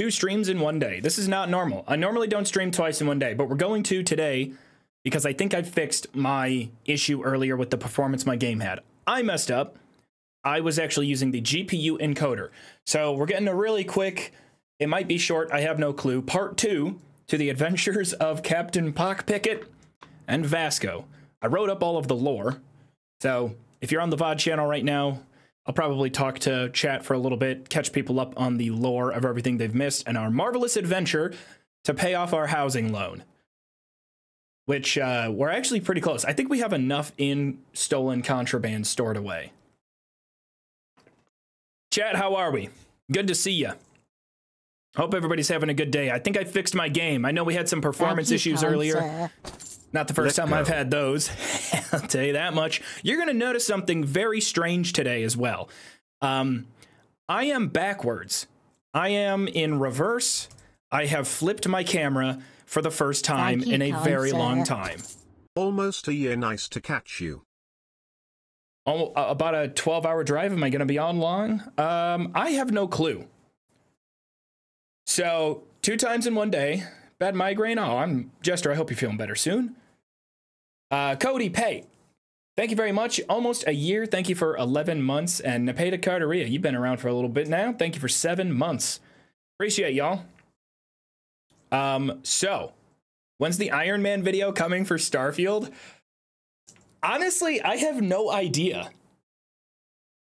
two streams in one day. This is not normal. I normally don't stream twice in one day, but we're going to today because I think I fixed my issue earlier with the performance my game had. I messed up. I was actually using the GPU encoder. So we're getting a really quick, it might be short, I have no clue, part two to the adventures of Captain Pock Pickett and Vasco. I wrote up all of the lore. So if you're on the VOD channel right now, I'll probably talk to chat for a little bit, catch people up on the lore of everything they've missed, and our marvelous adventure to pay off our housing loan. Which uh, we're actually pretty close. I think we have enough in stolen contraband stored away. Chat, how are we? Good to see you. Hope everybody's having a good day. I think I fixed my game. I know we had some performance issues earlier. Not the 1st time go. I've had those. I'll tell you that much. You're going to notice something very strange today as well. Um, I am backwards. I am in reverse. I have flipped my camera for the first time in a very long time. Almost a year nice to catch you. Oh, about a 12 hour drive. Am I going to be on long? Um, I have no clue. So, two times in one day. Bad migraine. Oh, I'm Jester. I hope you're feeling better soon. Uh, Cody Pay, thank you very much. Almost a year. Thank you for 11 months. And Nepeta Carteria, you've been around for a little bit now. Thank you for seven months. Appreciate y'all. Um, so, when's the Iron Man video coming for Starfield? Honestly, I have no idea.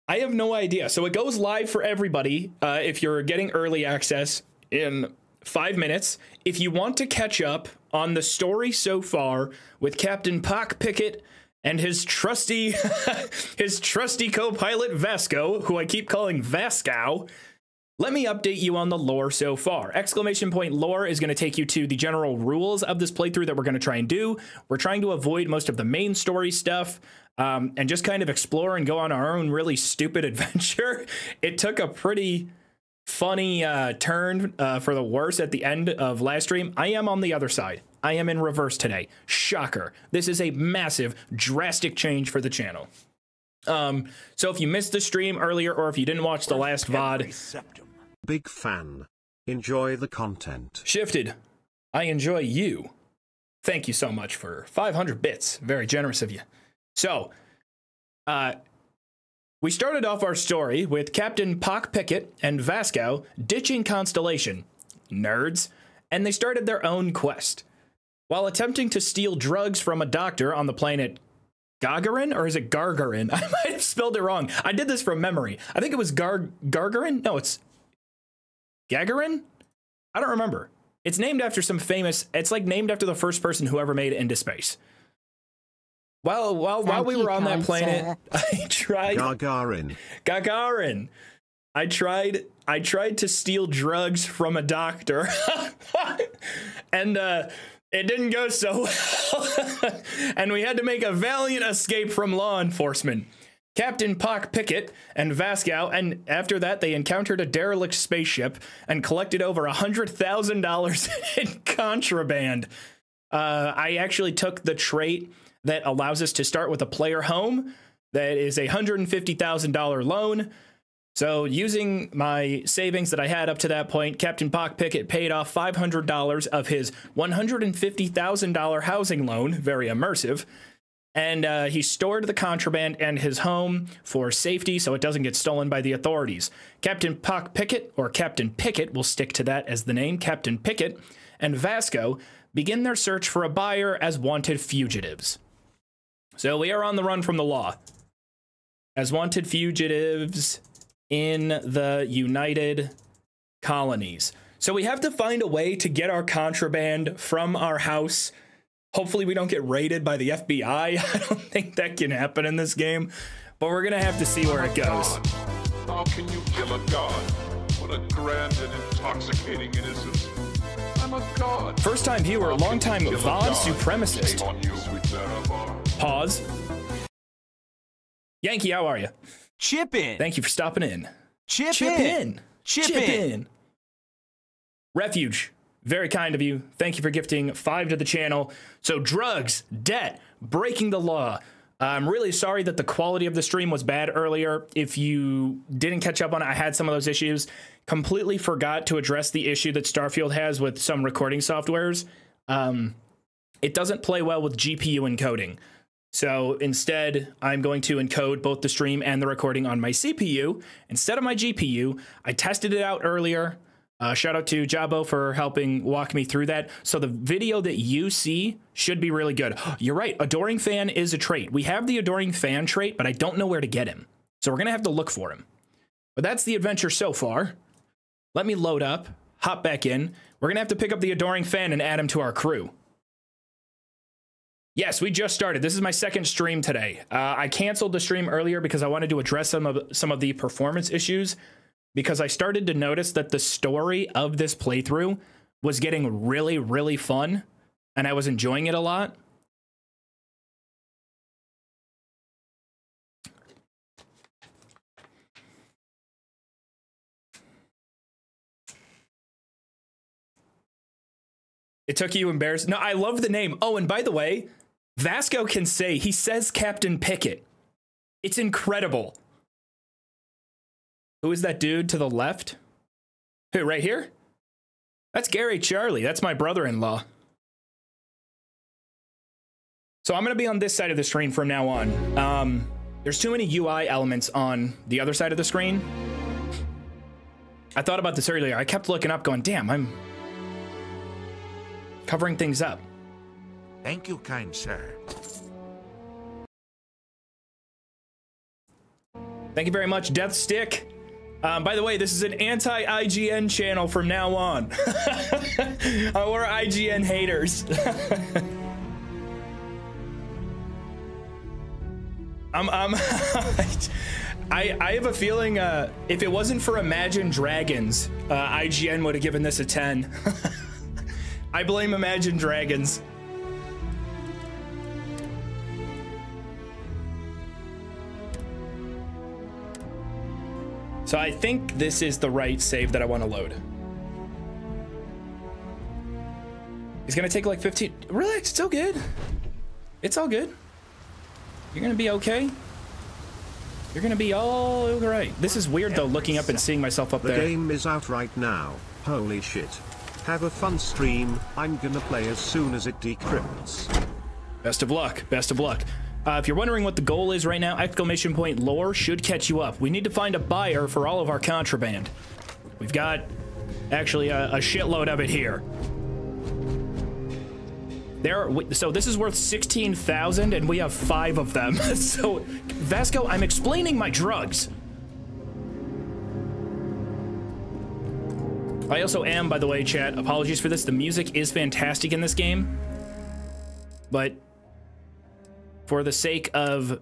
I have no idea. So it goes live for everybody uh, if you're getting early access in five minutes. If you want to catch up on the story so far with Captain Pock Pickett and his trusty his trusty co-pilot Vasco, who I keep calling Vascow, let me update you on the lore so far. Exclamation point lore is going to take you to the general rules of this playthrough that we're going to try and do. We're trying to avoid most of the main story stuff um, and just kind of explore and go on our own really stupid adventure. It took a pretty funny uh, turn uh, for the worse at the end of last stream. I am on the other side. I am in reverse today. Shocker. This is a massive, drastic change for the channel. Um, so if you missed the stream earlier or if you didn't watch the last VOD. Big fan. Enjoy the content. Shifted. I enjoy you. Thank you so much for 500 bits. Very generous of you. So, uh, we started off our story with Captain Pock Pickett and Vasco ditching Constellation. Nerds. And they started their own quest. While attempting to steal drugs from a doctor on the planet Gagarin, or is it Gargarin? I might have spelled it wrong. I did this from memory. I think it was Gar Gargarin. No, it's Gagarin. I don't remember. It's named after some famous. It's like named after the first person who ever made it into space. While while Thank while we were on that planet, I tried Gagarin. Gagarin. I tried I tried to steal drugs from a doctor. and uh it didn't go so well. and we had to make a valiant escape from law enforcement. Captain Pock Pickett and Vasco, and after that, they encountered a derelict spaceship and collected over $100,000 in contraband. Uh, I actually took the trait that allows us to start with a player home that is a $150,000 loan. So, using my savings that I had up to that point, Captain Pock Pickett paid off $500 of his $150,000 housing loan, very immersive. And uh, he stored the contraband and his home for safety so it doesn't get stolen by the authorities. Captain Pock Pickett, or Captain Pickett, will stick to that as the name, Captain Pickett, and Vasco begin their search for a buyer as wanted fugitives. So we are on the run from the law. As wanted fugitives in the United Colonies. So we have to find a way to get our contraband from our house. Hopefully, we don't get raided by the FBI. I don't think that can happen in this game, but we're gonna have to see where it goes. How can you kill a god? What a grand and intoxicating innocence. I'm a god. First time viewer, long time VOD supremacist. Pause. Yankee, how are you? Chip in. Thank you for stopping in. Chip, Chip in. in. Chip, Chip in. in. Refuge, very kind of you. Thank you for gifting five to the channel. So, drugs, debt, breaking the law, I'm really sorry that the quality of the stream was bad earlier. If you didn't catch up on it, I had some of those issues. Completely forgot to address the issue that Starfield has with some recording softwares. Um, it doesn't play well with GPU encoding. So instead, I'm going to encode both the stream and the recording on my CPU instead of my GPU. I tested it out earlier. Uh, shout out to Jabo for helping walk me through that. So the video that you see should be really good. You're right. Adoring fan is a trait. We have the adoring fan trait, but I don't know where to get him. So we're going to have to look for him. But that's the adventure so far. Let me load up, hop back in. We're going to have to pick up the adoring fan and add him to our crew. Yes, we just started. This is my second stream today. Uh, I canceled the stream earlier because I wanted to address some of some of the performance issues because I started to notice that the story of this playthrough was getting really, really fun, and I was enjoying it a lot. It took you embarrassed. No, I love the name. Oh, and by the way, Vasco can say he says Captain Pickett. It's incredible. Who is that dude to the left? Who, right here? That's Gary Charlie. That's my brother in law. So I'm going to be on this side of the screen from now on. Um, there's too many UI elements on the other side of the screen. I thought about this earlier. I kept looking up, going, damn, I'm covering things up. Thank you, kind sir. Thank you very much, Death Stick. Um, by the way, this is an anti-IGN channel from now on. We're IGN haters. I'm, I'm I, I have a feeling uh, if it wasn't for Imagine Dragons, uh, IGN would have given this a 10. I blame Imagine Dragons. So I think this is the right save that I want to load. It's gonna take like 15. Relax, it's all good. It's all good. You're gonna be okay. You're gonna be all right. This is weird though, looking up and seeing myself up The there. game is out right now. Holy shit. Have a fun stream. I'm gonna play as soon as it decrypts. Best of luck. Best of luck. Uh, if you're wondering what the goal is right now, exclamation point lore should catch you up. We need to find a buyer for all of our contraband. We've got actually a, a shitload of it here. There, we- so this is worth 16,000 and we have five of them. so, Vasco, I'm explaining my drugs. I also am, by the way, chat. Apologies for this. The music is fantastic in this game. But for the sake of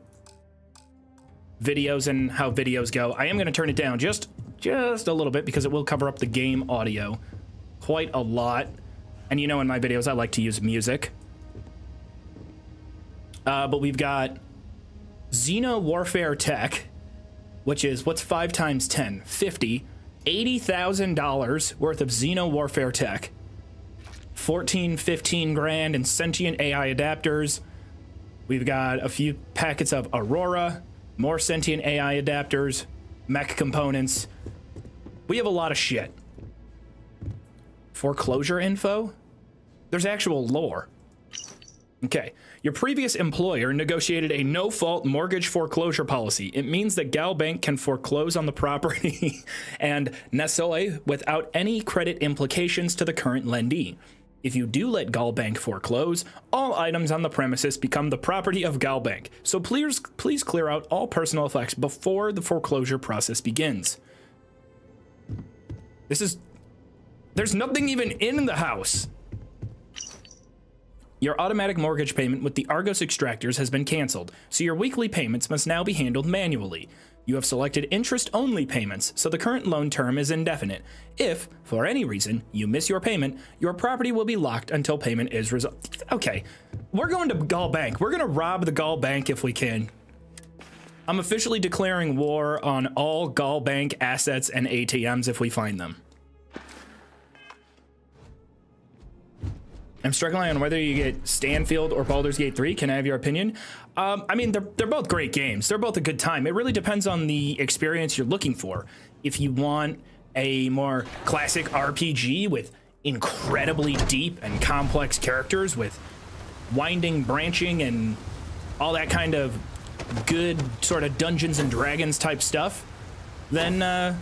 videos and how videos go, I am going to turn it down just just a little bit because it will cover up the game audio quite a lot. And you know, in my videos, I like to use music. Uh, but we've got Xeno Warfare Tech, which is what's five times 10? 50. $80,000 worth of Xeno Warfare Tech. 14, 15 grand in sentient AI adapters. We've got a few packets of Aurora, more sentient AI adapters, mech components. We have a lot of shit. Foreclosure info? There's actual lore. Okay. Your previous employer negotiated a no fault mortgage foreclosure policy. It means that GalBank can foreclose on the property and Nestle without any credit implications to the current lendee. If you do let GalBank foreclose, all items on the premises become the property of GalBank. So please, please clear out all personal effects before the foreclosure process begins. This is. There's nothing even in the house. Your automatic mortgage payment with the Argos extractors has been canceled, so your weekly payments must now be handled manually. You have selected interest only payments, so the current loan term is indefinite. If, for any reason, you miss your payment, your property will be locked until payment is resolved. Okay, we're going to GalBank. We're going to rob the GalBank if we can. I'm officially declaring war on all GalBank assets and ATMs if we find them. I'm struggling on whether you get Stanfield or Baldur's Gate 3. Can I have your opinion? Um, I mean, they're, they're both great games. They're both a good time. It really depends on the experience you're looking for. If you want a more classic RPG with incredibly deep and complex characters with winding, branching, and all that kind of good sort of Dungeons and Dragons type stuff, then uh,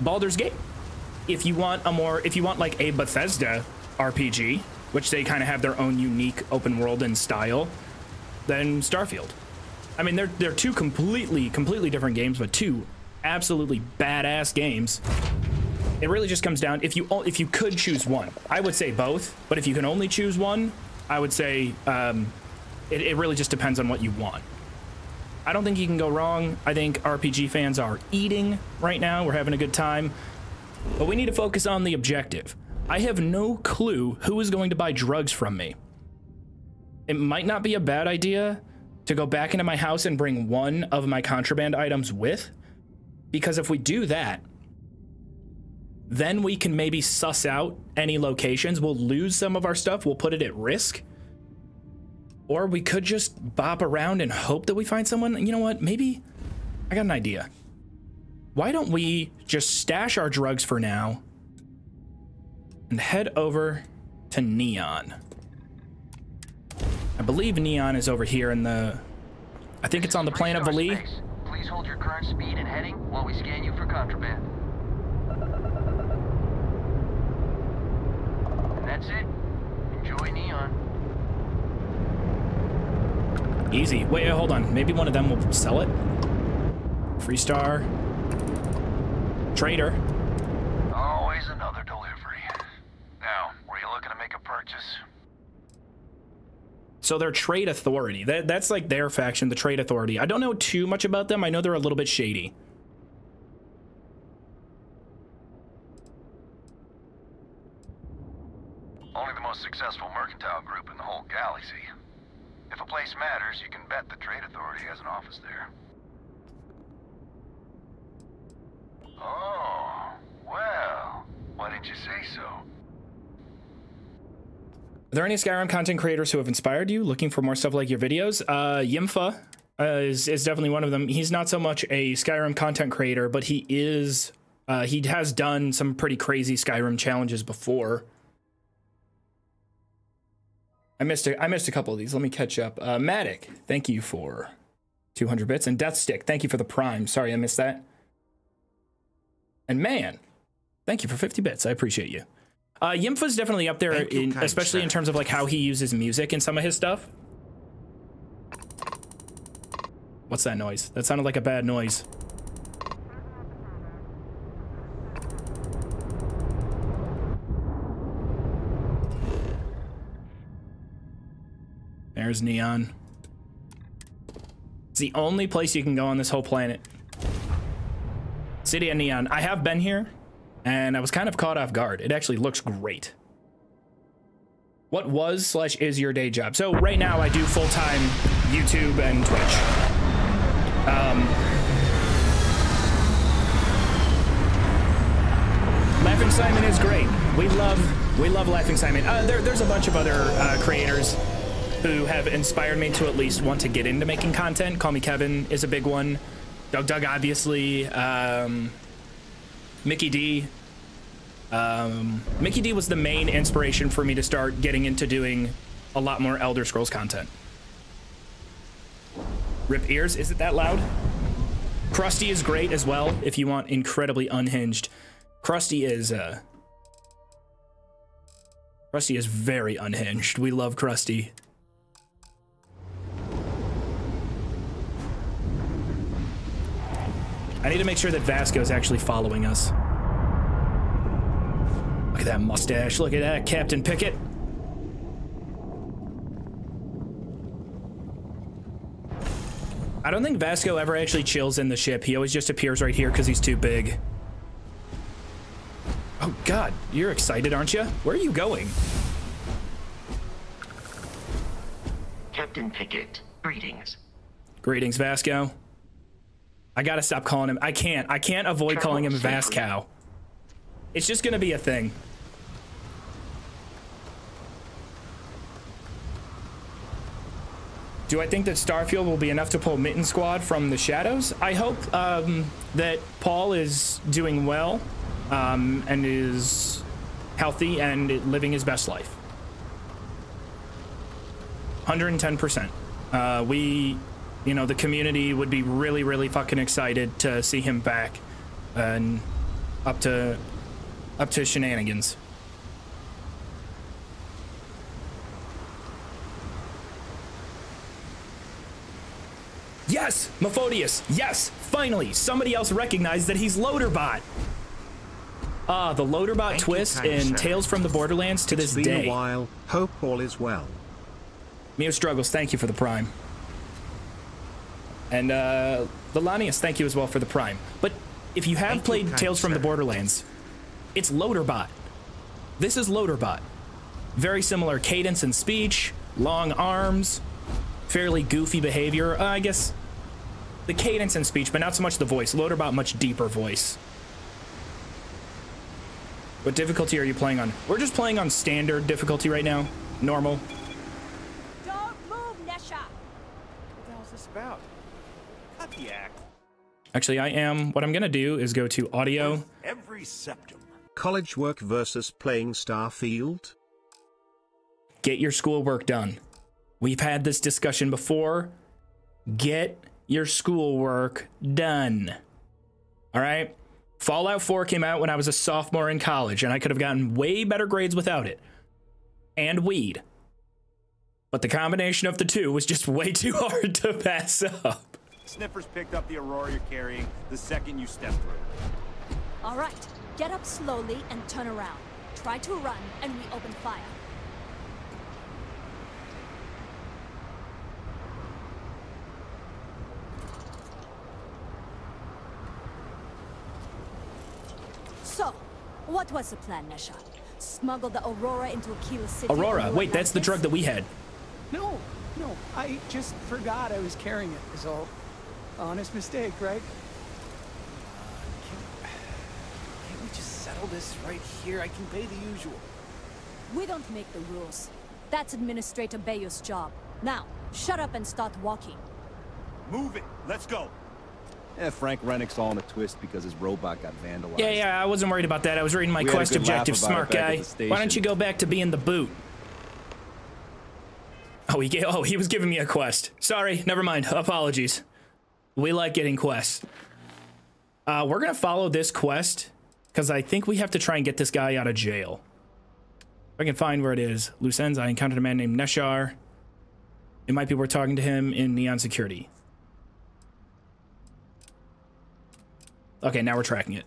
Baldur's Gate. If you want a more, if you want like a Bethesda RPG, which they kind of have their own unique open world and style, then Starfield. I mean, they're they're two completely completely different games, but two absolutely badass games. It really just comes down if you if you could choose one, I would say both. But if you can only choose one, I would say um, it, it really just depends on what you want. I don't think you can go wrong. I think RPG fans are eating right now. We're having a good time. But we need to focus on the objective. I have no clue who is going to buy drugs from me. It might not be a bad idea to go back into my house and bring one of my contraband items with, because if we do that, then we can maybe suss out any locations. We'll lose some of our stuff, we'll put it at risk. Or we could just bop around and hope that we find someone. You know what? Maybe I got an idea. Why don't we just stash our drugs for now and head over to Neon? I believe Neon is over here in the. I think it's on the plane of Volii. Please hold your current speed and heading while we scan you for contraband. And that's it. Enjoy Neon. Easy. Wait, hold on. Maybe one of them will sell it. Freestar. Trader. Always another delivery. Now, were you looking to make a purchase? So they're Trade Authority. That, that's like their faction, the Trade Authority. I don't know too much about them. I know they're a little bit shady. Only the most successful mercantile group in the whole galaxy. If a place matters, you can bet the Trade Authority has an office there. Oh, well, why didn't you say so? Are there any Skyrim content creators who have inspired you, looking for more stuff like your videos? Uh, Yimfa uh, is, is definitely one of them. He's not so much a Skyrim content creator, but he is. Uh, he has done some pretty crazy Skyrim challenges before. I missed a, I missed a couple of these. Let me catch up. Uh, Matic, thank you for 200 bits, and Deathstick, thank you for the Prime. Sorry, I missed that. And man, thank you for 50 bits. I appreciate you. Uh, Yimfa's definitely up there, you, in, especially in terms of like how he uses music in some of his stuff. What's that noise? That sounded like a bad noise. There's Neon. It's the only place you can go on this whole planet. City of Neon. I have been here, and I was kind of caught off guard. It actually looks great. What was slash is your day job? So right now I do full time YouTube and Twitch. Um, Laughing Simon is great. We love we love Laughing Simon. Uh, there, there's a bunch of other uh, creators who have inspired me to at least want to get into making content. Call Me Kevin is a big one. Doug Doug obviously. Um, Mickey D. Um, Mickey D was the main inspiration for me to start getting into doing a lot more Elder Scrolls content. Rip ears, is it that loud? Krusty is great as well if you want incredibly unhinged. Krusty is uh Krusty is very unhinged. We love Krusty. I need to make sure that Vasco is actually following us. Look at that mustache. Look at that, Captain Pickett. I don't think Vasco ever actually chills in the ship. He always just appears right here because he's too big. Oh god, you're excited, aren't you? Where are you going? Captain Pickett, greetings. Greetings, Vasco. I gotta stop calling him. I can't. I can't avoid calling him Vascow. It's just gonna be a thing. Do I think that Starfield will be enough to pull Mitten Squad from the shadows? I hope um, that Paul is doing well um, and is healthy and living his best life. 110%. Uh, we you know, the community would be really, really fucking excited to see him back and up to up to shenanigans. Yes, Mephodius. Yes, finally, somebody else recognized that he's Loaderbot. Ah, the Loaderbot Thank twist in. Tales from the Borderlands to It's this been day. a while. Hope all is well. Mio Struggles, thank you for the Prime. And uh, Lelanius, thank you as well for the Prime. But if you have Thank played kind Tales from the. Borderlands, it's Loaderbot. This is Loaderbot. Very similar cadence and speech, long arms, fairly goofy behavior. Uh, I guess the cadence and speech, but not so much the voice. Loaderbot, much deeper voice. What difficulty are you playing on? We're just playing on standard difficulty right now. Normal. Don't move, Neshar! What the hell's this about? Cut the act. Actually, I am. What I'm gonna do is go to audio. Every septum. College work versus playing Starfield? Get your schoolwork done. We've had this discussion before. Get your schoolwork done. All right? Fallout 4 came out when I was a sophomore in college, and I could have gotten way better grades without it. And weed. But the combination of the two was just way too hard to pass up. Sniffers picked up the Aurora you're carrying the second you step through. All right, get up slowly and turn around. Try to run, and we open fire. So, what was the plan, Neshar? Smuggle the Aurora into Aquila City? Aurora, and wait, that's the drug that we had. No, no, I just forgot I was carrying it, is all. Honest mistake, right? Can't we just settle this right here? I can pay the usual. We don't make the rules. That's Administrator Bayu's job. Now, shut up and start walking. Move it. Let's go. Yeah, Frank Rennick's all in a twist because his robot got vandalized. Yeah, yeah, I wasn't worried about that. I was reading my We quest objective, smart guy. Why don't you go back to being the boot? Oh, he gave, oh, he was giving me a quest. Sorry, never mind. Apologies. We like getting quests. Uh, we're gonna follow this quest because I think we have to try and get this guy out of jail. If I can find where it is. Loose ends. I encountered a man named Neshar. It might be worth talking to him in Neon Security. Okay, now we're tracking it.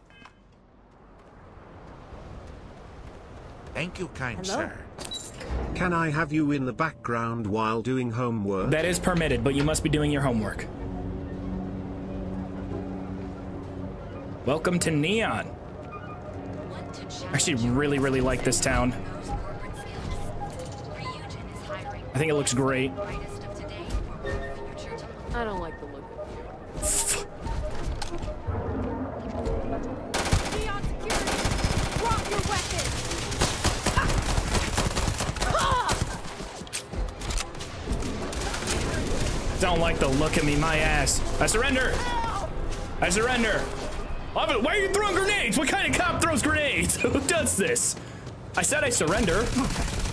Thank you, kind Hello? sir. Can I have you in the background while doing homework? That is permitted, but you must be doing your homework. Welcome to Neon. I actually really, really like this town. I think it looks great. I don't like the look of. Neon security! Drop your weapon! Don't like the look at me, my ass. I surrender. I surrender. But Why are you throwing grenades? What kind of cop throws grenades? Who does this? I said I surrender.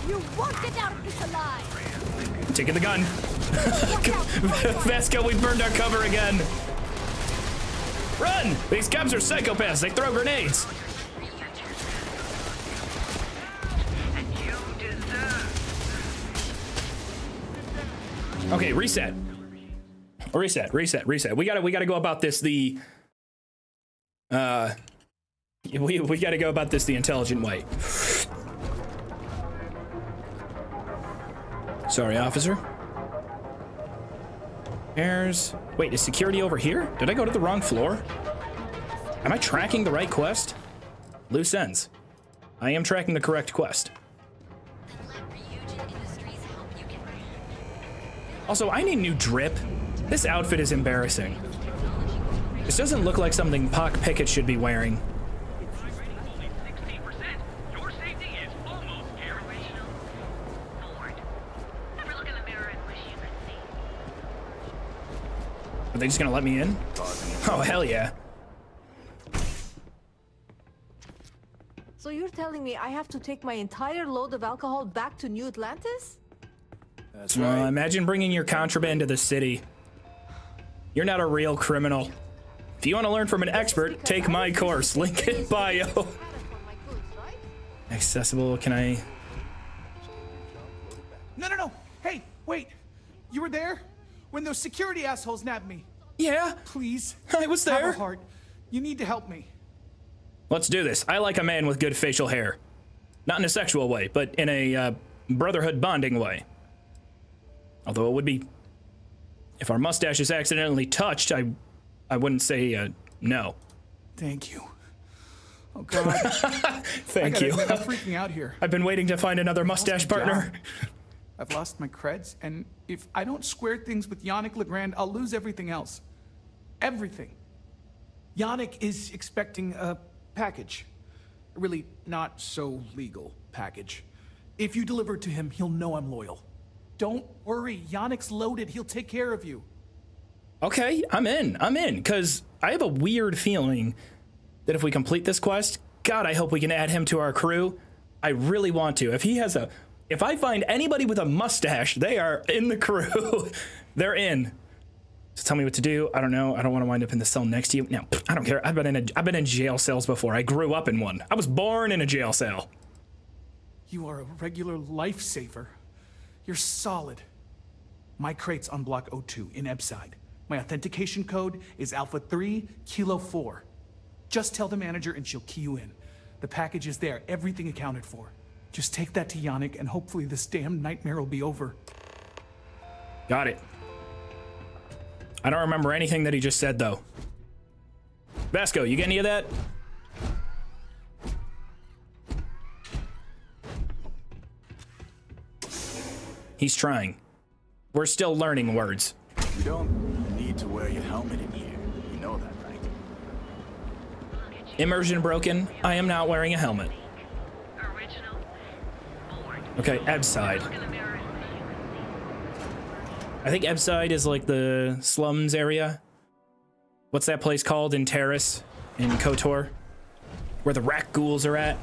You won't get out of this alive! Taking the gun. Vasco, we burned our cover again. Run! These cops are psychopaths. They throw grenades. Okay, reset. Reset, reset, reset. We gotta we gotta go about this the uh we we gotta go about this the intelligent way. Sorry, officer. There's wait, is security over here? Did I go to the wrong floor? Am I tracking the right quest? Loose ends. I am tracking the correct quest. Also, I need new drip. This outfit is embarrassing. This doesn't look like something Pock Pickett should be wearing. Are they just gonna let me in? Oh, hell yeah. So you're telling me I have to take my entire load of alcohol back to New Atlantis? That's Well, imagine bringing your contraband to the city. You're not a real criminal. If you want to learn from an expert, take my course. Link in bio. Accessible, can I? No, no, no. Hey, wait. You were there when those security assholes nabbed me. Yeah. Please. I was there. Have a heart. You need to help me. Let's do this. I like a man with good facial hair. Not in a sexual way, but in a uh, brotherhood bonding way. Although it would be. If our mustache is accidentally touched, I, I wouldn't say uh, no. Thank you. Oh God. Thank you. admit, I'm freaking out here. I've been waiting to find another mustache partner. I've lost my creds, and if I don't square things with Yannick Legrand, I'll lose everything else. Everything. Yannick is expecting a package. A really not so legal package. If you deliver it to him, he'll know I'm loyal. Don't worry, Yannick's loaded. He'll take care of you. Okay, I'm in. I'm in because I have a weird feeling that if we complete this quest, God, I hope we can add him to our crew. I really want to. If he has a, if I find anybody with a mustache, they are in the crew. They're in. So tell me what to do. I don't know. I don't want to wind up in the cell next to you. No, I don't care. I've been in a, I've been in jail cells before. I grew up in one. I was born in a jail cell. You are a regular lifesaver. You're solid. My crate's on block O2 in Ebbside. My authentication code is Alpha 3 Kilo 4. Just tell the manager and she'll key you in. The package is there, everything accounted for. Just take that to Yannick and hopefully this damn nightmare will be over. Got it. I don't remember anything that he just said though. Vasco, you get any of that? He's trying. We're still learning words. You don't need to wear your helmet in here. You know that, right? Immersion broken. I am not wearing a helmet. Okay, Ebbside. I think Ebbside is like the slums area. What's that place called in Taris, in KOTOR? Where the rack ghouls are at?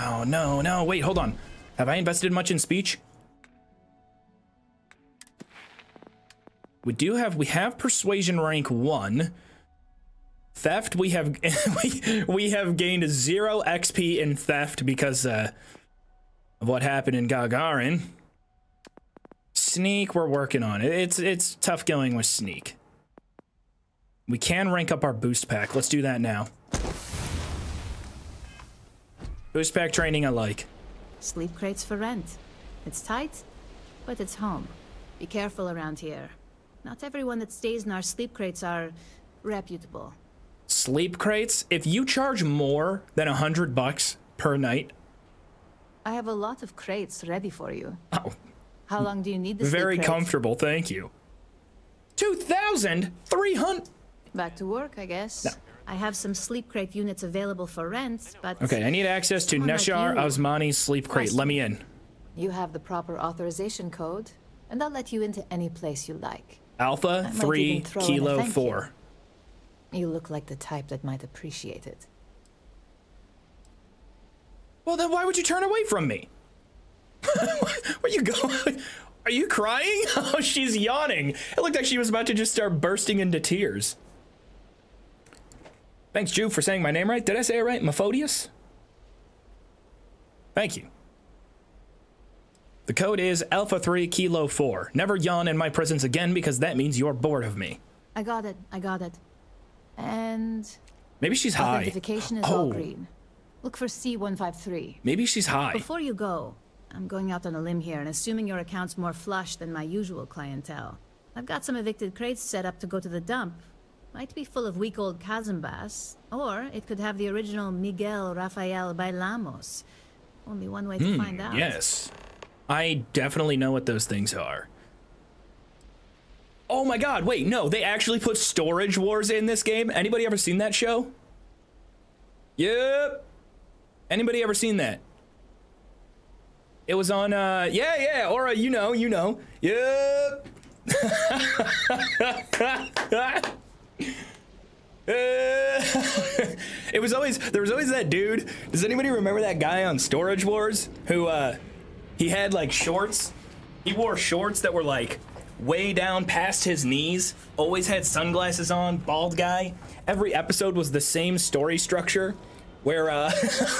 Oh, no, no, wait, hold on. Have I invested much in speech? We do have, we have persuasion rank one. Theft, we have, we, we have gained zero XP in theft because, uh, of what happened in Gagarin. Sneak, we're working on it. It's, it's tough going with sneak. We can rank up our boost pack. Let's do that now. Boost pack training I like. Sleep crates for rent. It's tight, but it's home. Be careful around here. Not everyone that stays in our sleep crates are reputable. Sleep crates, if you charge more than a hundred bucks per night, I have a lot of crates ready for you. Oh. How long do you need the sleep very comfortable, thank you. 2,300? Back to work, I guess. I have some sleep crate units available for rent, but Okay, I need access to like Neshar you. Osmani's sleep crate. Let me in. you have the proper authorization code, and I'll let you into any place you like. Alpha might 3 even throw in a Kilo thank you. 4. You look like the type that might appreciate it. Well, then why would you turn away from me? Where you going? Are you crying? Oh, she's yawning. It looked like she was about to just start bursting into tears. Thanks, Jew, for saying my name right. Did I say it right? Mephodius? Thank you. The code is Alpha 3 Kilo 4. Never yawn in my presence again because that means you're bored of me. I got it. I got it. And Maybe she's high. Authentication is all Oh. green. Look for C153. Maybe she's high. Before you go, I'm going out on a limb here and assuming your account's more flush than my usual clientele. I've got some evicted crates set up to go to the dump. Might be full of weak old Kazambas, or it could have the original Miguel Rafael Bailamos. Only one way to Hmm, find out. Yes. I definitely know what those things are. Oh my god, wait, no, they actually put Storage Wars in this game? Anybody ever seen that show? Yep. Anybody ever seen that? It was on, uh, yeah, yeah, or uh, you know, you know. Yep. it was always there was always that dude. Does anybody remember that guy on Storage Wars who uh he had like shorts? He wore shorts that were like way down past his knees. Always had sunglasses on, bald guy. Every episode was the same story structure where uh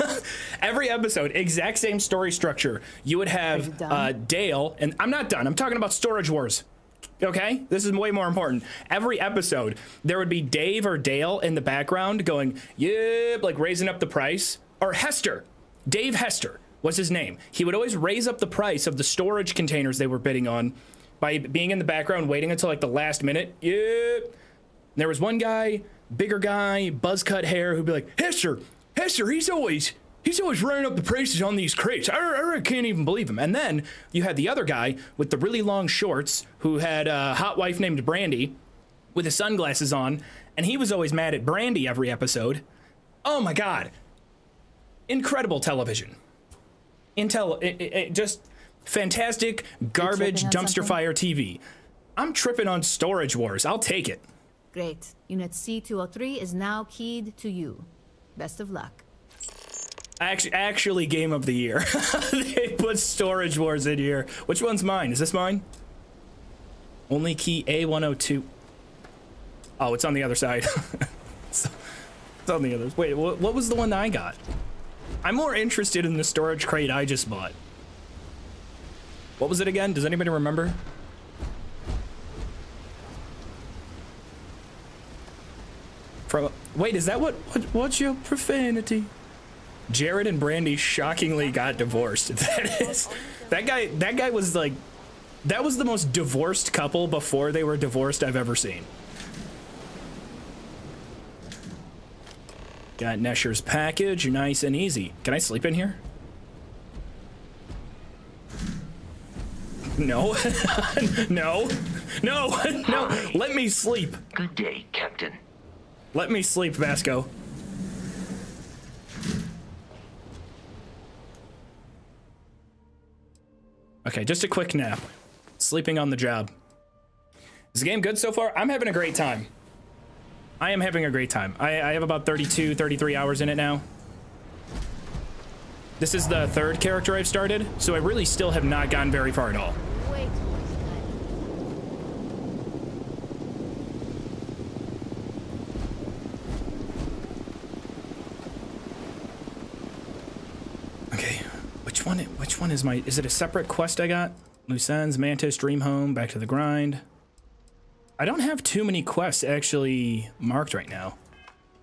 every episode exact same story structure. You would have uh Dale and I'm not done. I'm talking about Storage Wars. Okay, this is way more important. Every episode, there would be Dave or Dale in the background going, yep, like raising up the price. Or Hester, Dave Hester was his name. He would always raise up the price of the storage containers they were bidding on by being in the background, waiting until like the last minute. Yep. There was one guy, bigger guy, buzz cut hair, who'd be like, Hester, Hester, he's always He's always running up the prices on these crates. I, I, I, can't even believe him. And then you had the other guy with the really long shorts who had a hot wife named Brandy with his sunglasses on, and he was always mad at Brandy every episode. Oh my God. Incredible television. Intel, it, it, it just fantastic garbage dumpster something? fire TV. I'm tripping on Storage Wars. I'll take it. Great. Unit C203 is now keyed to you. Best of luck. Actually, actually, game of the year. they put Storage Wars in here. Which one's mine? Is this mine? Only key A102. Oh, it's on the other side. it's, on the other. Wait, what, what was the one that I got? I'm more interested in the storage crate I just bought. What was it again? Does anybody remember? From wait, is that what, what what's your profanity? Jared and Brandy shockingly got divorced. That is that guy that guy was like that was the most divorced couple before they were divorced I've ever seen. Got Neshar's package, nice and easy. Can I sleep in here? No. no. No. No. Let me sleep. Good day, Captain. Let me sleep, Vasco. Okay, just a quick nap. Sleeping on the job. Is the game good so far? I'm having a great time. I am having a great time. I, I have about 32, 33 hours in it now. This is the third character I've started, so I really still have not gone very far at all. Wait. Okay, which one? One is my? Is it a separate quest I got? Loose ends, Mantis, Dream Home, Back to the Grind. I don't have too many quests actually marked right now.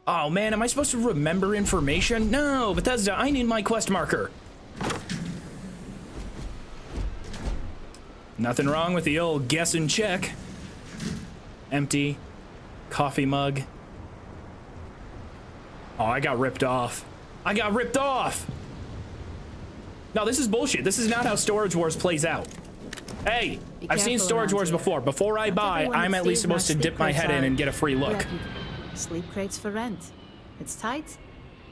Oh man, am I supposed to remember information? No, Bethesda, I need my quest marker. Nothing wrong with the old guess and check. Empty. Coffee mug. Oh, I got ripped off. I got ripped off! No, this is bullshit. This is not how Storage Wars plays out. Hey, Be I've seen Storage Wars here. before. Before I Not buy, I'm at least supposed to dip my head in and get a free look. Sleep crates for rent. It's tight,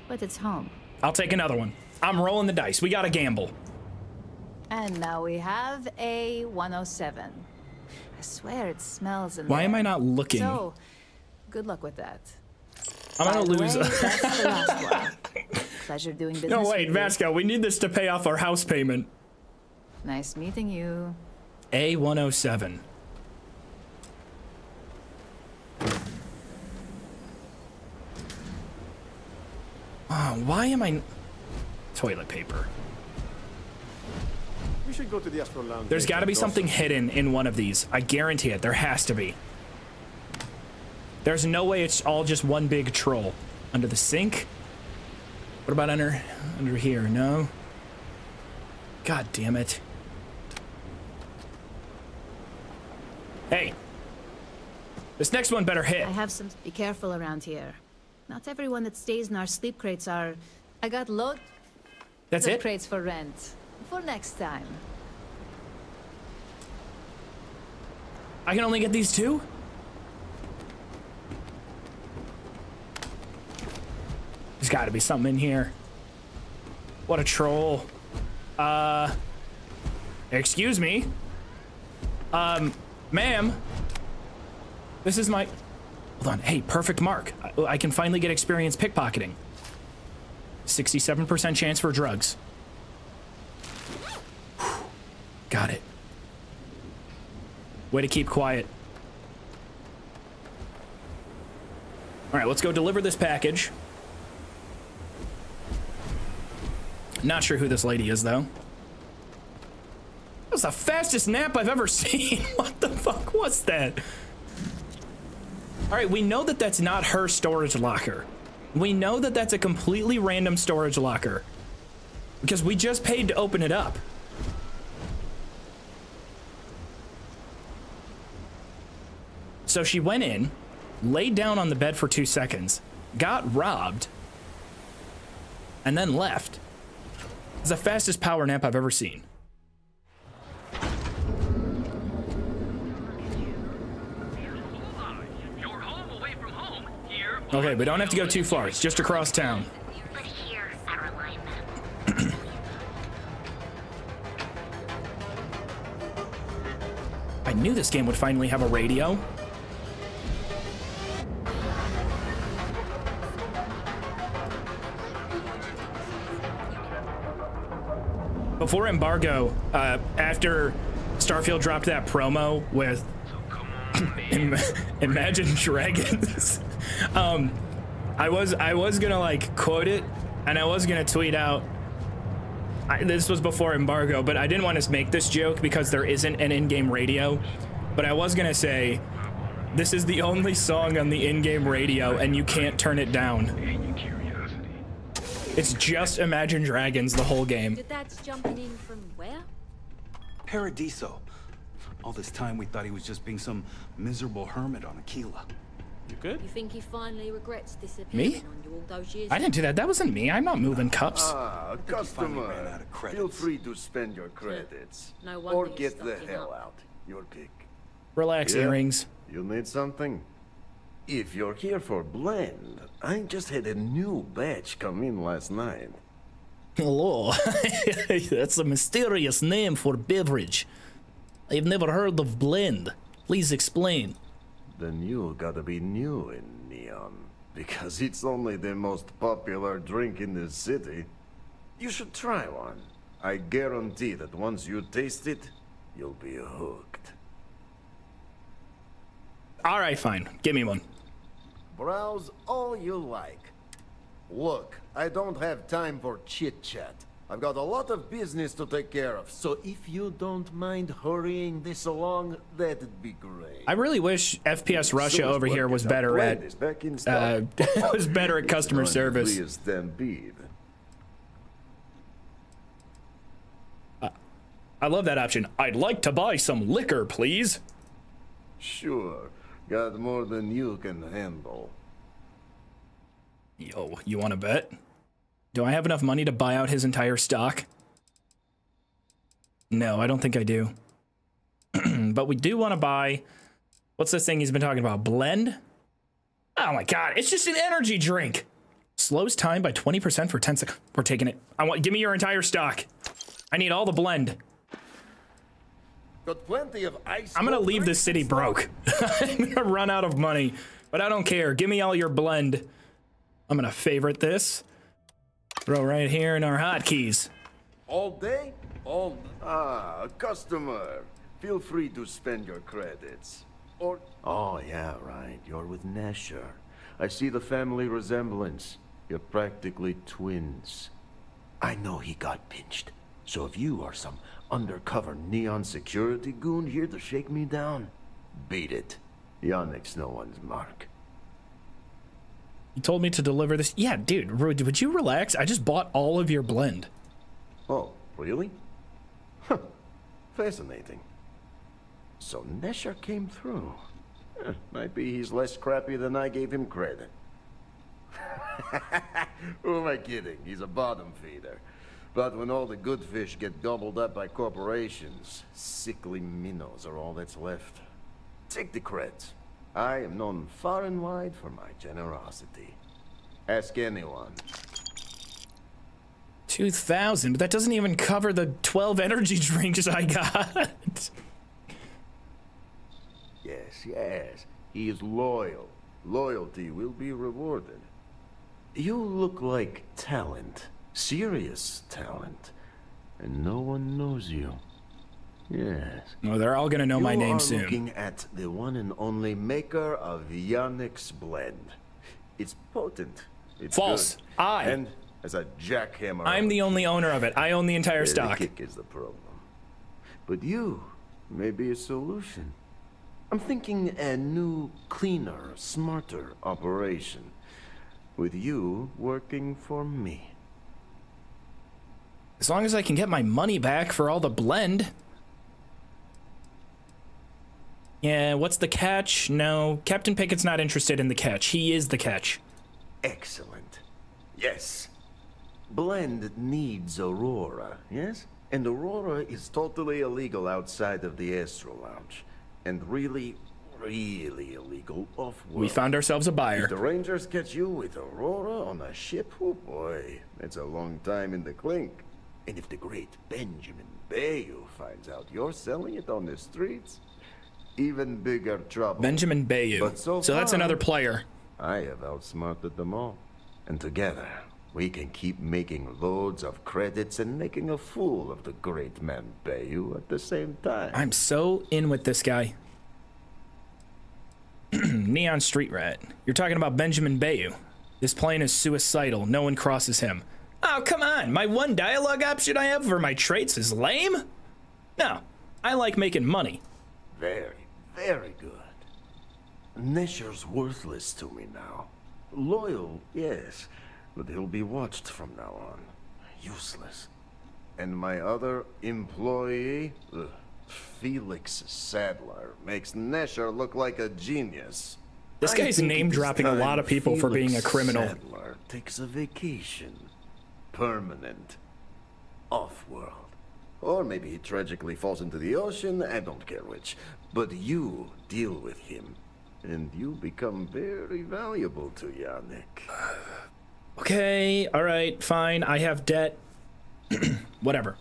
but it's home. I'll take another one. I'm rolling the dice. We gotta gamble. And now we have a 107. I swear it smells in Why there. am I not looking? So, good luck with that. I'm gonna lose. way, that's the last one. Pleasure doing business no, wait, you. Vasco, we need this to pay off our house payment. Nice meeting you. A107. Oh, ah, why am I... Toilet paper. We should go to the Astral Lounge. There's later, got to be Dawson. something hidden in one of these. I guarantee it. There has to be. There's no way it's all just one big troll. Under the sink? What about under under here? No. God damn it. Hey. This next one better hit. I have some. Be careful around here. Not everyone that stays in our sleep crates are. I got loads That's it? crates for rent. For next time. I can only get these two? There's got to be something in here. What a troll. Uh, Excuse me. Um, ma'am. This is my... Hold on. Hey, perfect mark. I, I can finally get experience pickpocketing. 67% chance for drugs. Got it. Way to keep quiet. All right, let's go deliver this package. Not sure who this lady is, though. That was the fastest nap I've ever seen. what the fuck was that? All right, we know that that's not her storage locker. We know that that's a completely random storage locker. Because we just paid to open it up. So she went in, laid down on the bed for two seconds, got robbed, and then left. It's the fastest power nap I've ever seen. Okay, we don't have to go too far. It's just across town. I knew this game would finally have a radio. Before embargo, uh, after Starfield dropped that promo with Im- Imagine Dragons, um, I was I was gonna like quote it, and I was gonna tweet out. I, this was before embargo, but I didn't want to make this joke because there isn't an in-game radio. But I was gonna say, this is the only song on the in-game radio, and you can't turn it down. It's just Imagine Dragons the whole game. Did that's jumping in from where? Paradiso. All this time we thought he was just being some miserable hermit on Akila. You good? You think he finally regrets disappearing Me? on you all those years? I didn't do that. That wasn't me. I'm not moving cups. Ah, customer. Feel free to spend your credits. No wonder or get the hell up. out. Your pick. Relax, Yeah? earrings. You need something? If you're here for blend, I just had a new batch come in last night. Hello. That's a mysterious name for beverage. I've never heard of blend. Please explain. Then you gotta be new in Neon, because it's only the most popular drink in the city. You should try one. I guarantee that once you taste it, you'll be hooked. All right, fine. Give me one. Browse all you like. Look, I don't have time for chit chat. I've got a lot of business to take care of, so if you don't mind hurrying this along, that'd be great. I really wish FPS Russia So over here was better at back in uh, was better at customer It's going to service. be a stampede. I love that option. I'd like to buy some liquor, please. Sure, got more than you can handle. Yo, you want to bet? Do I have enough money to buy out his entire stock? No, I don't think I do. but we do want to buy. What's this thing he's been talking about? Blend? Oh my god, it's just an energy drink. Slows time by 20% for 10 seconds. We're taking it. I want give me your entire stock. I need all the blend. Got plenty of ice. I'm gonna leave this city broke. I'm gonna run out of money, but I don't care. Give me all your blend. I'm gonna favorite this. Throw right here in our hotkeys. All day? All ah, customer. Feel free to spend your credits. Or Oh yeah, right. You're with Neshar. I see the family resemblance. You're practically twins. I know he got pinched. So if you are some undercover neon security goon here to shake me down, beat it. Yannick's no one's mark. You told me to deliver this. Yeah, dude, would would you relax? I just bought all of your blend. Oh, really? Huh. Fascinating. So Neshar came through. Eh, might be he's less crappy than I gave him credit. Who am I kidding? He's a bottom feeder. But when all the good fish get gobbled up by corporations, sickly minnows are all that's left. Take the creds. I am known far and wide for my generosity. Ask anyone. 2,000, but that doesn't even cover the 12 energy drinks I got. Yes, yes. He is loyal. Loyalty will be rewarded. You look like talent. Serious talent. And no one knows you. Yes. well, they're all gonna know my you name are soon. looking at the one and only maker of Yannick's blend. It's potent. It's False. good. I- And as a jackhammer. I'm the only owner of it. I own the entire the stock. kick is the problem. But you may be a solution. I'm thinking a new, cleaner, smarter operation. With you working for me. As long as I can get my money back for all the blend. Yeah, what's the catch? No, Captain Pickett's not interested in the catch. He is the catch. Excellent. Yes. Blend needs Aurora, yes? And Aurora is totally illegal outside of the Astral Lounge. And really, really illegal off-world. We found ourselves a buyer. If the Rangers catch you with Aurora on a ship, oh boy, that's a long time in the clink. And if the great Benjamin Bayu finds out you're selling it on the streets, even bigger trouble. Benjamin Bayu. So, so that's far, another player. I have outsmarted them all. And together, we can keep making loads of credits and making a fool of the great man Bayu at the same time. I'm so in with this guy. Neon Street Rat. You're talking about Benjamin Bayu. This plane is suicidal. No one crosses him. Oh, come on. My one dialogue option I have for my traits is lame? No. I like making money. Very, very good. Neshar's worthless to me now. Loyal, yes, but he'll be watched from now on. Useless. And my other employee, ugh, Felix Sadler, makes Neshar look like a genius. This I guy's name dropping a lot of people for being a criminal. Sadler takes a vacation. Permanent. Off-world. Or maybe he tragically falls into the ocean, I don't care which. But you deal with him. And you become very valuable to Yannick. Okay, alright, fine. I have debt. Whatever.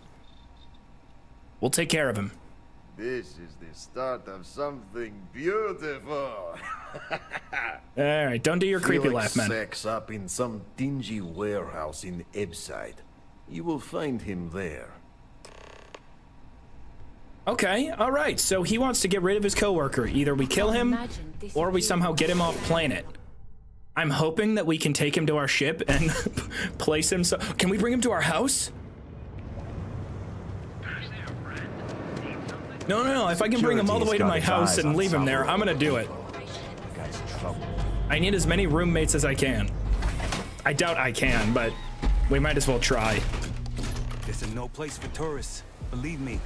We'll take care of him. This is the start of something beautiful. Alright, don't do your creepy Felix laugh, man. sacks up in some dingy warehouse in Ebbside. You will find him there. Okay, alright. So he wants to get rid of his coworker. Either we kill him or we somehow get him off planet. I'm hoping that we can take him to our ship and place him so Can we bring him to our house? No, no, no. If I can bring him all the way to my house and leave him there, I'm gonna do it. I need as many roommates as I can. I doubt I can, but we might as well try. This is no place for tourists. Believe me.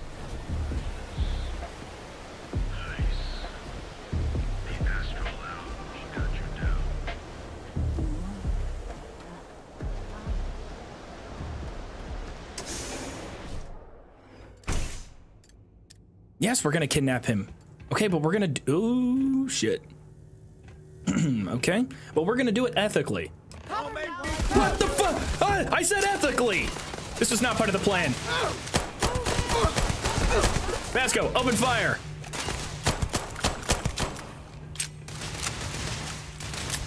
Yes, we're gonna kidnap him. Okay, but we're gonna do. Shit. okay, but we're gonna do it ethically. What the fuck? I said ethically! This was not part of the plan. Vasco, open fire!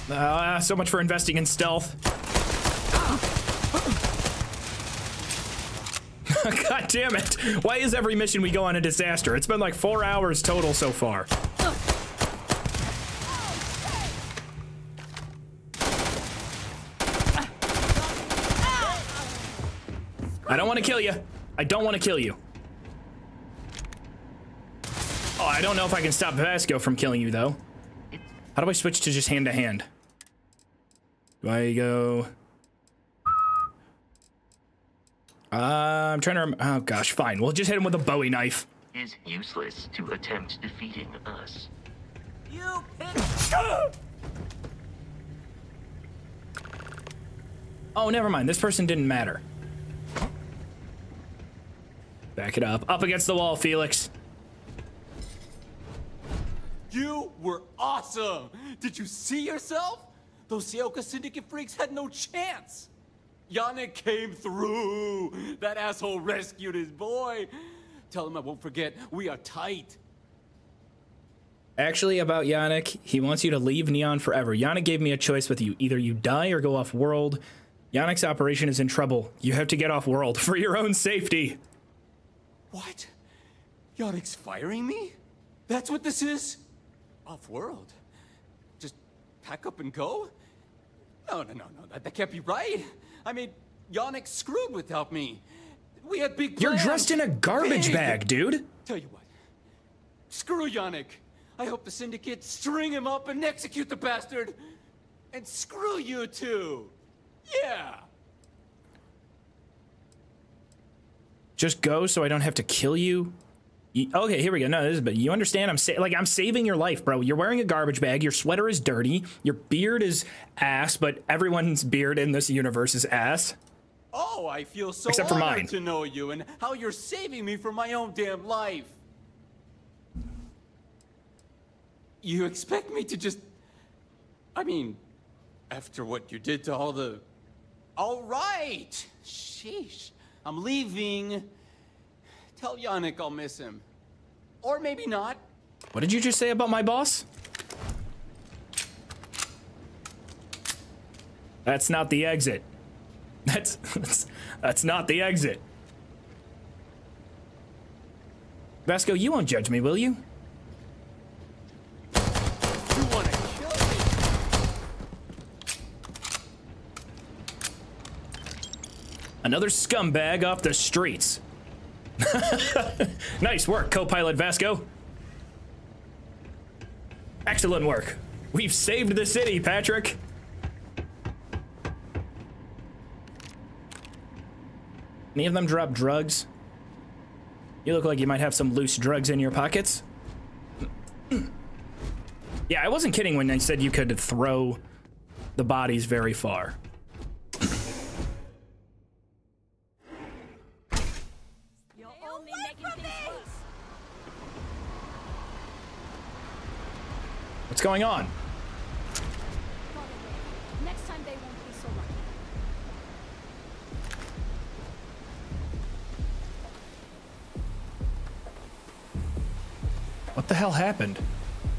Ah, so much for investing in stealth. God damn it. Why is every mission we go on a disaster? It's been like four hours total so far. I don't want to kill you. I don't want to kill you. Oh, I don't know if I can stop Vasco from killing you, though. How do I switch to just hand to hand? Do I go... Uh, I'm trying to. Rem- oh gosh, fine. We'll just hit him with a Bowie knife. Is useless to attempt defeating us. You Oh, never mind. This person didn't matter. Back it up. Up against the wall, Felix. You were awesome! Did you see yourself? Those Sioka Syndicate freaks had no chance! Yannick came through. That asshole rescued his boy. Tell him I won't forget. We are tight. Actually, about Yannick, he wants you to leave Neon forever. Yannick gave me a choice with you. Either you die or go off world. Yannick's operation is in trouble. You have to get off world for your own safety. What? Yannick's firing me? That's what this is? Off world? Just pack up and go? No, no, no, no. That, that can't be right. I mean, Yannick screwed without me. We had big plans. You're dressed in a garbage Big. bag, dude. Tell you what. Screw Yannick. I hope the syndicate string him up and execute the bastard. And screw you too. Yeah. Just go so I don't have to kill you. Okay, here we go. No, this is but you understand. I'm sa- like I'm saving your life, bro. You're wearing a garbage bag. Your sweater is dirty. Your beard is ass, but everyone's beard in this universe is ass. Oh, I feel so Except for mine. to know you and how you're saving me from my own damn life. You expect me to just I mean, after what you did to all the All right. Sheesh. I'm leaving. Tell Yannick I'll miss him. Or maybe not. What did you just say about my boss? That's not the exit. That's that's, that's not the exit. Vasco, you won't judge me, will you? You wanna kill me? Another scumbag off the streets. nice work, co-pilot Vasco. Excellent work. We've saved the city, Patrick. Any of them drop drugs? You look like you might have some loose drugs in your pockets. yeah, I wasn't kidding when I said you could throw the bodies very far. What's going on? Next time they won't be so lucky. What the hell happened?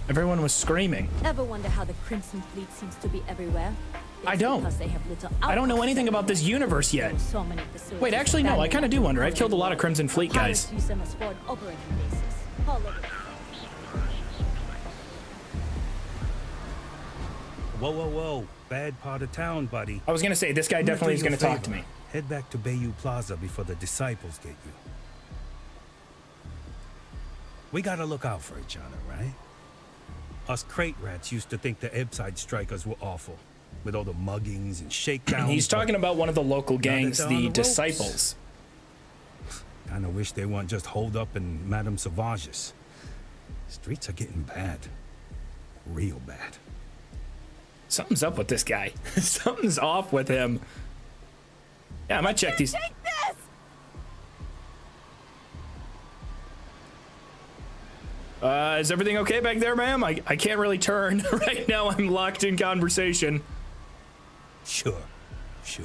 Everyone was screaming. Ever wonder how the Crimson Fleet seems to be everywhere? I don't. They have I don't know anything about this universe yet. So Wait, actually, no, I kind of do wonder. I've killed a lot of Crimson Fleet guys. Whoa, whoa, whoa. Bad part of town, buddy. I was gonna say, this guy I'm definitely is gonna talk to me. Head back to Bayou Plaza before the disciples get you. We gotta look out for each other, right? Us crate rats used to think the Ebbside strikers were awful, with all the muggings and shakedowns. He's talking about one of the local gangs, the the. Disciples. Kinda wish they weren't just holed up in Madame Sauvage's. Streets are getting bad. Real bad. Something's up with this guy. Something's off with him. Yeah, I might check these. Uh, is everything okay back there, ma'am? I, I can't really turn right now. I'm locked in conversation. Sure, sure.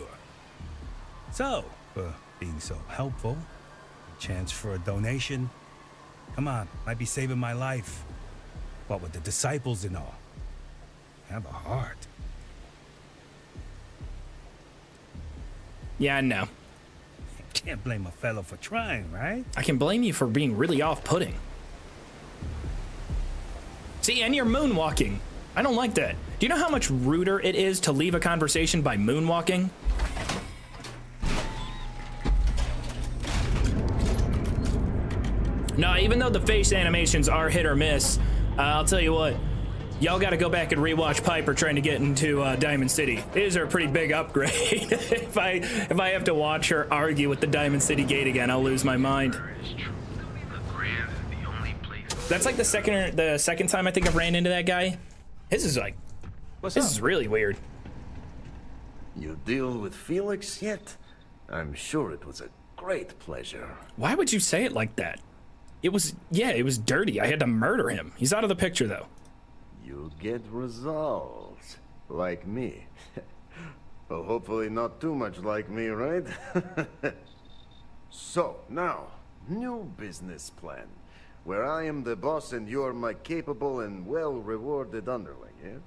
So, for being so helpful, a chance for a donation. Come on, might be saving my life. What with the disciples and all. Have a heart. Yeah, I know. Can't blame a fellow for trying, right? I can blame you for being really off-putting. See, and you're moonwalking. I don't like that. Do you know how much ruder it is to leave a conversation by moonwalking? No, even though the face animations are hit or miss, uh, I'll tell you what. Y'all got to go back and rewatch Piper trying to get into uh, Diamond City. These are a pretty big upgrade. if I if I have to watch her argue with the Diamond City Gate again, I'll lose my mind. That's like the second the second time I think I've ran into that guy. This is like, What's this is really weird. You deal with Felix yet? I'm sure it was a great pleasure. Why would you say it like that? It was yeah, it was dirty. I had to murder him. He's out of the picture though. You get results. Like me. Well, hopefully not too much like me, right? so, now, new business plan. Where I am the boss and you're my capable and well-rewarded underling, yeah?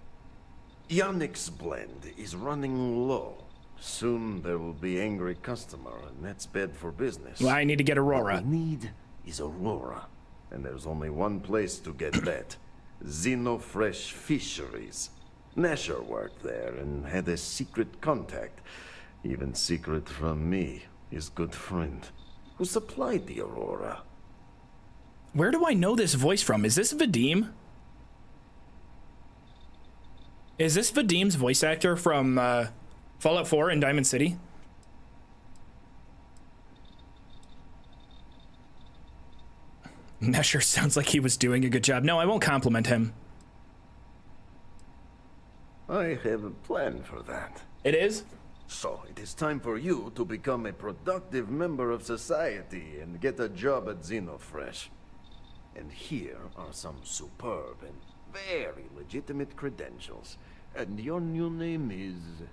Yannick's blend is running low. Soon there will be angry customer, and that's bad for business. Well, I need to get Aurora. What we need is Aurora. And there's only one place to get that. Xenofresh Fisheries. Neshar worked there and had a secret contact. Even secret from me, his good friend, who supplied the Aurora. Where do I know this voice from? Is this Vadim? Is this Vadim's voice actor from uh, Fallout 4 in Diamond City? Neshar sounds like he was doing a good job. No, I won't compliment him. I have a plan for that. It is? So, it is time for you to become a productive member of society and get a job at Xenofresh. And here are some superb and very legitimate credentials. And your new name is...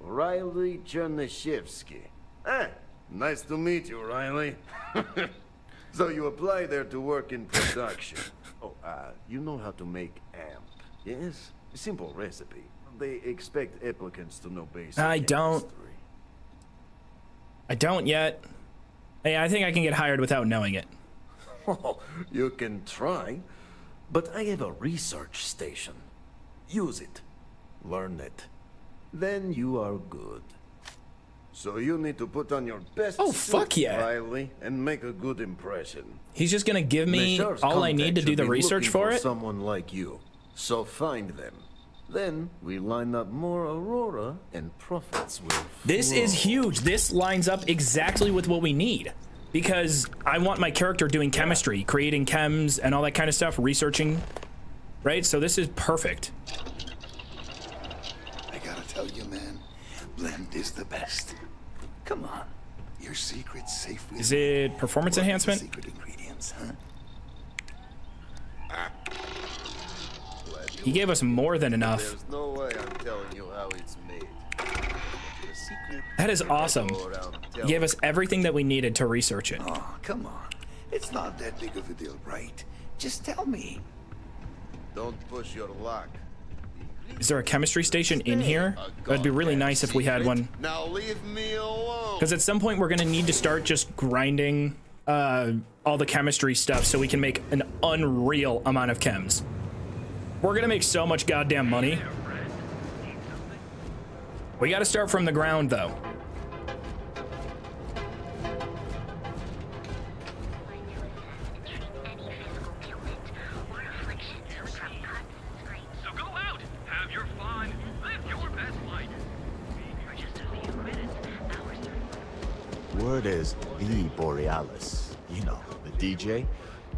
Riley Chernyshevsky. Ah, nice to meet you, Riley. so you apply there to work in production. oh, uh, you know how to make amp, yes? Simple recipe. They expect applicants to know basic I don't. chemistry. I don't yet. Hey, I think I can get hired without knowing it. Oh, you can try. But I have a research station. Use it. Learn it. Then you are good. So you need to put on your best Oh, suit, fuck yeah. Riley, and make a good impression. He's just gonna give me all I need to do the research looking for it. someone like you. So find them. Then we line up more Aurora, and profits will This is huge. This lines up exactly with what we need. Because I want my character doing chemistry, creating chems and all that kind of stuff, researching. Right? So this is perfect. I gotta tell you, man, Blend is the best. Come on. Your secret's safe with Is it performance What enhancement? Secret ingredients, huh? He gave us more than enough. There's no way I'm telling you how it's made. That is awesome. He gave us everything that we needed to research it. Oh, come on. It's not that big of a deal, right? Just tell me. Don't push your luck. Is there a chemistry station in here? That'd be really nice if we had one. Now leave me alone. Because at some point we're gonna need to start just grinding uh, all the chemistry stuff so we can make an unreal amount of chems. We're gonna make so much goddamn money. We gotta start from the ground though. Word is the Borealis. You know, the DJ.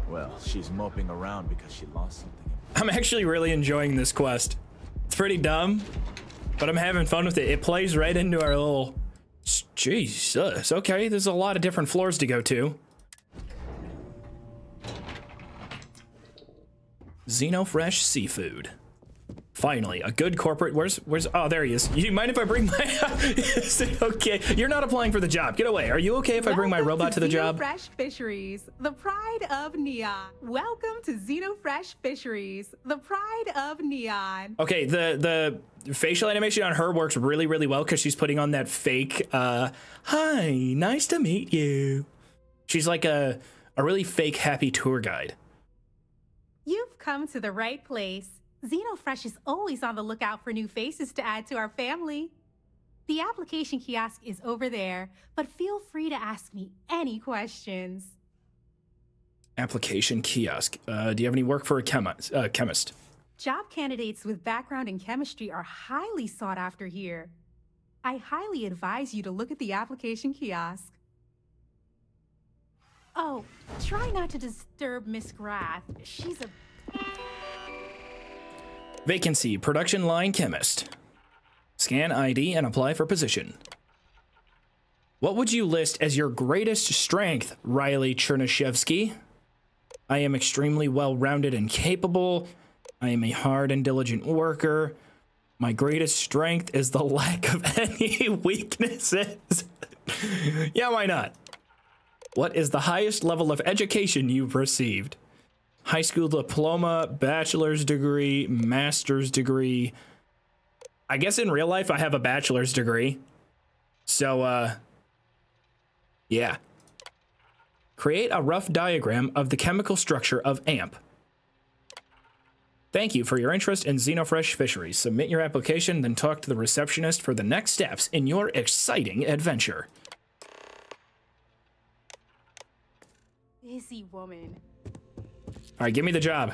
Well, she's moping around because she lost something. I'm actually really enjoying this quest. It's pretty dumb, but I'm having fun with it. It plays right into our little. Jesus. Okay, there's a lot of different floors to go to. Xenofresh seafood. Finally, a good corporate. Where's where's? Oh, there he is. You mind if I bring my? is it okay? You're not applying for the job. Get away. Are you okay if I bring my robot to the job? Fresh Fisheries, the pride of Neon. Welcome to Xenofresh Fisheries, the pride of Neon. Okay, the the facial animation on her works really really well because she's putting on that fake. uh Hi, nice to meet you. She's like a a really fake happy tour guide. You've come to the right place. Xenofresh is always on the lookout for new faces to add to our family. The application kiosk is over there, but feel free to ask me any questions. Application kiosk. Uh, do you have any work for a chemi- uh, chemist? Job candidates with background in chemistry are highly sought after here. I highly advise you to look at the application kiosk. Oh, try not to disturb Miss Grath. She's a Vacancy: production line chemist. Scan ID and apply for position. What would you list as your greatest strength, Riley Chernyshevsky? I am extremely well rounded and capable. I am a hard and diligent worker. My greatest strength is the lack of any weaknesses. yeah, why not? What is the highest level of education you've received? High school diploma, bachelor's degree, master's degree. I guess in real life I have a bachelor's degree. So, uh, yeah. Create a rough diagram of the chemical structure of AMP. Thank you for your interest in Xenofresh Fisheries. Submit your application, then talk to the receptionist for the next steps in your exciting adventure. Busy woman. All right, give me the job.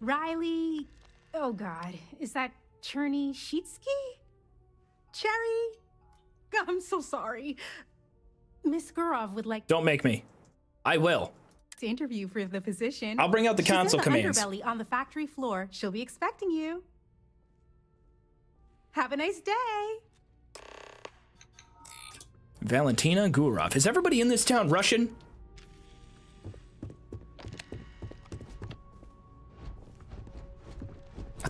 Riley. Oh God, is that Cherny Sheetsky? Cherry? I'm so sorry. Miss Gurov would like Don't make me. I will. to interview for the position. I'll bring out the She's in the commands. underbelly on the factory floor. She'll be expecting you. Have a nice day. Valentina Gurov. Is everybody in this town Russian?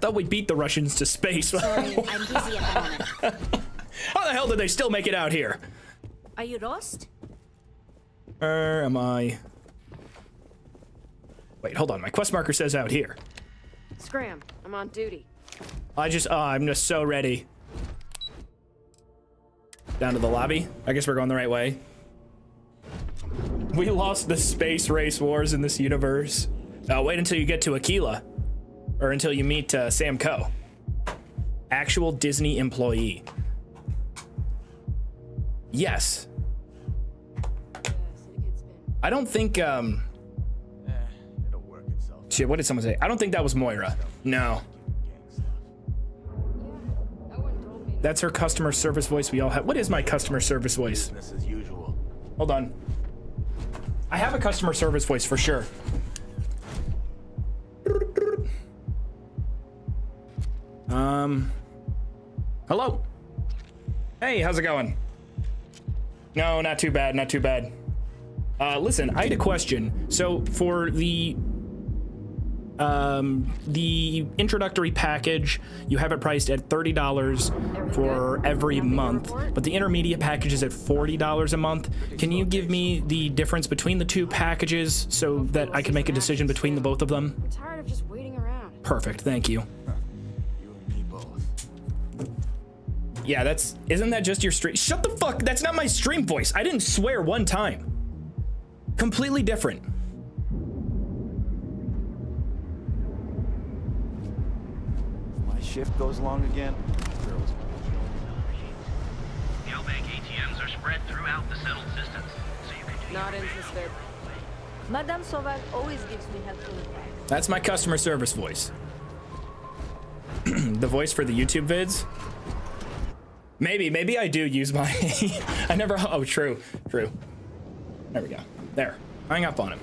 Thought we beat the Russians to space. Sorry, I'm busy at the moment. How the hell did they still make it out here? Are you lost? Where am I? Wait, hold on. My quest marker says out here. Scram, I'm on duty. I just, oh, I'm just so ready. Down to the lobby. I guess we're going the right way. We lost the space race wars in this universe. Uh, wait until you get to Akila. Or until you meet uh, Sam Coe. Actual Disney employee. Yes. I don't think, um... Shit, what did someone say? I don't think that was Moira. No. That's her customer service voice we all have. What is my customer service voice? Business as usual. Hold on. I have a customer service voice for sure. Um. Hello. Hey, how's it going? No, not too bad, not too bad. Uh, listen, I had a question. So for the um, the introductory package, you have it priced at $30 for every month, but the intermediate package is at $40 a month. Can you give me the difference between the two packages so that I can make a decision between the both of them? I'm tired of just waiting around. Perfect, thank you. Yeah, that's isn't that just your stream? Shut the fuck! That's not my stream voice. I didn't swear one time. Completely different. My shift goes long again. GalBank ATMs are spread throughout the settled systems, so you can do Not interested. Madame Sauvage always gives me helpful advice. That's my customer service voice. the voice for the YouTube vids. Maybe, maybe I do use my. I never. Oh, true, true. There we go. There. Hang up on him.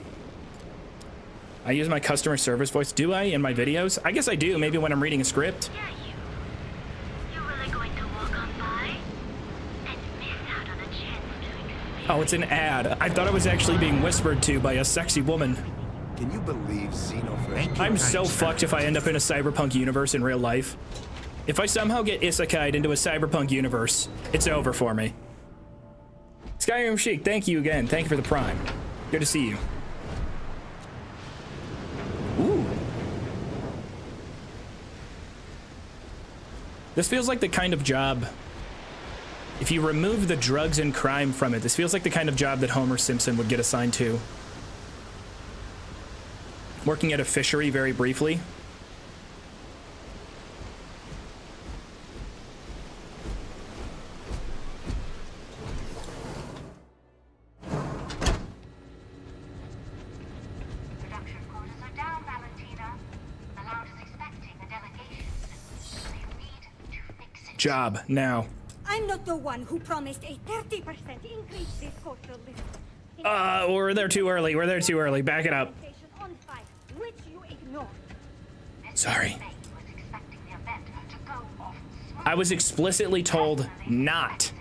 I use my customer service voice. Do I in my videos? I guess I do. Maybe when I'm reading a script. Oh, it's an ad. I thought I was actually being whispered to by a sexy woman. Can you believe Xenofresh? I'm so fucked if I end up in a cyberpunk universe in real life. If I somehow get isekai'd into a cyberpunk universe, it's over for me. Skyrim Chic, thank you again. Thank you for the prime. Good to see you. Ooh. This feels like the kind of job. If you remove the drugs and crime from it, this feels like the kind of job that Homer Simpson would get assigned to. Working at a fishery very briefly. Production quotas are down, Valentina. The Lord is expecting a delegation. They need to fix it. Job now. I'm not the one who promised a 30% increase this quarter. Uh, we're there too early. We're there too early. Back it up. Sorry. I was explicitly told not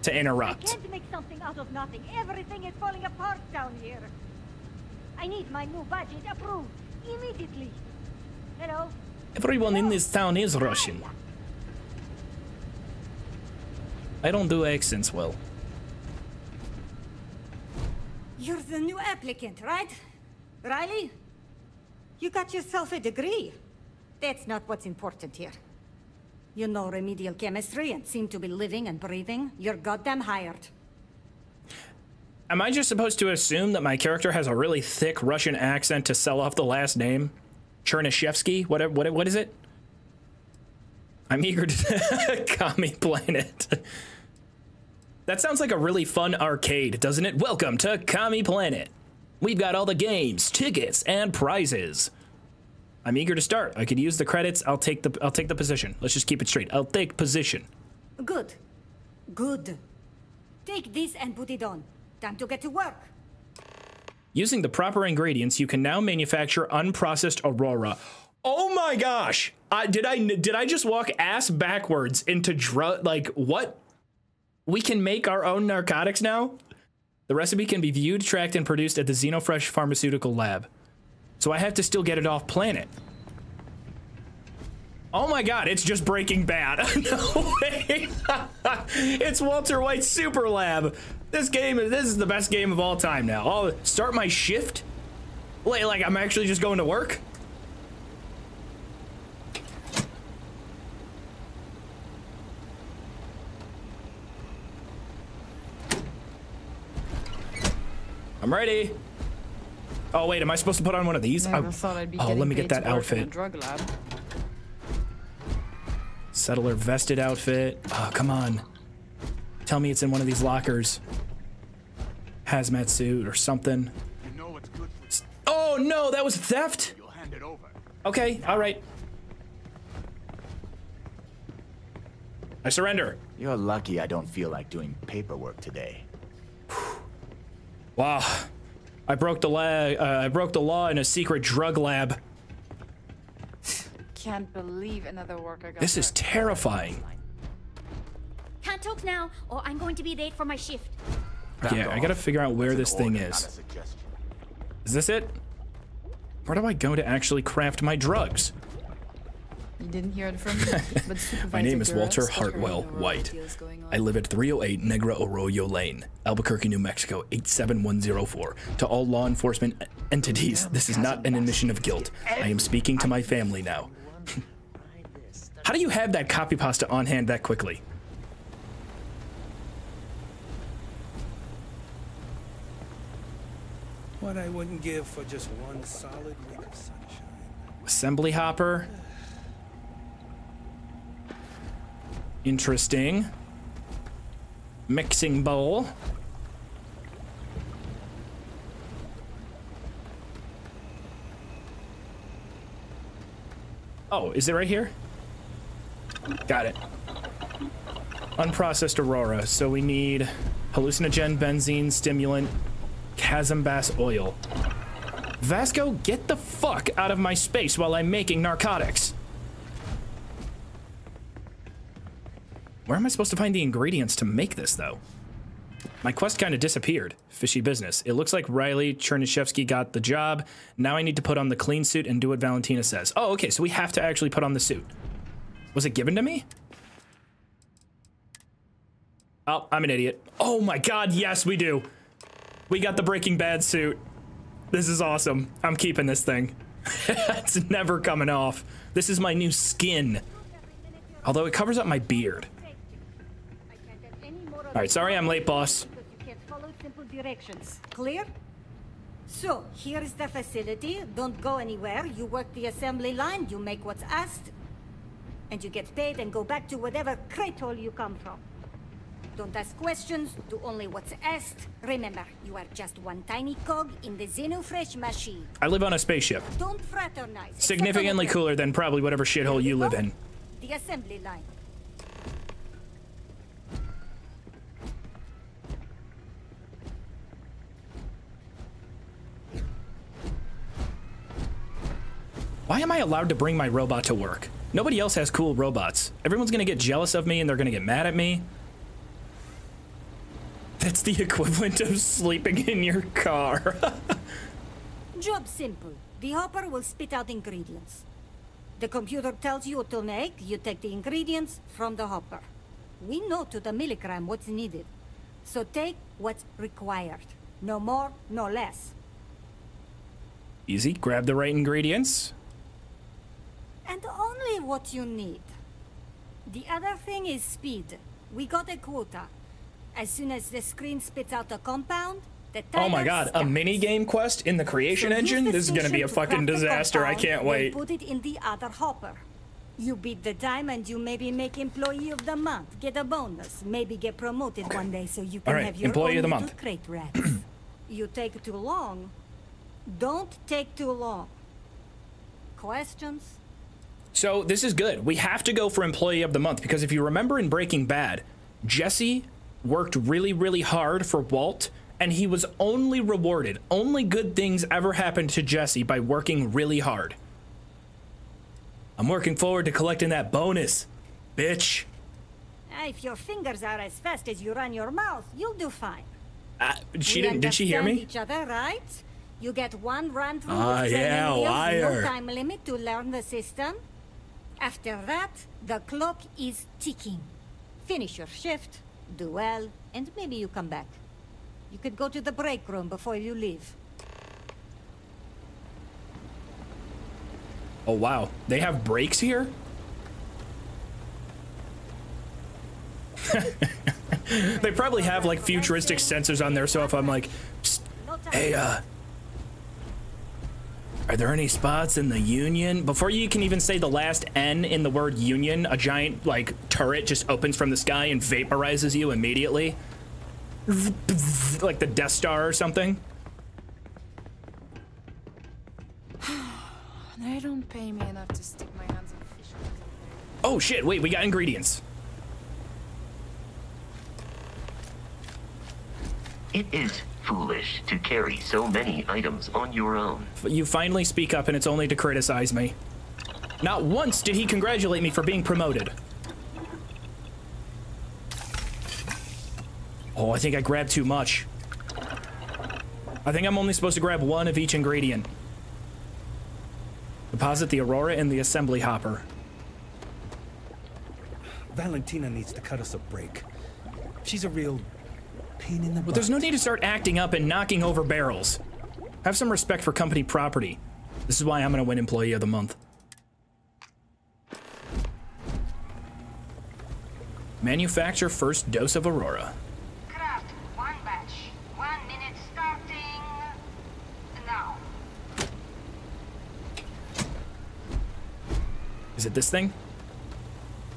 to interrupt. Can't make something out of nothing. Everything is falling apart down here. I need my new budget approved immediately. Hello? Everyone in this town is Russian. I don't do accents well. You're the new applicant, right? Riley? You got yourself a degree. That's not what's important here. You know remedial chemistry and seem to be living and breathing. You're goddamn hired. Am I just supposed to assume that my character has a really thick Russian accent to sell off the last name? Chernyshevsky? What, what, what is it? I'm eager to Kami Planet. that sounds like a really fun arcade, doesn't it? Welcome to Kami Planet. We've got all the games, tickets, and prizes. I'm eager to start. I could use the credits. I'll take the I'll take the position. Let's just keep it straight. I'll take position. Good. Good. Take this and put it on. Time to get to work. Using the proper ingredients, you can now manufacture unprocessed aurora. Oh my gosh! Uh, did I did I just walk ass backwards into drug? Like what? We can make our own narcotics now. The recipe can be viewed, tracked, and produced at the Xenofresh Pharmaceutical Lab. So I have to still get it off planet. Oh my god, it's just Breaking Bad. no way. it's Walter White's Super Lab. This game is this is the best game of all time now. I'll start my shift. Like, like I'm actually just going to work. I'm ready. Oh wait, am I supposed to put on one of these? Never I- oh, thought I'd be oh, let me get that to work in a outfit. drug lab. Settler vested outfit. Oh, come on. Tell me it's in one of these lockers. Hazmat suit or something. S- Oh no, that was theft. Okay, all right. I surrender. You're lucky I don't feel like doing paperwork today. Wow. I broke the la- uh, I broke the law in a secret drug lab. Can't believe another worker got This is terrifying. Can't talk now, or I'm going to be late for my shift. Yeah, I gotta figure out where this thing is. Is this it? Where do I go to actually craft my drugs? You didn't hear it from me, but My name is Walter Hartwell White. deals going on. I live at 308 Negra Arroyo Lane, Albuquerque, New Mexico, 87104. To all law enforcement entities, this is not an admission of guilt. I am speaking to my family now. How do you have that copy pasta on hand that quickly? What I wouldn't give for just one solid week of sunshine. Assembly hopper. Interesting. Mixing bowl. Oh, is it right here? Got it. Unprocessed aurora. So we need hallucinogen, benzene, stimulant, chasmbass oil. Vasco, get the fuck out of my space while I'm making narcotics. Where am I supposed to find the ingredients to make this, though? My quest kind of disappeared. Fishy business. It looks like Riley Chernyshevsky got the job. Now I need to put on the clean suit and do what Valentina says. Oh, okay, so we have to actually put on the suit. Was it given to me? Oh, I'm an idiot. Oh my god, yes, we do. We got the Breaking Bad suit. This is awesome. I'm keeping this thing. it's never coming off. This is my new skin. Although it covers up my beard. All right, sorry I'm late, boss. You can't follow simple directions. Clear? So, here is the facility. Don't go anywhere. You work the assembly line, you make what's asked, and you get paid and go back to whatever crate hole you come from. Don't ask questions, do only what's asked. Remember, you are just one tiny cog in the Xenofresh machine. I live on a spaceship. Don't fraternize. Significantly cooler than probably whatever shithole you live in. The assembly line. Why am I allowed to bring my robot to work? Nobody else has cool robots. Everyone's gonna get jealous of me and they're gonna get mad at me. That's the equivalent of sleeping in your car. Job simple. The hopper will spit out ingredients. The computer tells you what to make, you take the ingredients from the hopper. We know to the milligram what's needed. So take what's required. No more, no less. Easy. Grab the right ingredients. And only what you need. The other thing is speed. We got a quota. As soon as the screen spits out a compound, the Oh my god, a mini game quest in the creation So engine? the This is gonna be a fucking disaster. I can't wait. Put it in the other hopper. You beat the time and you maybe make employee of the month, get a bonus, maybe get promoted one day so you can right, have your employee own of the month. crate rats. you take too long. Don't take too long. Questions? So this is good. We have to go for employee of the month because if you remember in Breaking Bad, Jesse worked really, really hard for Walt, and he was only rewarded. Only good things ever happened to Jesse by working really hard. I'm working forward to collecting that bonus, bitch. Ah, If your fingers are as fast as you run your mouth, you'll do fine. Uh, she We didn't. Did she hear me? Each other, right? You get one run through Ah, with yeah, liar. no time limit to learn the system. After that, the clock is ticking. Finish your shift, do well, and maybe you come back. You could go to the break room before you leave. Oh wow, they have breaks here. they probably have like futuristic sensors on there. So if I'm like, "Psst, hey, uh, are there any spots in the Union? Before you can even say the last N in the word Union, a giant like turret just opens from the sky and vaporizes you immediately, like the Death Star or something. They don't pay me enough to stick my hands in fish. Oh shit! Wait, we got ingredients. It is foolish to carry so many items on your own. You finally speak up, and it's only to criticize me. Not once did he congratulate me for being promoted. Oh, I think I grabbed too much. I think I'm only supposed to grab one of each ingredient. Deposit the Aurora in the assembly hopper. Valentina needs to cut us a break. She's a real pain in the Well, there's no need to start acting up and knocking over barrels. Have some respect for company property. This is why I'm gonna win Employee of the Month. Manufacture first dose of Aurora. Craft one batch. One minute starting now. Is it this thing?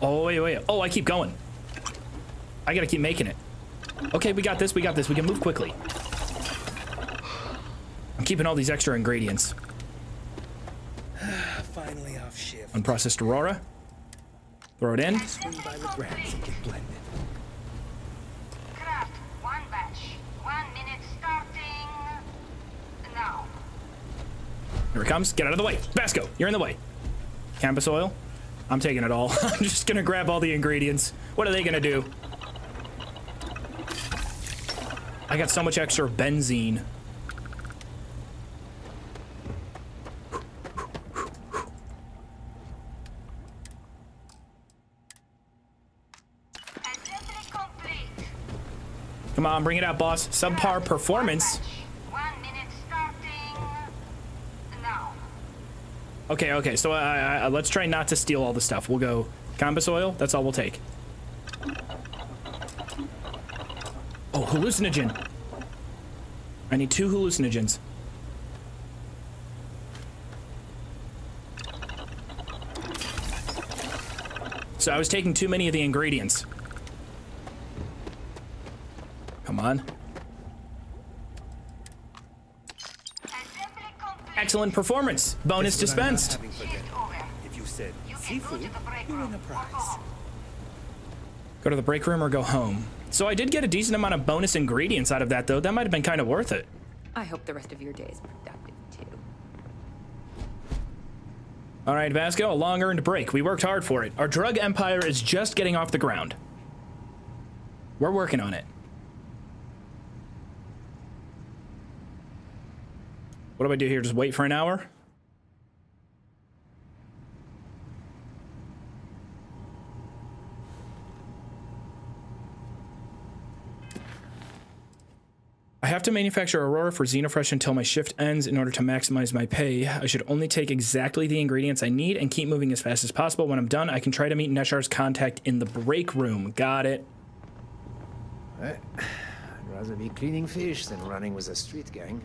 Oh, wait, wait. Oh, I keep going. I gotta keep making it. Okay, we got this, we got this. We can move quickly. I'm keeping all these extra ingredients. Finally off shift. Unprocessed Aurora. Throw it in. Swing by Legrand's and get blended. Craft one batch. One minute starting now. Here it comes. Get out of the way. Vasco, you're in the way. Campus oil. I'm taking it all. I'm just gonna grab all the ingredients. What are they gonna do? I got so much extra benzene. Come on, bring it out, boss. Subpar performance. Okay, okay. So uh, uh, let's try not to steal all the stuff. We'll go chasmbass oil. That's all we'll take. Oh, hallucinogen. I need two hallucinogens. So I was taking too many of the ingredients. Come on. Excellent performance. Bonus Guess what I'm not dispensed. having for dinner? If you said seafood, you win a prize. Go to the break room or go home. So I did get a decent amount of bonus ingredients out of that, though. That might have been kind of worth it. I hope the rest of your day is productive too. All right, Vasco, a long earned break. We worked hard for it. Our drug empire is just getting off the ground. We're working on it. What do I do here? Just wait for an hour? I have to manufacture Aurora for Xenofresh until my shift ends in order to maximize my pay. I should only take exactly the ingredients I need and keep moving as fast as possible. When I'm done, I can try to meet Neshar's contact in the break room. Got it. Eh, I'd rather be cleaning fish than running with a street gang.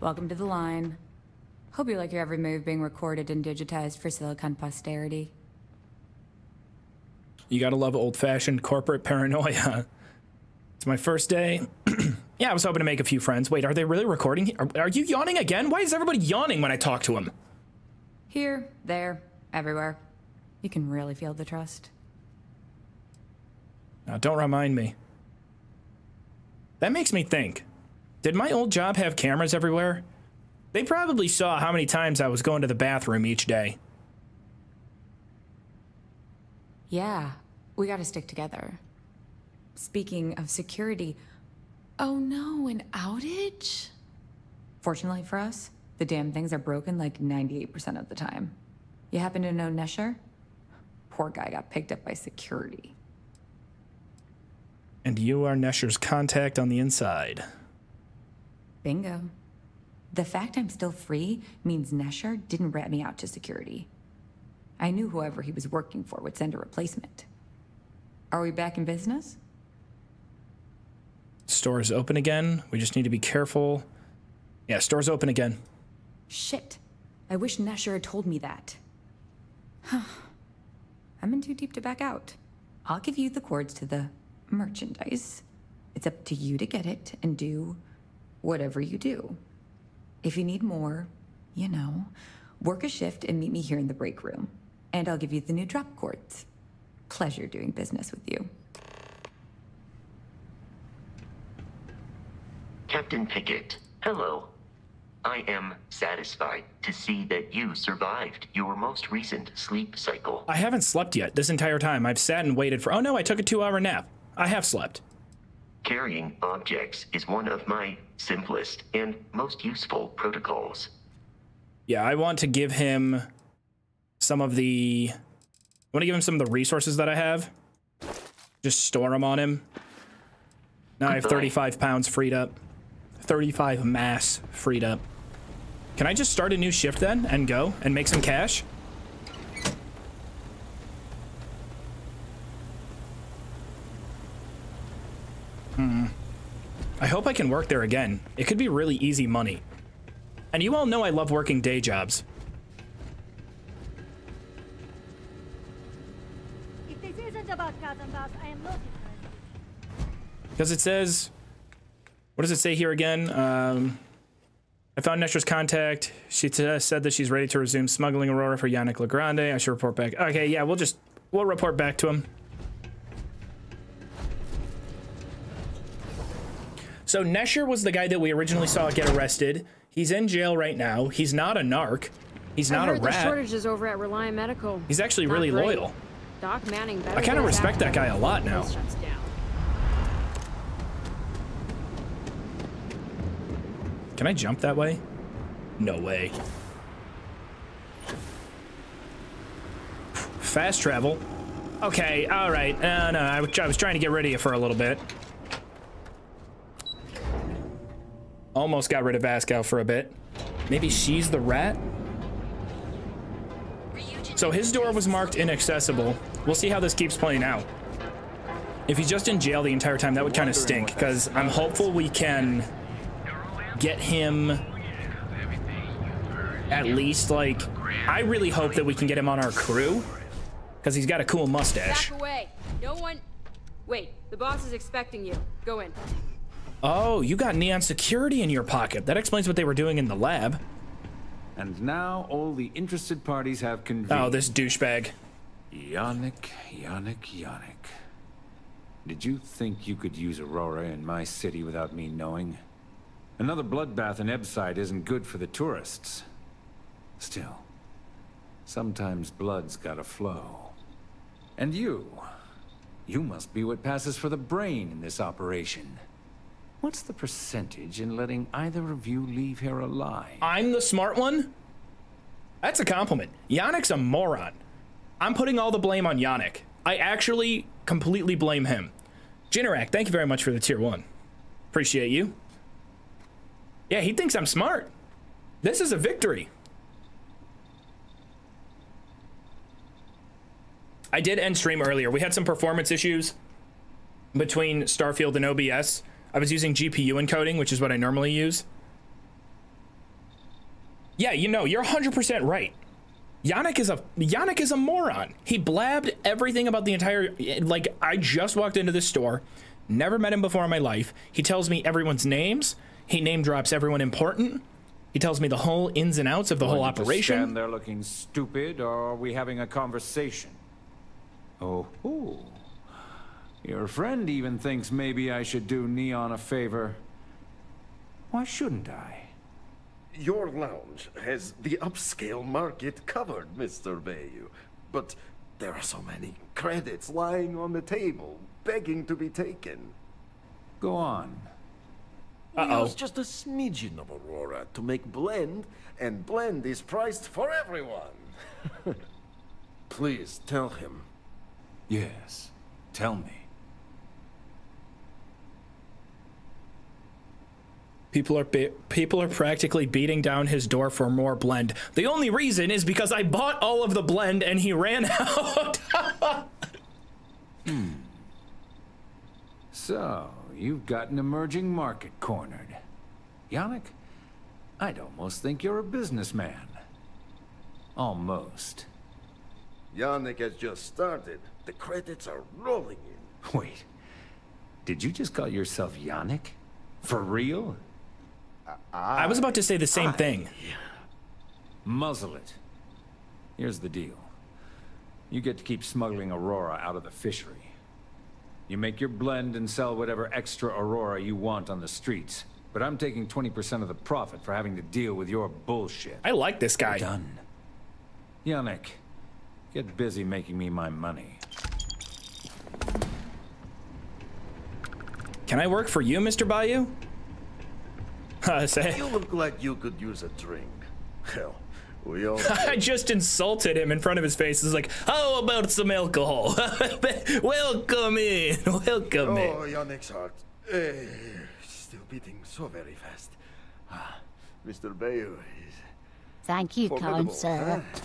Welcome to the line. Hope you like your every move being recorded and digitized for Silicon posterity. You gotta love old fashioned corporate paranoia. It's my first day. yeah, I was hoping to make a few friends. Wait, are they really recording? Are, are you yawning again? Why is everybody yawning when I talk to him? Here, there, everywhere. You can really feel the trust. Now, don't remind me. That makes me think. Did my old job have cameras everywhere? They probably saw how many times I was going to the bathroom each day. Yeah, we gotta stick together. Speaking of security, oh no, an outage? Fortunately for us, the damn things are broken like 98% of the time. You happen to know Neshar? Poor guy got picked up by security. And you are Neshar's contact on the inside. Bingo. The fact I'm still free means Neshar didn't rat me out to security. I knew whoever he was working for would send a replacement. Are we back in business? Store's open again. We just need to be careful. Yeah, store's open again. Shit. I wish Neshar had told me that. I'm in too deep to back out. I'll give you the cords to the merchandise. It's up to you to get it and do whatever you do. If you need more, you know, work a shift and meet me here in the break room. And I'll give you the new drop cords. Pleasure doing business with you. Captain Pickett, hello. I am satisfied to see that you survived your most recent sleep cycle. I haven't slept yet this entire time. I've sat and waited for. Oh no, I took a two hour nap. I have slept. Carrying objects is one of my simplest and most useful protocols. Yeah, I want to give him some of the. I want to give him some of the resources that I have. Just store them on him. Now I have 35 pounds freed up. 35 mass freed up. Can I just start a new shift then and go and make some cash? Hmm. I hope I can work there again. It could be really easy money. And you all know I love working day jobs. If this isn't about chasmbass, I am looking Because it says, what does it say here again? Um, I found Neshar's contact. She said that she's ready to resume smuggling Aurora for Yannick Legrande. I should report back. Okay, yeah, we'll just, we'll report back to him. So Neshar was the guy that we originally saw get arrested. He's in jail right now. He's not a narc. He's not I a heard the rat. shortages over at Reliant Medical. He's actually Not really great. loyal. Doc Manning I kind of respect that guy a lot now. Shuts down. Can I jump that way? No way. Fast travel. Okay, all right. Uh, no, I, was- I was trying to get rid of you for a little bit. Almost got rid of Vasco for a bit. Maybe she's the rat? So his door was marked inaccessible. We'll see how this keeps playing out. If he's just in jail the entire time, that would kind of stink, because I'm hopeful we can get him at least, like, I really hope that we can get him on our crew, because he's got a cool mustache. Back away. No one. Wait, the boss is expecting you. Go in. Oh, you got neon security in your pocket. That explains what they were doing in the lab. And now all the interested parties have convened. Oh, this douchebag. Yannick, Yannick, Yannick. Did you think you could use Aurora in my city without me knowing? Another bloodbath in Ebbside isn't good for the tourists. Still, sometimes blood's gotta flow. And you, you must be what passes for the brain in this operation. What's the percentage in letting either of you leave here alive? I'm the smart one? That's a compliment. Yannick's a moron. I'm putting all the blame on Yannick. I actually completely blame him. Jinarak, thank you very much for the tier one. Appreciate you. Yeah, he thinks I'm smart. This is a victory. I did end stream earlier. We had some performance issues between Starfield and OBS. I was using GPU encoding, which is what I normally use. Yeah, you know, you're 100% right. Yannick is a Yannick is a moron. He blabbed everything about the entire like I just walked into this store, never met him before in my life. He tells me everyone's names. He name drops everyone important. He tells me the whole ins and outs of the whole Want you to operation. stand there looking stupid, or are we having a conversation? Oh, ooh. Your friend even thinks maybe I should do Neon a favor. Why shouldn't I? Your lounge has the upscale market covered, Mr. Bayu. But there are so many credits lying on the table, begging to be taken. Go on. We use just a smidgen of Aurora to make blend, and blend is priced for everyone. Please tell him. Yes. Tell me. People are people are practically beating down his door for more blend. The only reason is because I bought all of the blend and he ran out. Hmm. So, you've got an emerging market cornered. Yannick, I'd almost think you're a businessman. Almost. Yannick has just started. The credits are rolling in. Wait. Did you just call yourself Yannick? For real? I I was about to say the same thing. Muzzle it. Here's the deal. You get to keep smuggling Aurora out of the fishery. You make your blend and sell whatever extra Aurora you want on the streets. But I'm taking 20% of the profit for having to deal with your bullshit. I like this guy. Done. Yannick, get busy making me my money. Can I work for you, Mr. Bayu? Uh, say. You look like you could use a drink. Hell, we all. I just insulted him in front of his face. It's like, how about some alcohol? welcome in, welcome in. Oh, Yannick's heart. Eh, still beating so very fast. Ah, Mr. Bayu is. Thank you, kind sir. huh?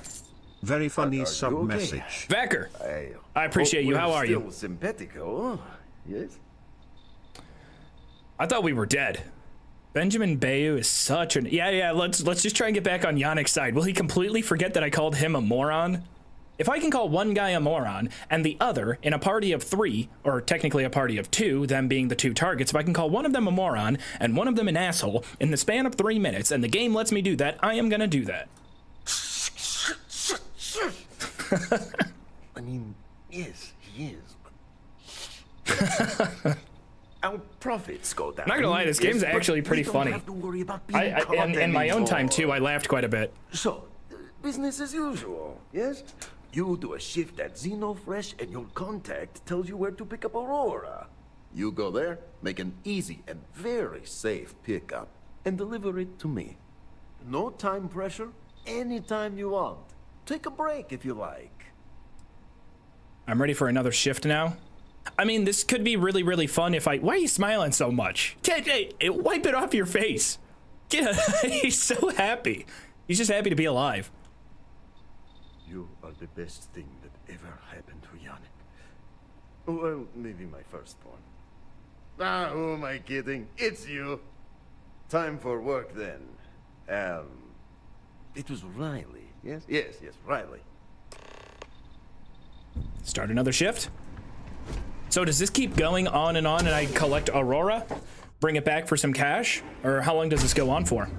Very funny you sub okay? message. Vacker, I, I appreciate you. we're How are you? Still simpatico, yes? I thought we were dead. Benjamin Bayu is such an yeah yeah. Let's let's just try and get back on Yannick's side. Will he completely forget that I called him a moron? If I can call one guy a moron and the other in a party of three, or technically a party of two, them being the two targets, if I can call one of them a moron and one of them an asshole in the span of three minutes, and the game lets me do that, I am gonna do that. I mean, yes, he is. Our profits go down. Not gonna lie, this game's but actually pretty don't funny. have to worry about being I, I caught in, my own time too, I laughed quite a bit. So, business as usual, yes? You do a shift at Xenofresh and your contact tells you where to pick up Aurora. You go there, make an easy and very safe pickup, and deliver it to me. No time pressure, anytime you want. Take a break if you like. I'm ready for another shift now. I mean, this could be really, really fun if I. Why are you smiling so much? Hey, wipe it off your face. Yeah, he's so happy. He's just happy to be alive. You are the best thing that ever happened to Yannick. Well, maybe my firstborn. Ah, who am I kidding? It's you. Time for work then. Um, it was Riley, yes? Yes, yes, Riley. Start another shift. So does this keep going on and on and I collect Aurora? Bring it back for some cash? Or how long does this go on for?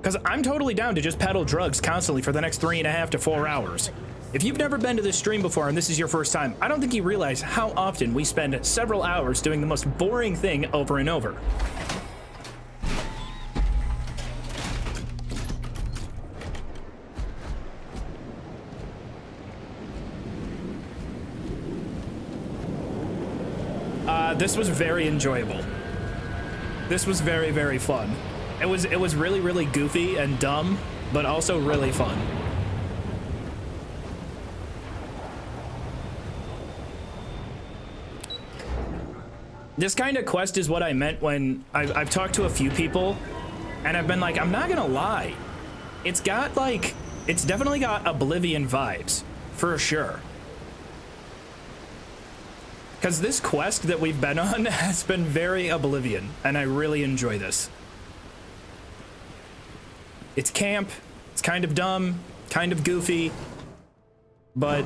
Because I'm totally down to just peddle drugs constantly for the next three and a half to four hours. If you've never been to this stream before and this is your first time, I don't think you realize how often we spend several hours doing the most boring thing over and over. This was very enjoyable. This was very, very fun. It was it was really, really goofy and dumb, but also really fun. This kind of quest is what I meant when I've, I've talked to a few people and I've been like, I'm not gonna lie. It's got like, it's definitely got Oblivion vibes, for sure. Because this quest that we've been on has been very Oblivion, and I really enjoy this. It's camp, it's kind of dumb, kind of goofy, but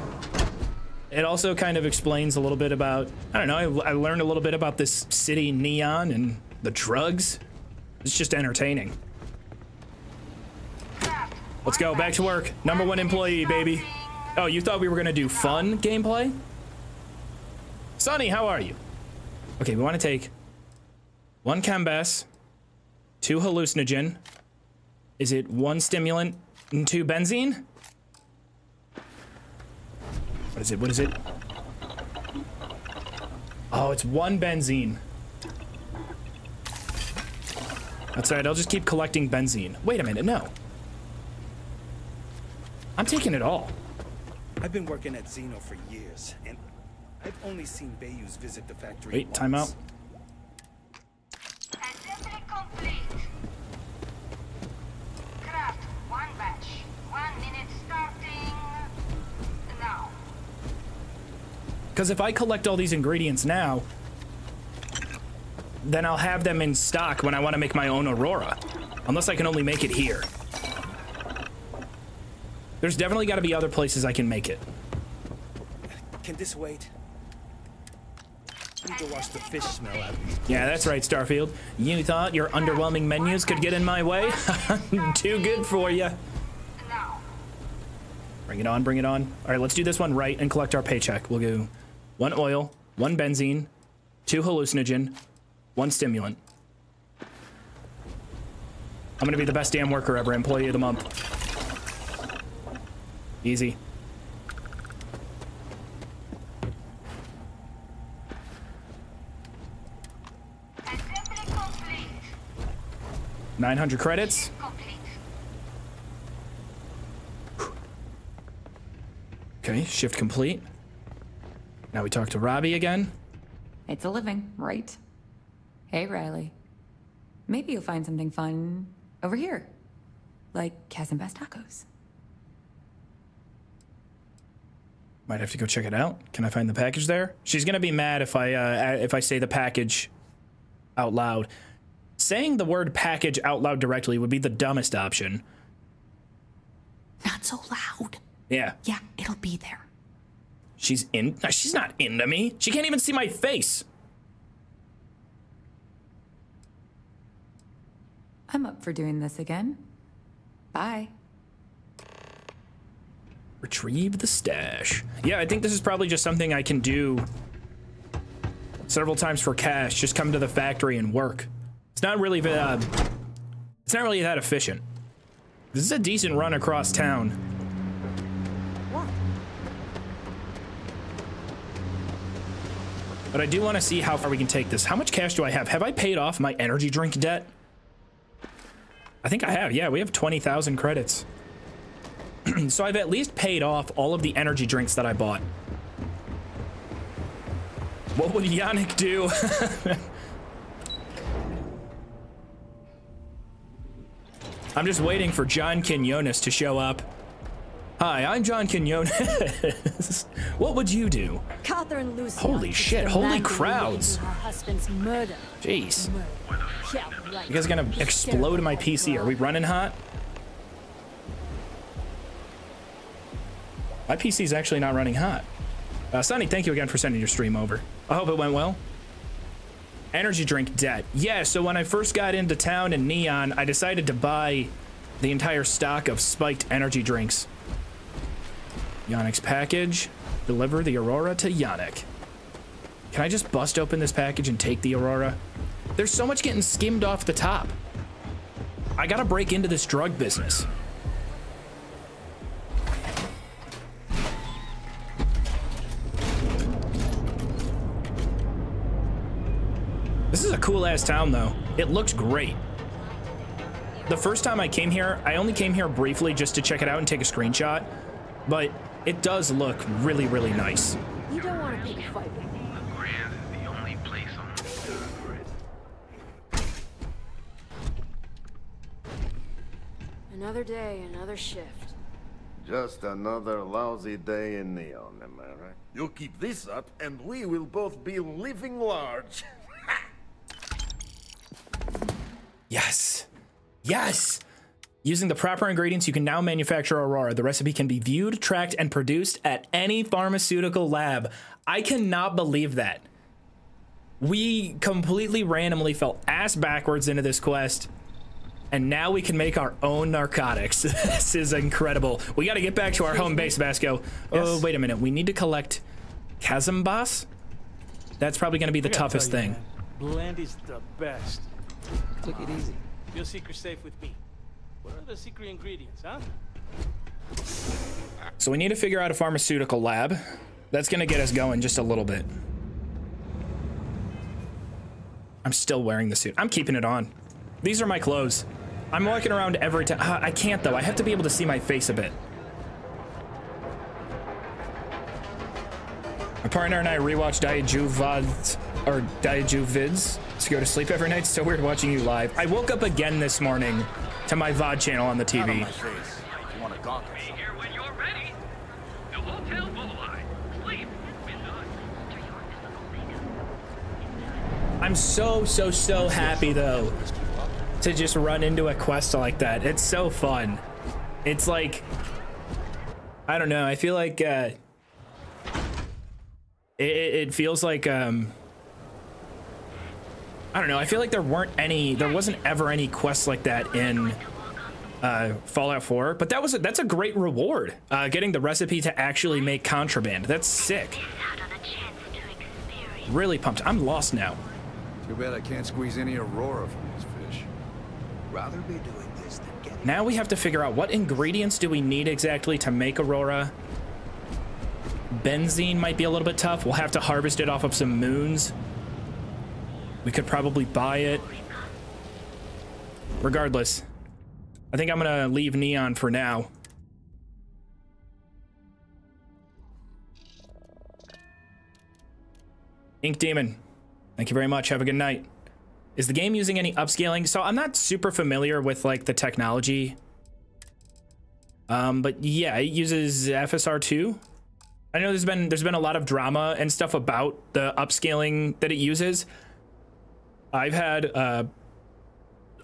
it also kind of explains a little bit about, I don't know, I, I learned a little bit about this city neon and the drugs. It's just entertaining. Let's go, back to work. Number one employee, baby. Oh, you thought we were gonna do fun gameplay? Sonny, how are you? Okay, we want to take one chasmbass, two hallucinogen. Is it one stimulant and two benzene? What is it? What is it? Oh, it's one benzene. That's right, I'll just keep collecting benzene. Wait a minute, no. I'm taking it all. I've been working at Xeno for years, and I've only seen Bayu's visit the factory Wait, time out. Assembly complete. Craft one batch. One minute starting now. Because if I collect all these ingredients now, then I'll have them in stock when I want to make my own Aurora. Unless I can only make it here. There's definitely got to be other places I can make it. Can this wait? To wash the fish smell out of these. Yeah, that's right, Starfield. You thought your underwhelming menus could get in my way? Too good for you. Bring it on, bring it on. All right, let's do this one right and collect our paycheck. We'll go one oil, one benzene, two hallucinogen, one stimulant. I'm gonna be the best damn worker ever, employee of the month. Easy. Nine hundred credits. Okay, shift complete. Now we talk to Robbie again. It's a living, right? Hey, Riley. Maybe you'll find something fun over here, like Chasm Best Tacos. Might have to go check it out. Can I find the package there? She's gonna be mad if I uh, if I say the package out loud. Saying the word package out loud directly would be the dumbest option. Not so loud. Yeah. Yeah, it'll be there. She's in. no, She's not into me. She can't even see my face. I'm up for doing this again. Bye. Retrieve the stash. Yeah, I think this is probably just something I can do several times for cash. Just come to the factory and work. It's not really uh, it's not really that efficient. This is a decent run across town. But I do want to see how far we can take this. How much cash do I have? Have I paid off my energy drink debt? I think I have. Yeah, we have 20,000 credits. so I've at least paid off all of the energy drinks that I bought. What would Yannick do? I'm just waiting for John Quinones to show up. Hi, I'm John Quinones. what would you do? Catherine Lucy. Holy shit, holy crowds. Murder. Jeez. Yeah, right. You guys are gonna explode my PC? Are we running hot? My PC's actually not running hot. Uh, Sonny, thank you again for sending your stream over. I hope it went well. Energy drink debt. Yeah, so when I first got into town in Neon, I decided to buy the entire stock of spiked energy drinks. Yannick's package. Deliver the Aurora to Yannick. Can I just bust open this package and take the Aurora? There's so much getting skimmed off the top. I gotta break into this drug business. This is a cool ass town though. It looks great. The first time I came here, I only came here briefly just to check it out and take a screenshot, but it does look really, really nice. You don't want to pick a fight. Another day, another shift. Just another lousy day in Neon, am I right? You keep this up, and we will both be living large. Yes. Yes. Using the proper ingredients, you can now manufacture Aurora. The recipe can be viewed, tracked, and produced at any pharmaceutical lab. I cannot believe that. We completely randomly fell ass backwards into this quest, and now we can make our own narcotics. this is incredible. We got to get back to our home base, Vasco. Oh, wait a minute. We need to collect chasmbass? That's probably going to be the toughest you, thing. man, Blend is the best. Take it easy. Your secret's safe with me. What are the secret ingredients, huh? So we need to figure out a pharmaceutical lab. That's gonna get us going just a little bit. I'm still wearing the suit. I'm keeping it on. These are my clothes. I'm walking around every time. Uh, I can't though. I have to be able to see my face a bit. My partner and I rewatched Daiju VODs or Daiju vids to go to sleep every night. It's so weird watching you live. I woke up again this morning to my VOD channel on the TV. You want to gawk Be here when you're ready. The Hotel Boulevard. Sleep. Midnight. I'm so, so, so happy though to just run into a quest like that. It's so fun. It's like, I don't know. I feel like uh, it, it it feels like um, I don't know. I feel like there weren't any, there wasn't ever any quests like that in uh, Fallout 4. But that was a, that's a great reward. Uh, getting the recipe to actually make contraband. That's sick. Really pumped. I'm lost now. Too bad I can't squeeze any Aurora from these fish. Rather be doing this than get Now we have to figure out what ingredients do we need exactly to make Aurora. Benzene might be a little bit tough. We'll have to harvest it off of some moons. We could probably buy it. Regardless, I think I'm gonna leave Neon for now. Ink Demon, thank you very much. Have a good night. Is the game using any upscaling? So I'm not super familiar with like the technology. Um, but yeah, it uses FSR2. I know there's been there's been a lot of drama and stuff about the upscaling that it uses. I've had uh,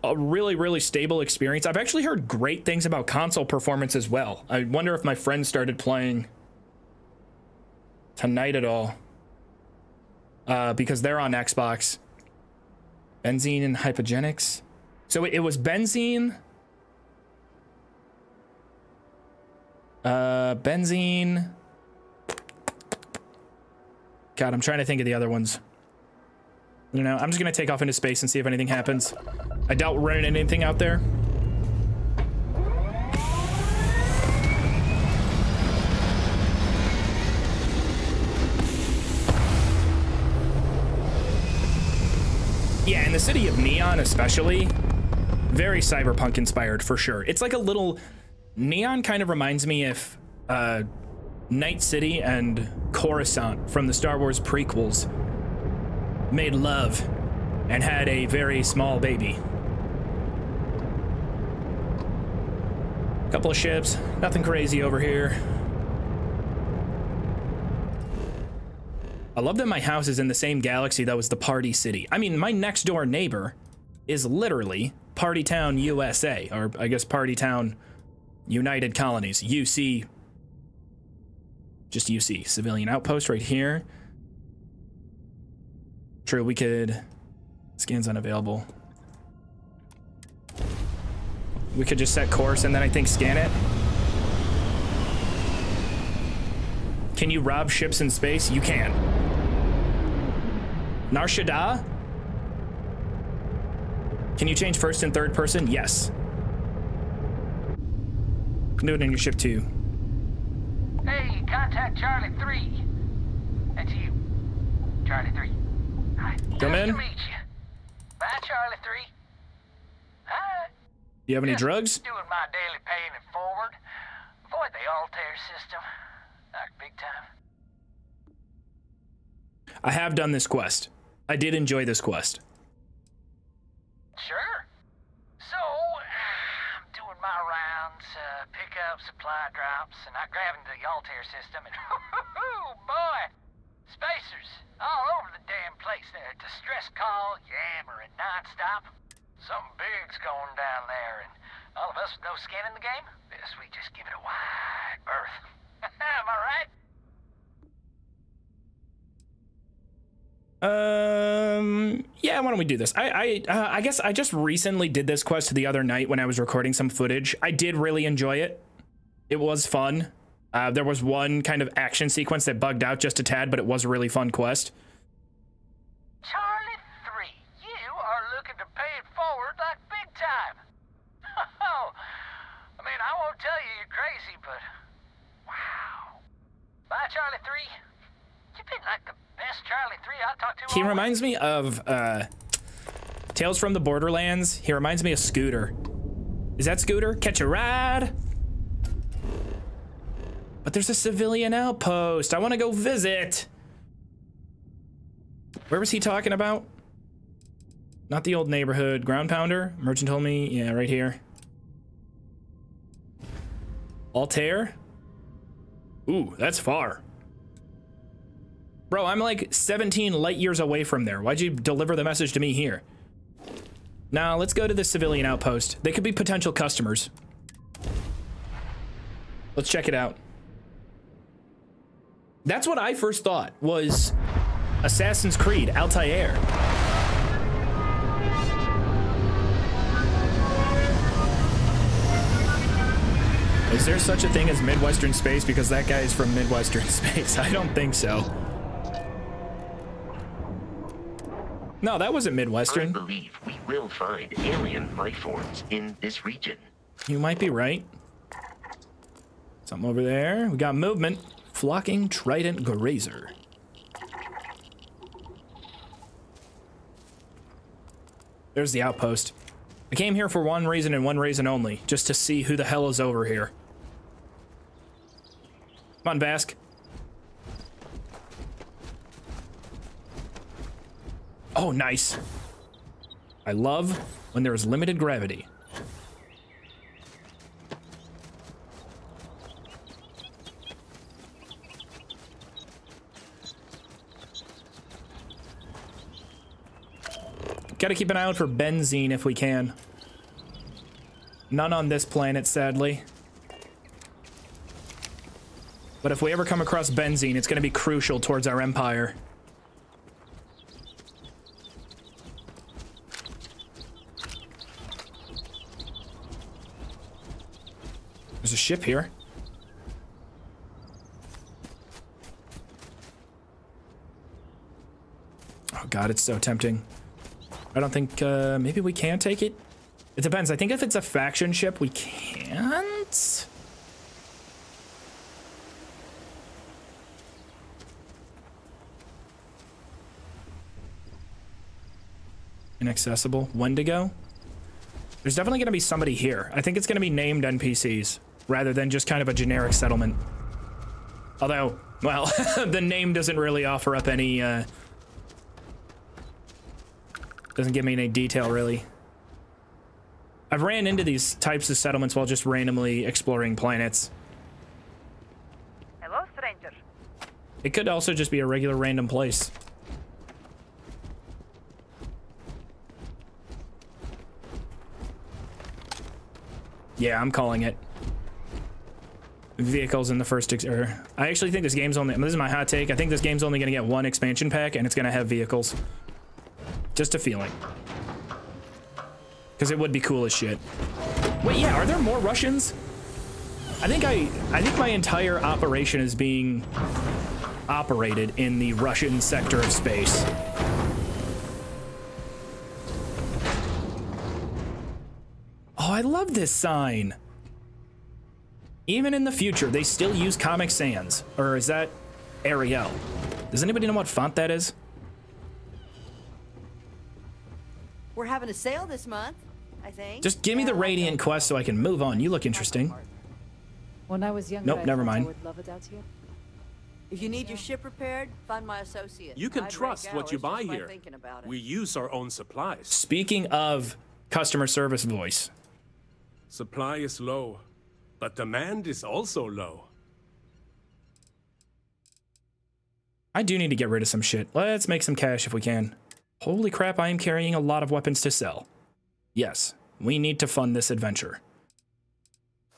a really really stable experience. I've actually heard great things about console performance as well. I wonder if my friends started playing tonight at all uh, because they're on Xbox. Benzene and hypogenics. So it, it was benzene. Uh, benzene. God, I'm trying to think of the other ones. You know, I'm just gonna take off into space and see if anything happens. I doubt we're running anything out there. Yeah, in the city of Neon, especially, very cyberpunk inspired for sure. It's like a little Neon kind of reminds me of uh, Night City and Coruscant from the Star Wars prequels made love and had a very small baby. Couple of ships, nothing crazy over here. I love that my house is in the same galaxy that was the Party City. I mean, my next door neighbor is literally Party Town, USA, or I guess Party Town United Colonies, UC. Just UC, civilian outpost right here. True, we could. Scans unavailable. We could just set course and then I think scan it. Can you rob ships in space? You can. Nar Shaddaa? Can you change first and third person? Yes. Can do it in your ship too. Hey, contact Charlie 3. That's you. Charlie 3. Come nice in. to meet you. Bye, Charlie 3. Hi. You have any drugs? Doing my daily paying it forward. Avoid the Altair system. Like big time. I have done this quest. I did enjoy this quest. Sure. So, I'm doing my rounds, uh, pick up supply drops, and I grab into the Altair system, and boy, spacers all over the damn place. There, distress call, yammering nonstop. Something big's going down there, and all of us with no skin in the game, best we just give it a wide berth. Am I right? Um. Yeah. Why don't we do this? I. I. Uh, I guess I just recently did this quest the other night when I was recording some footage. I did really enjoy it. It was fun. Uh, there was one kind of action sequence that bugged out just a tad, but it was a really fun quest. Charlie 3, you are looking to pay it forward like big time. Oh, I mean, I won't tell you you're crazy, but wow. Bye, Charlie 3. You've been like the best Charlie 3 I talked to He reminds me of uh, Tales from the Borderlands. He reminds me of Scooter. Is that Scooter? Catch a ride. But there's a civilian outpost. I want to go visit. Where was he talking about? Not the old neighborhood. Ground pounder? Merchant told me. Yeah, right here. Altair? Ooh, that's far. Bro, I'm like 17 light years away from there. Why'd you deliver the message to me here? Now, let's go to the civilian outpost. They could be potential customers. Let's check it out. That's what I first thought was Assassin's Creed Altair. Is there such a thing as Midwestern space? Because that guy is from Midwestern space. I don't think so. No, that wasn't Midwestern. I believe we will find alien life forms in this region. You might be right. Something over there. We got movement. Flocking Trident Grazer. There's the outpost. I came here for one reason and one reason only, just to see who the hell is over here. Come on, Vasco. Oh, nice. I love when there is limited gravity. Gotta keep an eye out for benzene if we can. None on this planet, sadly. But if we ever come across benzene, it's gonna be crucial towards our empire. There's a ship here. Oh god, it's so tempting. I don't think, uh, maybe we can take it? It depends. I think if it's a faction ship, we can't. Inaccessible. Wendigo? There's definitely going to be somebody here. I think it's going to be named NPCs rather than just kind of a generic settlement. Although, well, the name doesn't really offer up any, uh, doesn't give me any detail, really. I've ran into these types of settlements while just randomly exploring planets. Hello, stranger. It could also just be a regular random place. Yeah, I'm calling it. Vehicles in the first, ex or I actually think this game's only, this is my hot take, I think this game's only gonna get one expansion pack and it's gonna have vehicles. Just a feeling. Because it would be cool as shit. Wait, yeah, are there more Russians? I think I, I think my entire operation is being operated in the Russian sector of space. Oh, I love this sign. Even in the future, they still use Comic Sans. Or is that Arial? Does anybody know what font that is? We're having a sale this month, I think. Just give me the Radiant quest so I can move on. You look interesting. When I was younger, Nope, I never I mind. would love it out here. If you need your ship repaired, find my associate. You can I'd trust what you buy here. thinking about it. We use our own supplies. Speaking of customer service voice, Supply is low. but demand is also low. I do need to get rid of some shit. Let's make some cash if we can. Holy crap, I am carrying a lot of weapons to sell. Yes, we need to fund this adventure.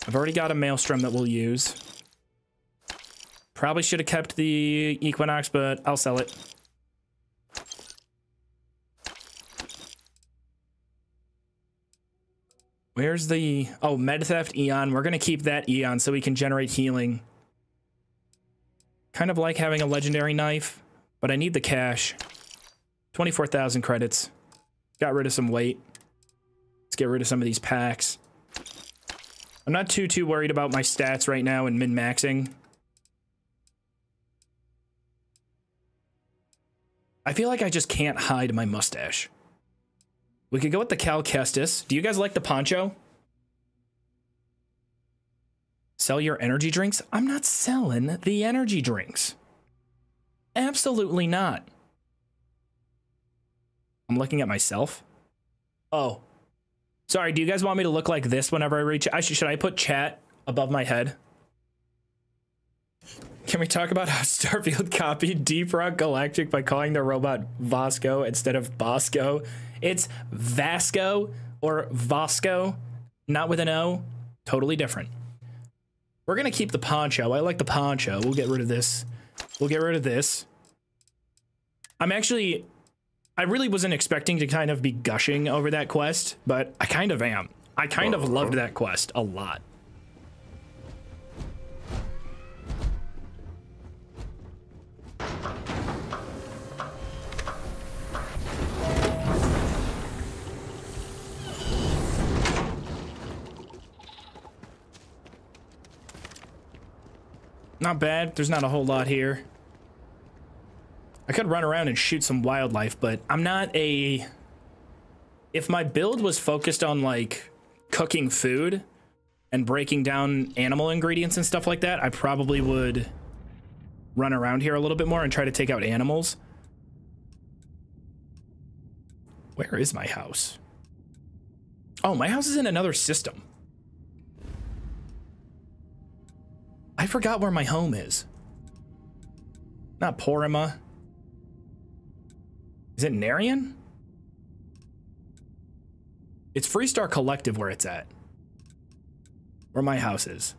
I've already got a Maelstrom that we'll use. Probably should have kept the Equinox, but I'll sell it. Where's the... Oh, Medtheft Eon. We're going to keep that Eon so we can generate healing. Kind of like having a legendary knife, but I need the cash. 24,000 credits. Got rid of some weight. Let's get rid of some of these packs. I'm not too, too worried about my stats right now and min-maxing. I feel like I just can't hide my mustache. We could go with the Cal Kestis. Do you guys like the poncho? Sell your energy drinks? I'm not selling the energy drinks. Absolutely not. I'm looking at myself. Oh. Sorry, do you guys want me to look like this whenever I reach? I should, should I put chat above my head? Can we talk about how Starfield copied Deep Rock Galactic by calling the robot Vasco instead of Bosco? It's Vasco or Vasco, not with an O. Totally different. We're gonna keep the poncho. I like the poncho. We'll get rid of this. We'll get rid of this. I'm actually, I really wasn't expecting to kind of be gushing over that quest, but I kind of am. I kind of loved that quest a lot. Not bad. There's not a whole lot here. I could run around and shoot some wildlife, but I'm not a... If my build was focused on, like, cooking food and breaking down animal ingredients and stuff like that, I probably would run around here a little bit more and try to take out animals. Where is my house? Oh, my house is in another system. I forgot where my home is. Not Porrima. Is it Narion? It's Freestar Collective where it's at. Where my house is.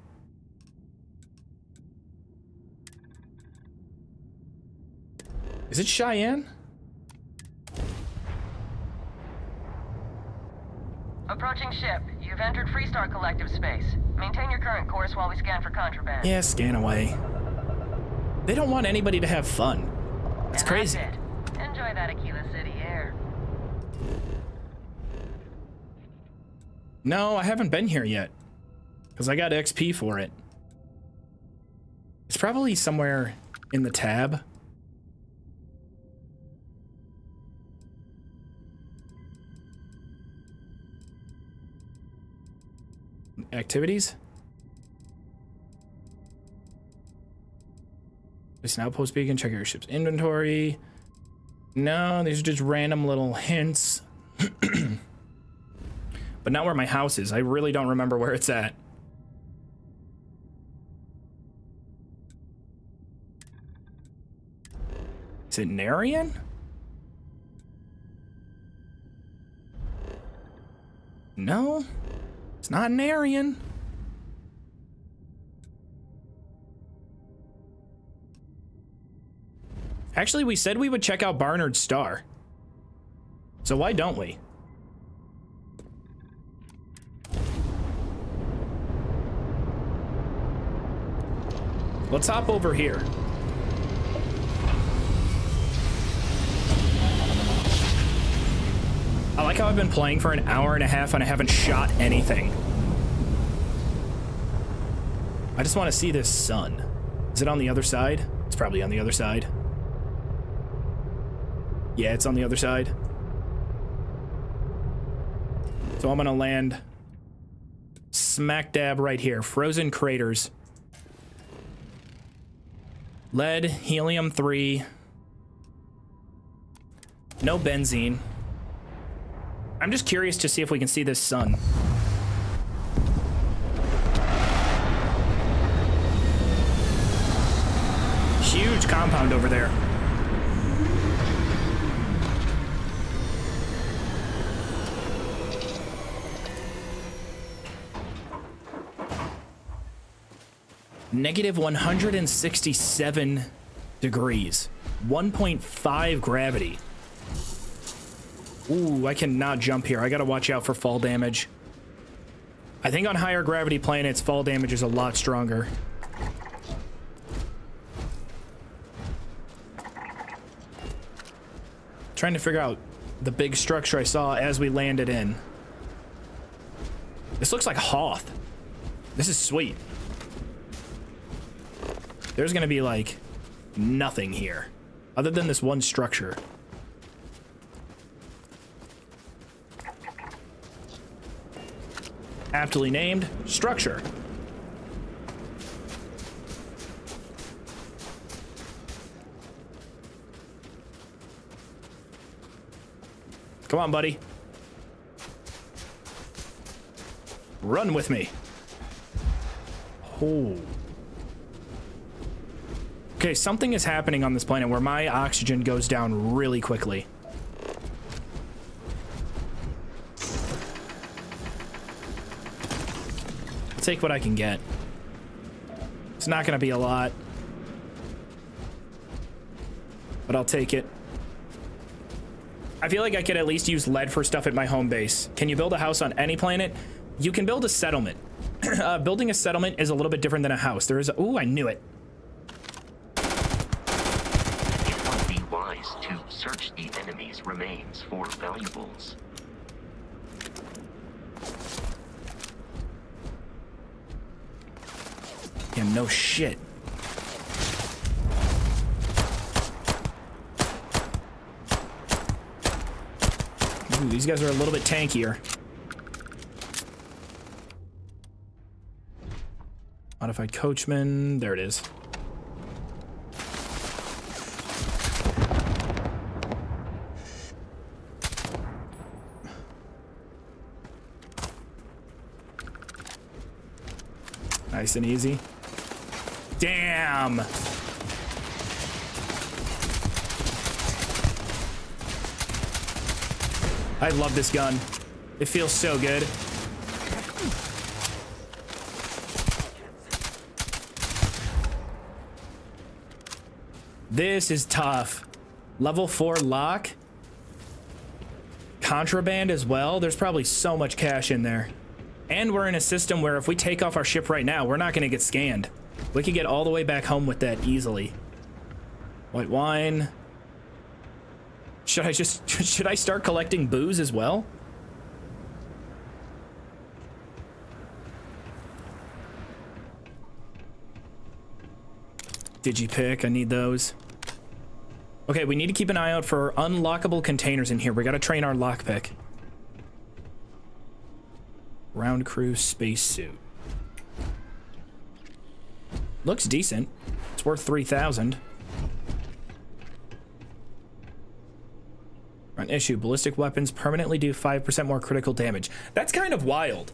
Is it Cheyenne? Approaching ship. You've entered Freestar Collective space. Maintain your current course while we scan for contraband. Yeah, scan away. They don't want anybody to have fun. It's And crazy. It. Enjoy that Akila City air. No, I haven't been here yet. Because I got XP for it. It's probably somewhere in the tab. Activities? It's now post beacon. Check your ship's inventory. No, these are just random little hints. but not where my house is. I really don't remember where it's at. Is it Narion? No, it's not Narion. Actually, we said we would check out Barnard's Star. So why don't we? Let's hop over here. I like how I've been playing for an hour and a half and I haven't shot anything. I just want to see this sun. Is it on the other side? It's probably on the other side. Yeah, it's on the other side. So I'm gonna land smack dab right here. Frozen craters. Lead, helium 3. No benzene. I'm just curious to see if we can see this sun. Huge compound over there. Negative 167 degrees. 1.5 gravity. Ooh, I cannot jump here. I gotta watch out for fall damage. I think on higher gravity planets, fall damage is a lot stronger. Trying to figure out the big structure I saw as we landed in. This looks like Hoth. This is sweet. There's gonna be like nothing here other than this one structure. Aptly named structure. Come on, buddy. Run with me. Oh. Okay, something is happening on this planet where my oxygen goes down really quickly. I'll take what I can get. It's not going to be a lot. But I'll take it. I feel like I could at least use lead for stuff at my home base. Can you build a house on any planet? You can build a settlement. uh, building a settlement is a little bit different than a house. There is a... Ooh, I knew. It would be wise to search the enemy's remains for valuables. Yeah, no shit. Ooh, these guys are a little bit tankier. Modified coachman. There it is. Nice and easy. Damn! I love this gun. It feels so good. This is tough. Level 4 lock. Contraband as well. There's probably so much cash in there. And we're in a system where if we take off our ship right now, we're not going to get scanned. We could get all the way back home with that easily. White wine. Should I just, should I start collecting booze as well? Digipick, I need those. Okay, we need to keep an eye out for unlockable containers in here. We gotta train our lockpick. Round crew spacesuit. Looks decent. It's worth 3,000. An issue. Ballistic weapons permanently do 5% more critical damage. That's kind of wild.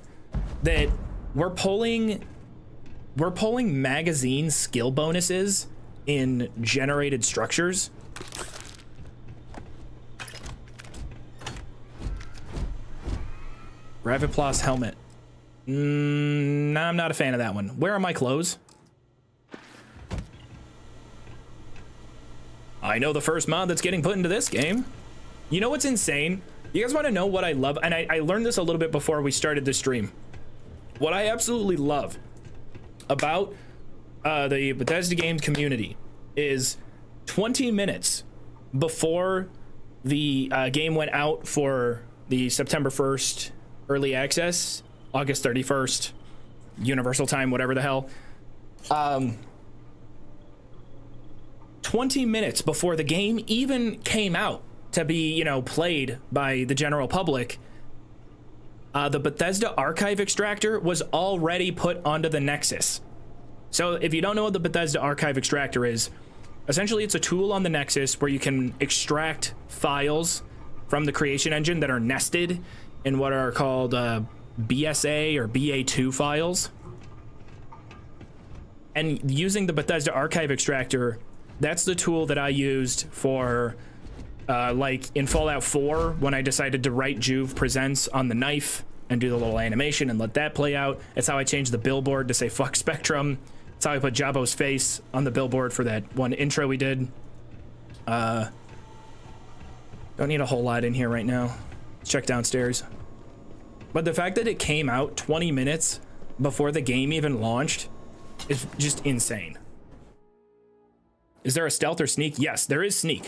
That we're pulling... We're pulling magazine skill bonuses in generated structures. Raviplos helmet. Mm, nah, I'm not a fan of that one. Where are my clothes? I know the first mod that's getting put into this game. You know what's insane? You guys want to know what I love? And I, I learned this a little bit before we started the stream. What I absolutely love about uh, the Bethesda game community is 20 minutes before the uh, game went out for the September 1st early access, August 31st, universal time, whatever the hell. Um, 20 minutes before the game even came out to be, you know, played by the general public, uh, the Bethesda Archive Extractor was already put onto the Nexus. So if you don't know what the Bethesda Archive Extractor is, essentially it's a tool on the Nexus where you can extract files from the creation engine that are nested in what are called uh, BSA or BA2 files. And using the Bethesda Archive Extractor, That's the tool that I used for, uh, like in Fallout 4 when I decided to write Joov Presents on the knife and do the little animation and let that play out. It's how I changed the billboard to say fuck Spectrum. It's how I put Jabo's face on the billboard for that one intro we did. Uh, don't need a whole lot in here right now. Let's check downstairs. But the fact that it came out 20 minutes before the game even launched is just insane. Is there a stealth or sneak? Yes, there is sneak.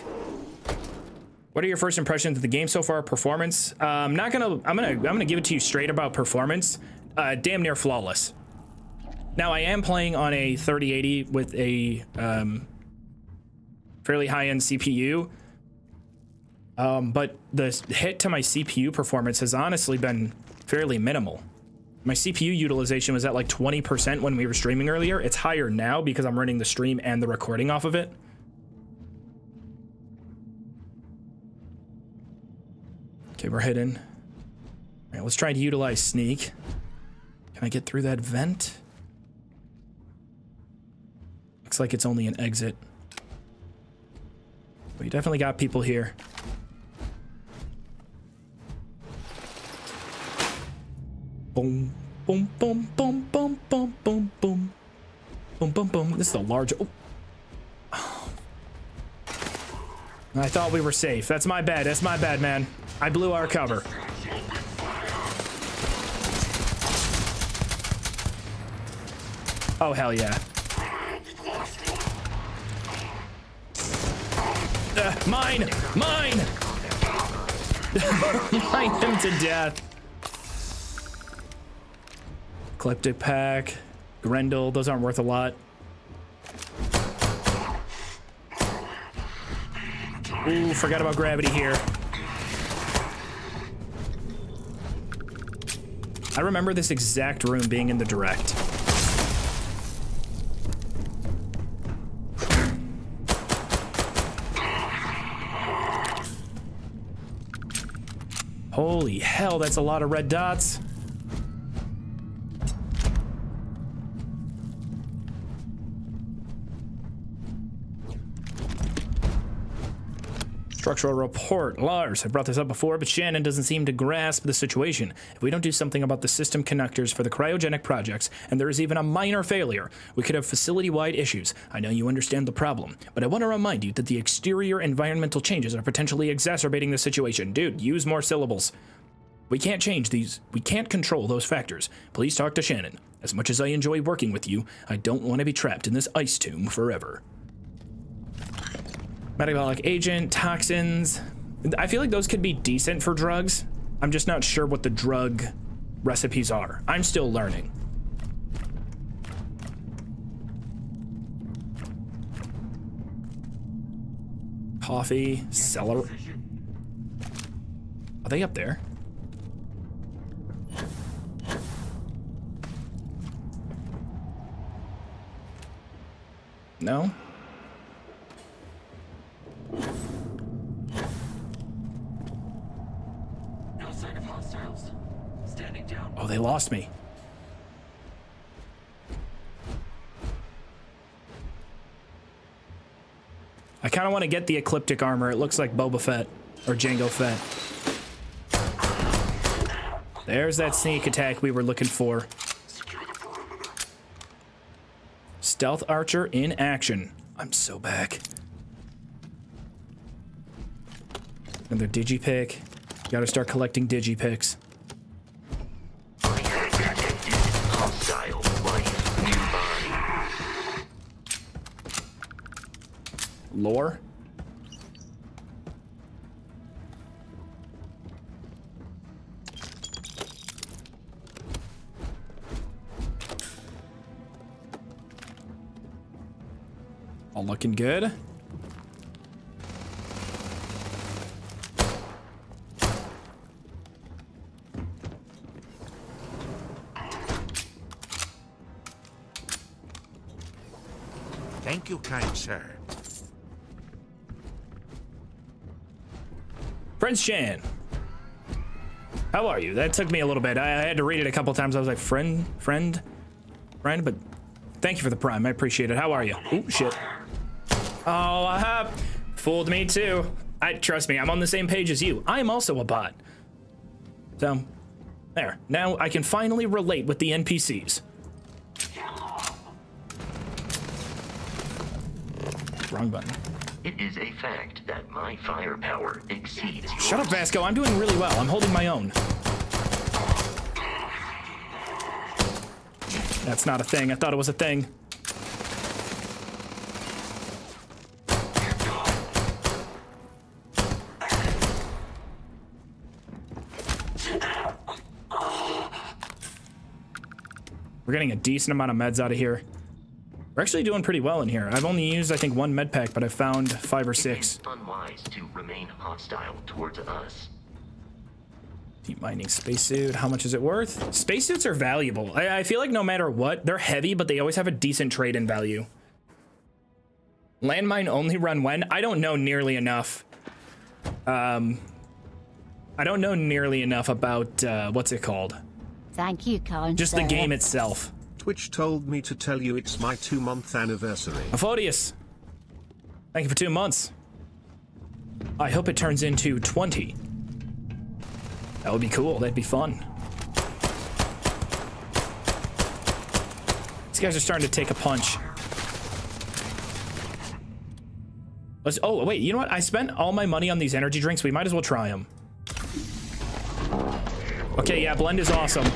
What are your first impressions of the game so far? Performance? Uh, I'm not gonna. I'm gonna. I'm gonna give it to you straight about performance. Uh, damn near flawless. Now I am playing on a 3080 with a um, fairly high-end CPU. Um, but the hit to my CPU performance has honestly been fairly minimal. My CPU utilization was at like 20% when we were streaming earlier. It's higher now because I'm running the stream and the recording off of it. Okay, we're hidden. All right, let's try to utilize sneak. Can I get through that vent? Looks like it's only an exit. We definitely got people here. Boom, boom, boom, boom, boom, boom, boom, boom. Boom, boom, boom. This is a large... Oh. I thought we were safe. That's my bad. That's my bad, man. I blew our cover. Oh, hell yeah. Uh, mine! Mine! mine him to death. Ecliptic Pack, Grendel, those aren't worth a lot. Ooh, forgot about gravity here. I remember this exact room being in the direct. Holy hell, that's a lot of red dots. Structural report. Lars, I brought this up before, but Shannon doesn't seem to grasp the situation. If we don't do something about the system connectors for the cryogenic projects, and there is even a minor failure, we could have facility-wide issues. I know you understand the problem, but I want to remind you that the exterior environmental changes are potentially exacerbating the situation. Dude, use more syllables. We can't change these. We can't control those factors. Please talk to Shannon. As much as I enjoy working with you, I don't want to be trapped in this ice tomb forever. Metabolic agent, toxins. I feel like those could be decent for drugs. I'm just not sure what the drug recipes are. I'm still learning. Coffee, celery. Are they up there? No? No sign of hostiles. Standing down. Oh, they lost me. I kind of want to get the ecliptic armor. It looks like Boba Fett or Jango Fett. There's that sneak attack we were looking for. Stealth Archer in action. I'm so back. Another digipick. Gotta start collecting digipicks. Lore. All looking good. You, kind sir. Prince Shan. How are you? That took me a little bit. I, I had to read it a couple times. I was like, friend, friend, friend, but thank you for the prime. I appreciate it. How are you? Oh, shit. Oh, uh, fooled me too. I trust me, I'm on the same page as you. I am also a bot. So, there. Now I can finally relate with the NPCs. Wrong button. It is a fact that my firepower exceeds Shut up, Vasco. I'm doing really well. I'm holding my own. That's not a thing. I thought it was a thing. We're getting a decent amount of meds out of here. We're actually doing pretty well in here. I've only used, I think, one med pack, but I've found five or six. unwise to remain hostile towards us. Deep mining spacesuit. How much is it worth? Spacesuits are valuable. I, I feel like no matter what, they're heavy, but they always have a decent trade-in value. Landmine only run when? I don't know nearly enough. Um, I don't know nearly enough about uh, what's it called. Thank you, kind Just the game itself. Twitch told me to tell you it's my two month anniversary. Aphodius, thank you for two months. I hope it turns into 20. That would be cool. That'd be fun. These guys are starting to take a punch. Let's, oh, wait, you know what? I spent all my money on these energy drinks. We might as well try them. Okay, yeah, blend is awesome.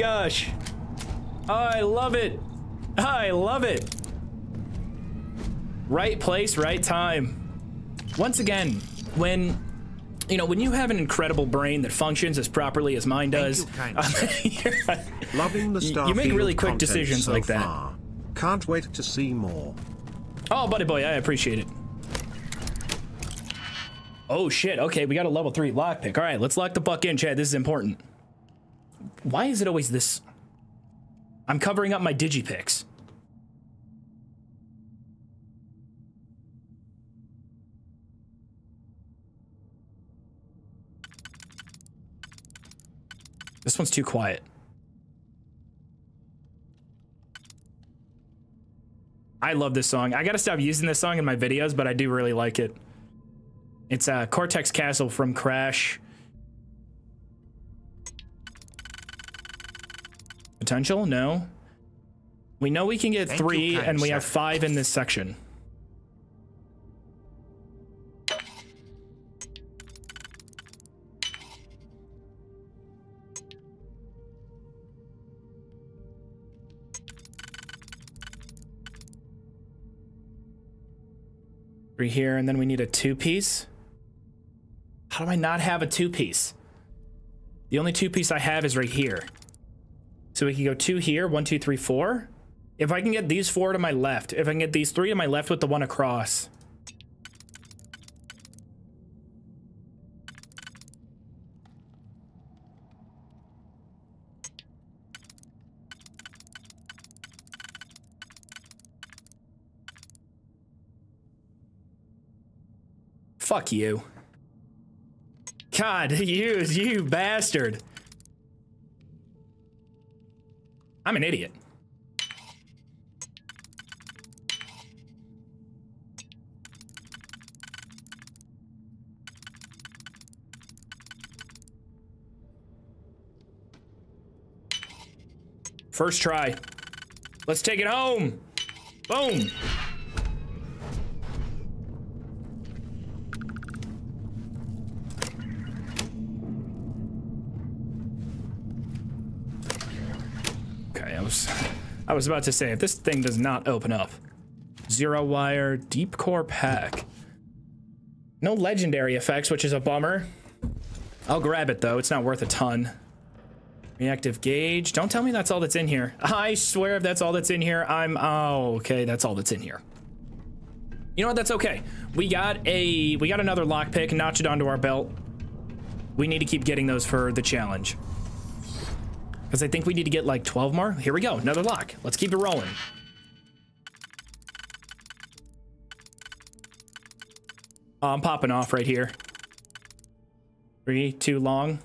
Gosh. I love it. I love it. Right place, right time. Once again, when you know, when you have an incredible brain that functions as properly as mine does, Loving the You- Starfield you make really quick decisions so like that. far. Can't wait to see more. Oh, buddy boy, I appreciate it. Oh shit, okay, we got a level 3 lockpick. Alright, let's lock the buck in, Chad. This is important. Why is it always this? I'm covering up my digipicks. This one's too quiet. I love this song. I gotta stop using this song in my videos, but I do really like it. It's uh, Cortex Castle from Crash. Potential? No. We know we can get Thank three, kind and we have five in this section. Three here, and then we need a two piece. How do I not have a two piece? The only two piece I have is right here. So we can go two here, one, two, three, four. If I can get these four to my left, if I can get these three to my left with the one across. Fuck you. God, you, you bastard. I'm an idiot. First try. Let's take it home. Boom. Okay, I was I was about to say if this thing does not open up. Zero wire, deep core pack. No legendary effects, which is a bummer. I'll grab it though, it's not worth a ton. Reactive gauge. Don't tell me that's all that's in here. I swear if that's all that's in here, I'm oh okay, that's all that's in here. You know what? That's okay. We got a we got another lockpick, notch it onto our belt. We need to keep getting those for the challenge. Because I think we need to get like 12 more. Here we go, another lock. Let's keep it rolling. Oh, I'm popping off right here. Three, two long.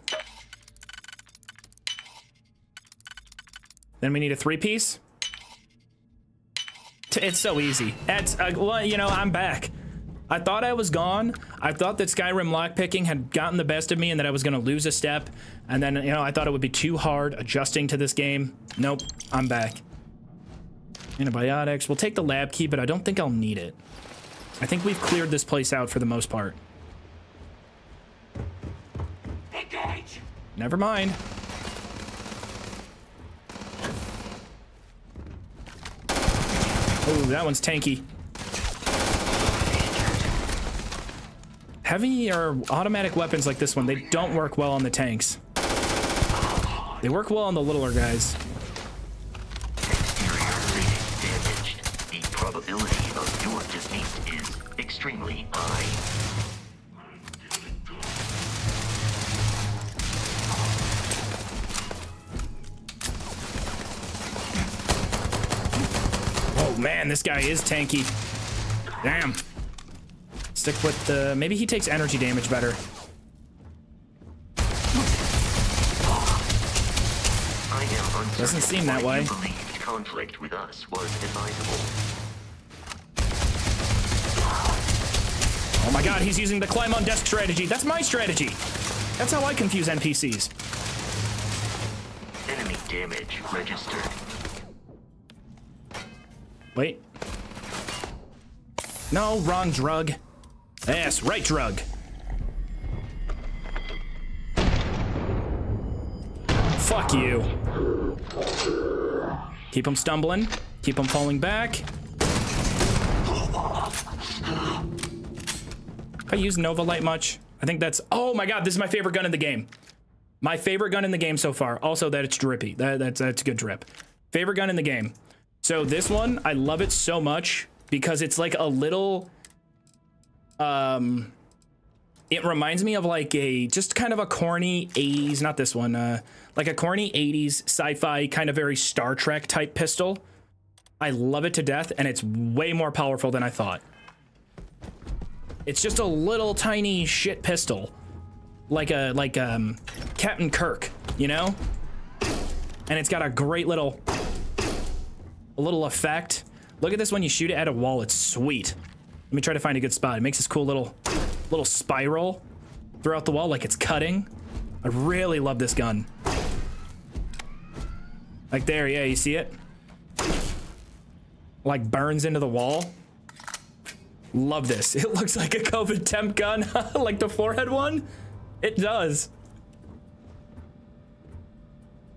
Then we need a three piece. It's so easy. It's, uh, well, you know, I'm back. I thought I was gone. I thought that Skyrim lockpicking had gotten the best of me and that I was going to lose a step. And then, you know, I thought it would be too hard adjusting to this game. Nope, I'm back. Antibiotics. We'll take the lab key, but I don't think I'll need it. I think we've cleared this place out for the most part. Engage. Never mind. Oh, that one's tanky. Heavy or automatic weapons like this one, they don't work well on the tanks. They work well on the littler guys. The probability of your defeat is extremely high. Oh man, this guy is tanky. Damn. Stick with the... Maybe he takes energy damage better. I am Doesn't seem that way. Conflict with us was advisable. Oh my god, he's using the climb on desk strategy. That's my strategy. That's how I confuse NPCs. Enemy damage registered. Wait. No, wrong drug. Yes, right drug. Fuck you. Keep him stumbling. Keep him falling back. I use Nova Light much. I think that's. Oh my god, this is my favorite gun in the game. My favorite gun in the game so far. Also, that it's drippy. That, that's that's a good drip. Favorite gun in the game. So this one, I love it so much because it's like a little. Um, it reminds me of like a just kind of a corny 80s, not this one, uh, like a corny 80s sci-fi kind of very Star Trek type pistol. I love it to death, and it's way more powerful than I thought. It's just a little tiny shit pistol, like a like um Captain Kirk, you know. And it's got a great little a little effect. Look at this when you shoot it at a wall. It's sweet. Let me try to find a good spot. It makes this cool little little spiral throughout the wall like it's cutting. I really love this gun. Like there, yeah, you see it? Like burns into the wall. Love this. It looks like a COVID temp gun, like the forehead one. It does.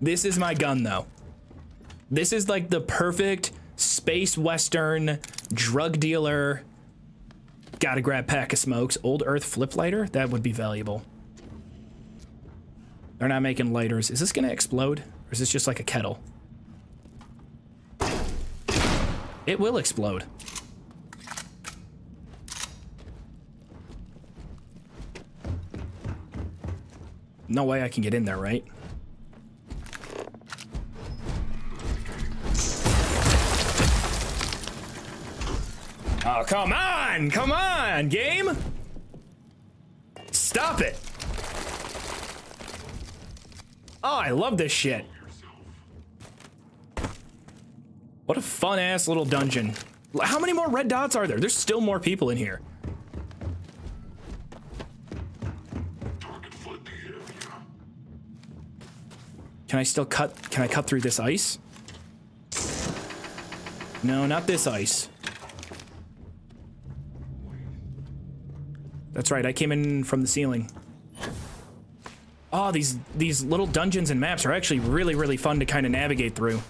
This is my gun though. This is like the perfect space western drug dealer. Gotta grab pack of smokes. Old Earth flip lighter? That would be valuable. They're not making lighters. Is this gonna explode? Or is this just like a kettle? It will explode. No way I can get in there, right? Oh, come on! Come on, game! Stop it! Oh, I love this shit. What a fun ass little dungeon. How many more red dots are there? There's still more people in here. Can I still cut? Can I cut through this ice? No, not this ice. That's right, I came in from the ceiling. Oh, these these little dungeons and maps are actually really, really fun to kind of navigate through.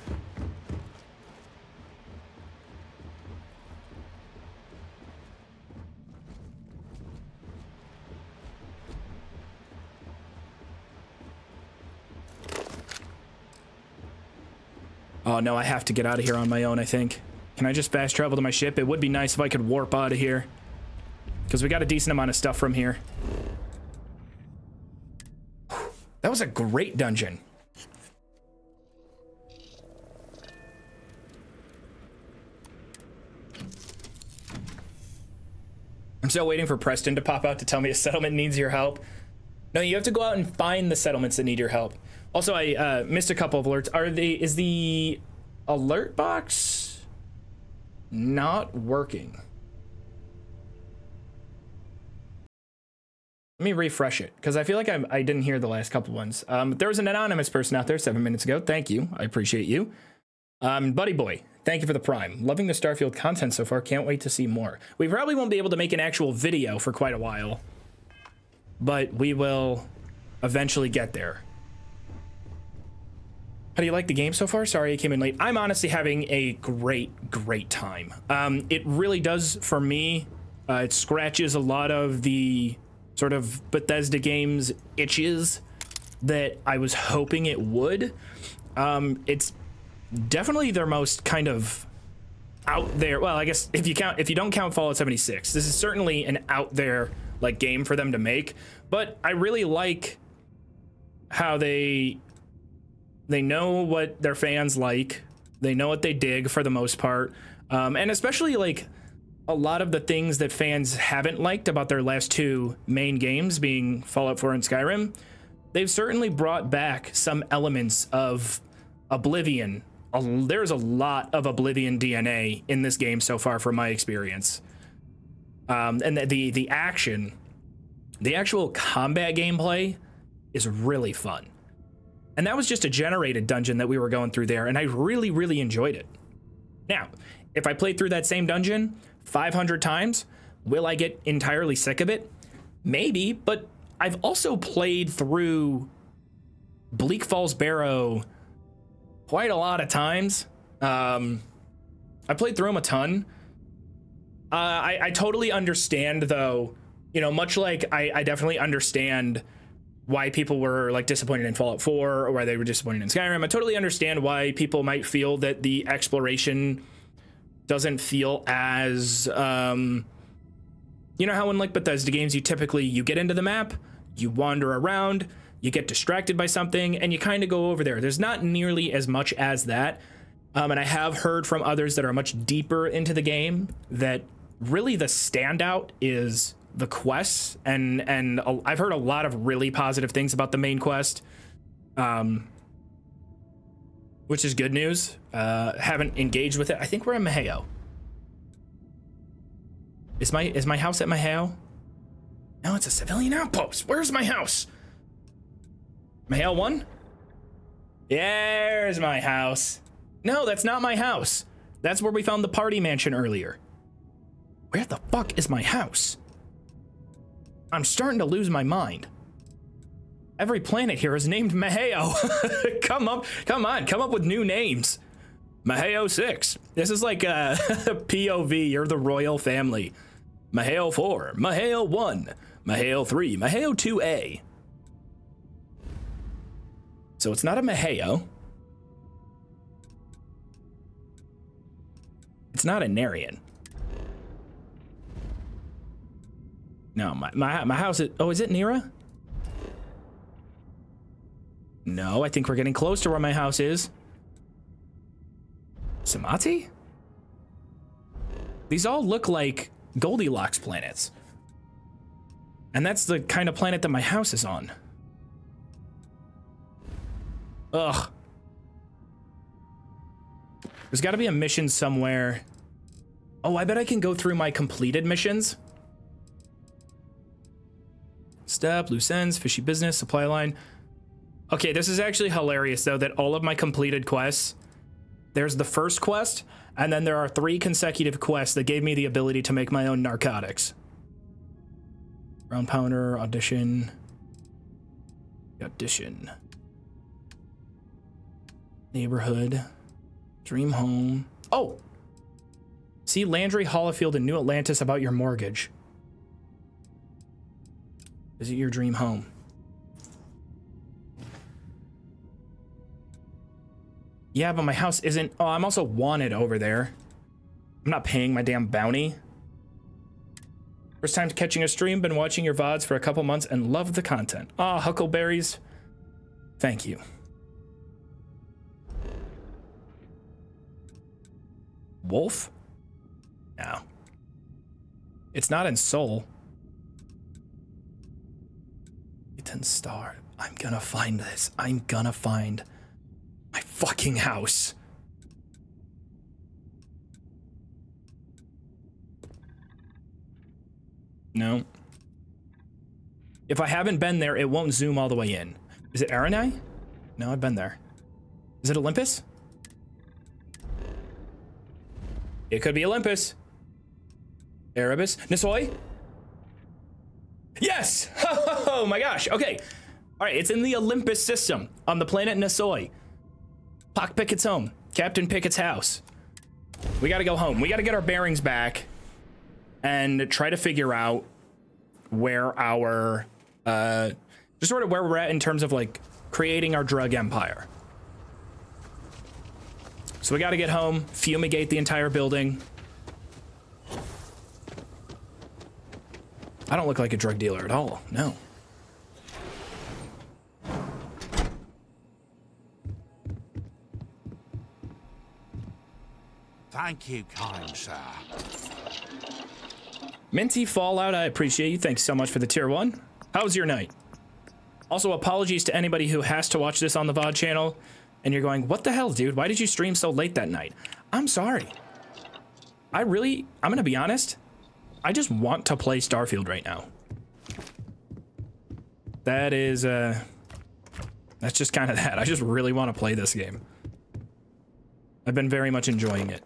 Oh no, I have to get out of here on my own, I think. Can I just fast travel to my ship? It would be nice if I could warp out of here. Because we got a decent amount of stuff from here. That was a great dungeon. I'm still waiting for Preston to pop out to tell me a settlement needs your help. No, you have to go out and find the settlements that need your help. Also, I uh, missed a couple of alerts. Are they? Is the alert box not working? Let me refresh it because I feel like I, I, didn't hear the last couple ones. Um, there was an anonymous person out there seven minutes ago. Thank you. I appreciate you. Um, Buddy Boy, thank you for the prime. Loving the Starfield content so far. Can't wait to see more. We probably won't be able to make an actual video for quite a while, but we will eventually get there. How do you like the game so far? Sorry I came in late. I'm honestly having a great, great time. Um, it really does for me. Uh, it scratches a lot of the sort of Bethesda games itches that I was hoping it would. Um, it's definitely their most kind of out there. Well, I guess if you count, if you don't count Fallout 76, this is certainly an out there like game for them to make. But I really like how they they know what their fans like. They know what they dig for the most part, um, and especially like a lot of the things that fans haven't liked about their last two main games, being Fallout 4 and Skyrim, they've certainly brought back some elements of Oblivion. There's a lot of Oblivion DNA in this game so far, from my experience. Um, and the, the the action, the actual combat gameplay, is really fun. And that was just a generated dungeon that we were going through there, and I really, really enjoyed it. Now, if I played through that same dungeon 500 times. Will I get entirely sick of it? Maybe, but I've also played through Bleak Falls Barrow quite a lot of times. Um, I played through them a ton. Uh, I, I, totally understand, though. You know, much like I, I, definitely understand why people were like disappointed in Fallout 4 or why they were disappointed in Skyrim. I totally understand why people might feel that the exploration doesn't feel as um, you know how in like Bethesda games you typically you get into the map, you wander around, you get distracted by something, and you kind of go over there. There's not nearly as much as that. Um, and I have heard from others that are much deeper into the game that really the standout is the quests, and and I've heard a lot of really positive things about the main quest. Um, which is good news. Uh, haven't engaged with it. I think we're in Maheo. Is my is my house at Maheo? No, it's a civilian outpost. Where's my house? Maheo one? There's my house. No, that's not my house. That's where we found the party mansion earlier. Where the fuck is my house? I'm starting to lose my mind. Every planet here is named Maheo. come up, come on, come up with new names. Maheo 6. This is like uh, a POV, you're the royal family. Maheo 4, Maheo 1, Maheo 3, Maheo 2A. So it's not a Maheo. It's not a Narion. No, my, my, my house is, oh, is it Nira? No, I think we're getting close to where my house is. Sumati? These all look like Goldilocks planets. And that's the kind of planet that my house is on. Ugh. There's got to be a mission somewhere. Oh, I bet I can go through my completed missions. Step, loose ends, fishy business, supply line. Okay, this is actually hilarious though that all of my completed quests, there's the first quest, and then there are three consecutive quests that gave me the ability to make my own narcotics. Round pounder, audition, audition, neighborhood, dream home. Oh, see Landry Hollifield in New Atlantis about your mortgage. Is it your dream home? Yeah, but my house isn't... Oh, I'm also wanted over there. I'm not paying my damn bounty. First time catching a stream, been watching your VODs for a couple months and love the content. Ah, Huckleberries. Thank you. Wolf? No. It's not in Sol. Ethan Star. I'm gonna find this. I'm gonna find my fucking house. No. If I haven't been there, it won't zoom all the way in. Is it Aranai? No, I've been there. Is it Olympus? It could be Olympus. Erebus? Nesoi? Yes! Oh my gosh. Okay. All right, it's in the Olympus system on the planet Nesoi. Pock Pickett's home. Captain Pickett's house. We gotta go home. We gotta get our bearings back and try to figure out where our, uh, just sort of where we're at in terms of like creating our drug empire. So we gotta get home, fumigate the entire building. I don't look like a drug dealer at all. No. Thank you, kind sir. Minty Fallout, I appreciate you. Thanks so much for the tier one. How was your night? Also, apologies to anybody who has to watch this on the VOD channel and you're going, what the hell, dude? Why did you stream so late that night? I'm sorry. I really, I'm gonna be honest, I just want to play Starfield right now. That is, uh, that's just kind of that. I just really want to play this game. I've been very much enjoying it.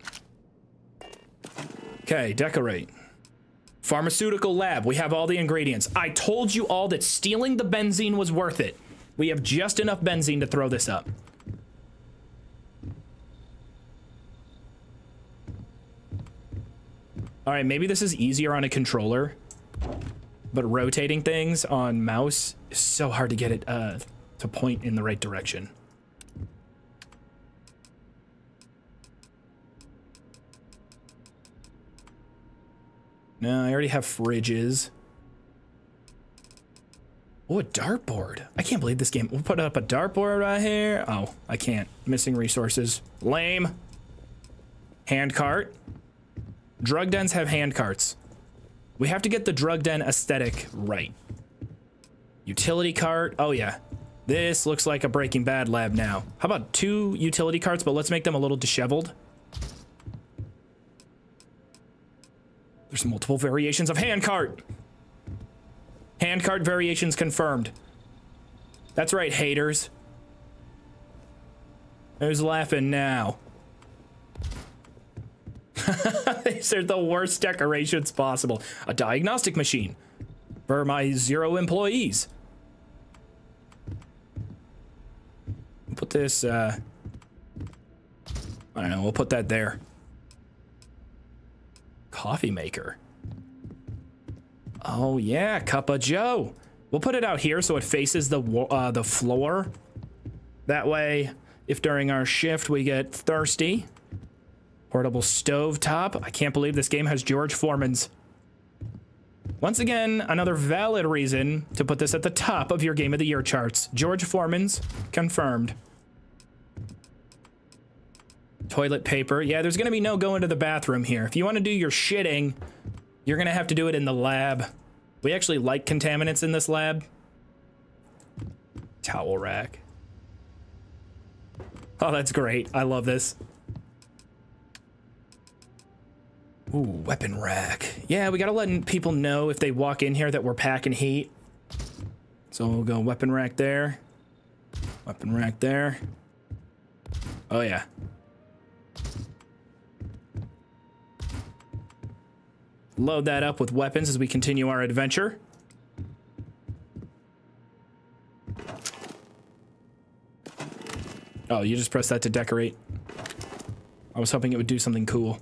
Okay, decorate. Pharmaceutical lab. We have all the ingredients. I told you all that stealing the benzene was worth it. We have just enough benzene to throw this up. All right, maybe this is easier on a controller, but rotating things on mouse is so hard to get it uh, to point in the right direction. No, I already have fridges. Oh, a dartboard. I can't believe this game. We'll put up a dartboard right here. Oh, I can't. Missing resources. Lame. Hand cart. Drug dens have hand carts. We have to get the drug den aesthetic right. Utility cart. Oh, yeah. This looks like a Breaking Bad lab now. How about two utility carts, but let's make them a little disheveled. There's multiple variations of handcart. Handcart variations confirmed. That's right, haters. Who's laughing now? These are the worst decorations possible. A diagnostic machine for my zero employees. Put this, uh, I don't know, we'll put that there coffee maker. Oh yeah, cup of joe. We'll put it out here so it faces the uh, the floor. That way, if during our shift we get thirsty, portable stove top. I can't believe this game has George Foreman's. Once again, another valid reason to put this at the top of your Game of the Year charts. George Foreman's confirmed. Toilet paper. Yeah, there's gonna be no going to the bathroom here. If you want to do your shitting, you're gonna have to do it in the lab. We actually like contaminants in this lab. Towel rack. Oh, that's great. I love this. Ooh, weapon rack. Yeah, we gotta let people know if they walk in here that we're packing heat. So we'll go weapon rack there. Weapon rack there. Oh yeah. Load that up with weapons as we continue our adventure. Oh, you just press that to decorate. I was hoping it would do something cool.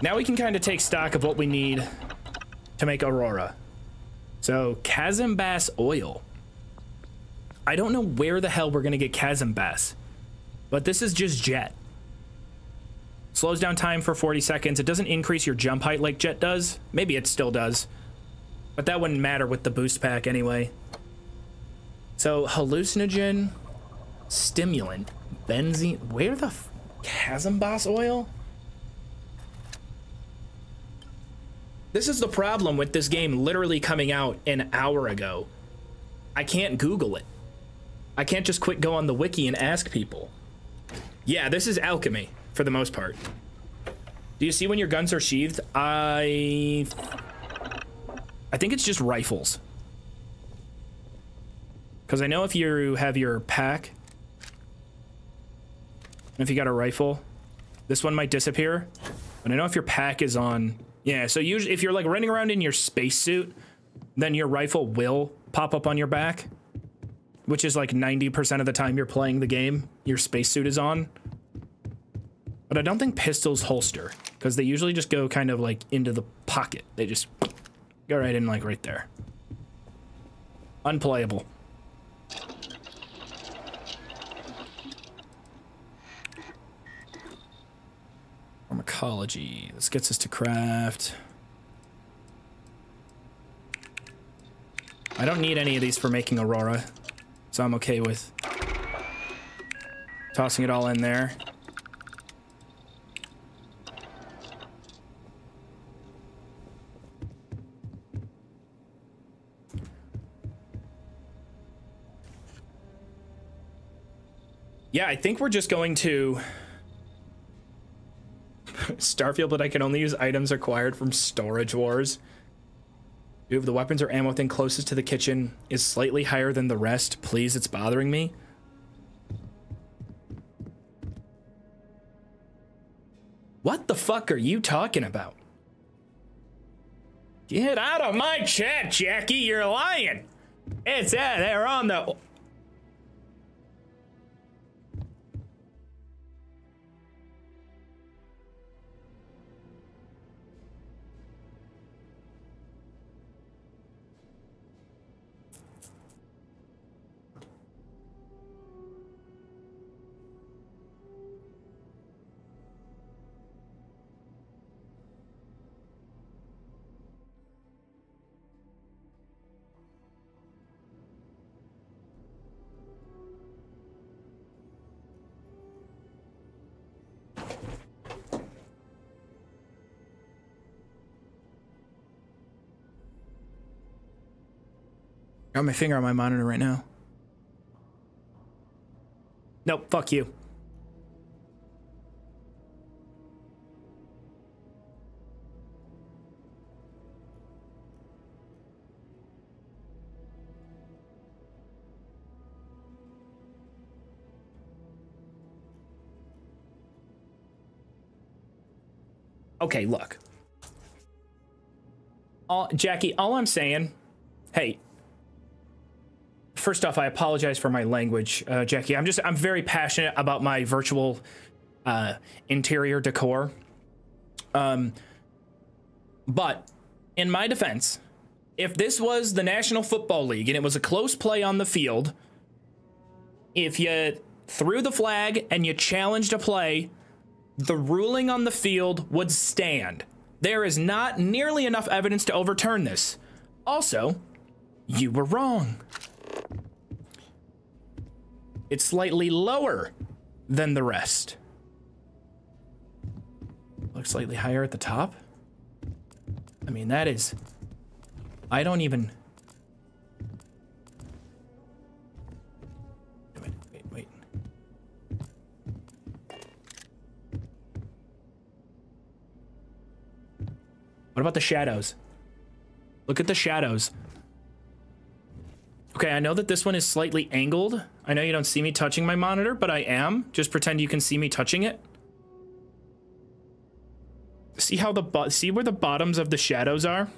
Now we can kind of take stock of what we need to make Aurora. So, Chasmbass oil. I don't know where the hell we're going to get Chasm Bass, but this is just jet. Slows down time for 40 seconds. It doesn't increase your jump height like Jet does. Maybe it still does. But that wouldn't matter with the boost pack anyway. So, hallucinogen, stimulant, benzene. Where the f- chasmbass oil? This is the problem with this game literally coming out an hour ago. I can't Google it. I can't just quick go on the wiki and ask people. Yeah, this is alchemy for the most part. Do you see when your guns are sheathed? I I think it's just rifles. Cuz I know if you have your pack if you got a rifle, this one might disappear. But I know if your pack is on, yeah, so usually if you're like running around in your spacesuit, then your rifle will pop up on your back, which is like 90% of the time you're playing the game, your spacesuit is on. But I don't think pistols holster because they usually just go kind of like into the pocket. They just go right in like right there. Unplayable. Pharmacology. This gets us to craft. I don't need any of these for making Aurora, so I'm okay with tossing it all in there. Yeah, I think we're just going to Starfield, but I can only use items acquired from Storage Wars. If the weapons or ammo thing closest to the kitchen is slightly higher than the rest, please, it's bothering me. What the fuck are you talking about? Get out of my chat, Jackie. You're lying. It's that they're on the. Got my finger on my monitor right now. Nope, fuck you. Okay, look. All, Jackie, all I'm saying, hey, first off, I apologize for my language, uh, Jackie. I'm just I'm very passionate about my virtual uh, interior decor. Um, but in my defense, if this was the National Football League and it was a close play on the field, if you threw the flag and you challenged a play, the ruling on the field would stand. There is not nearly enough evidence to overturn this. Also, you were wrong. It's slightly lower than the rest. Looks slightly higher at the top. I mean, that is... I don't even... Wait, wait, wait. What about the shadows? Look at the shadows. Okay, I know that this one is slightly angled. I know you don't see me touching my monitor, but I am. Just pretend you can see me touching it. See how the see where the bottoms of the shadows are?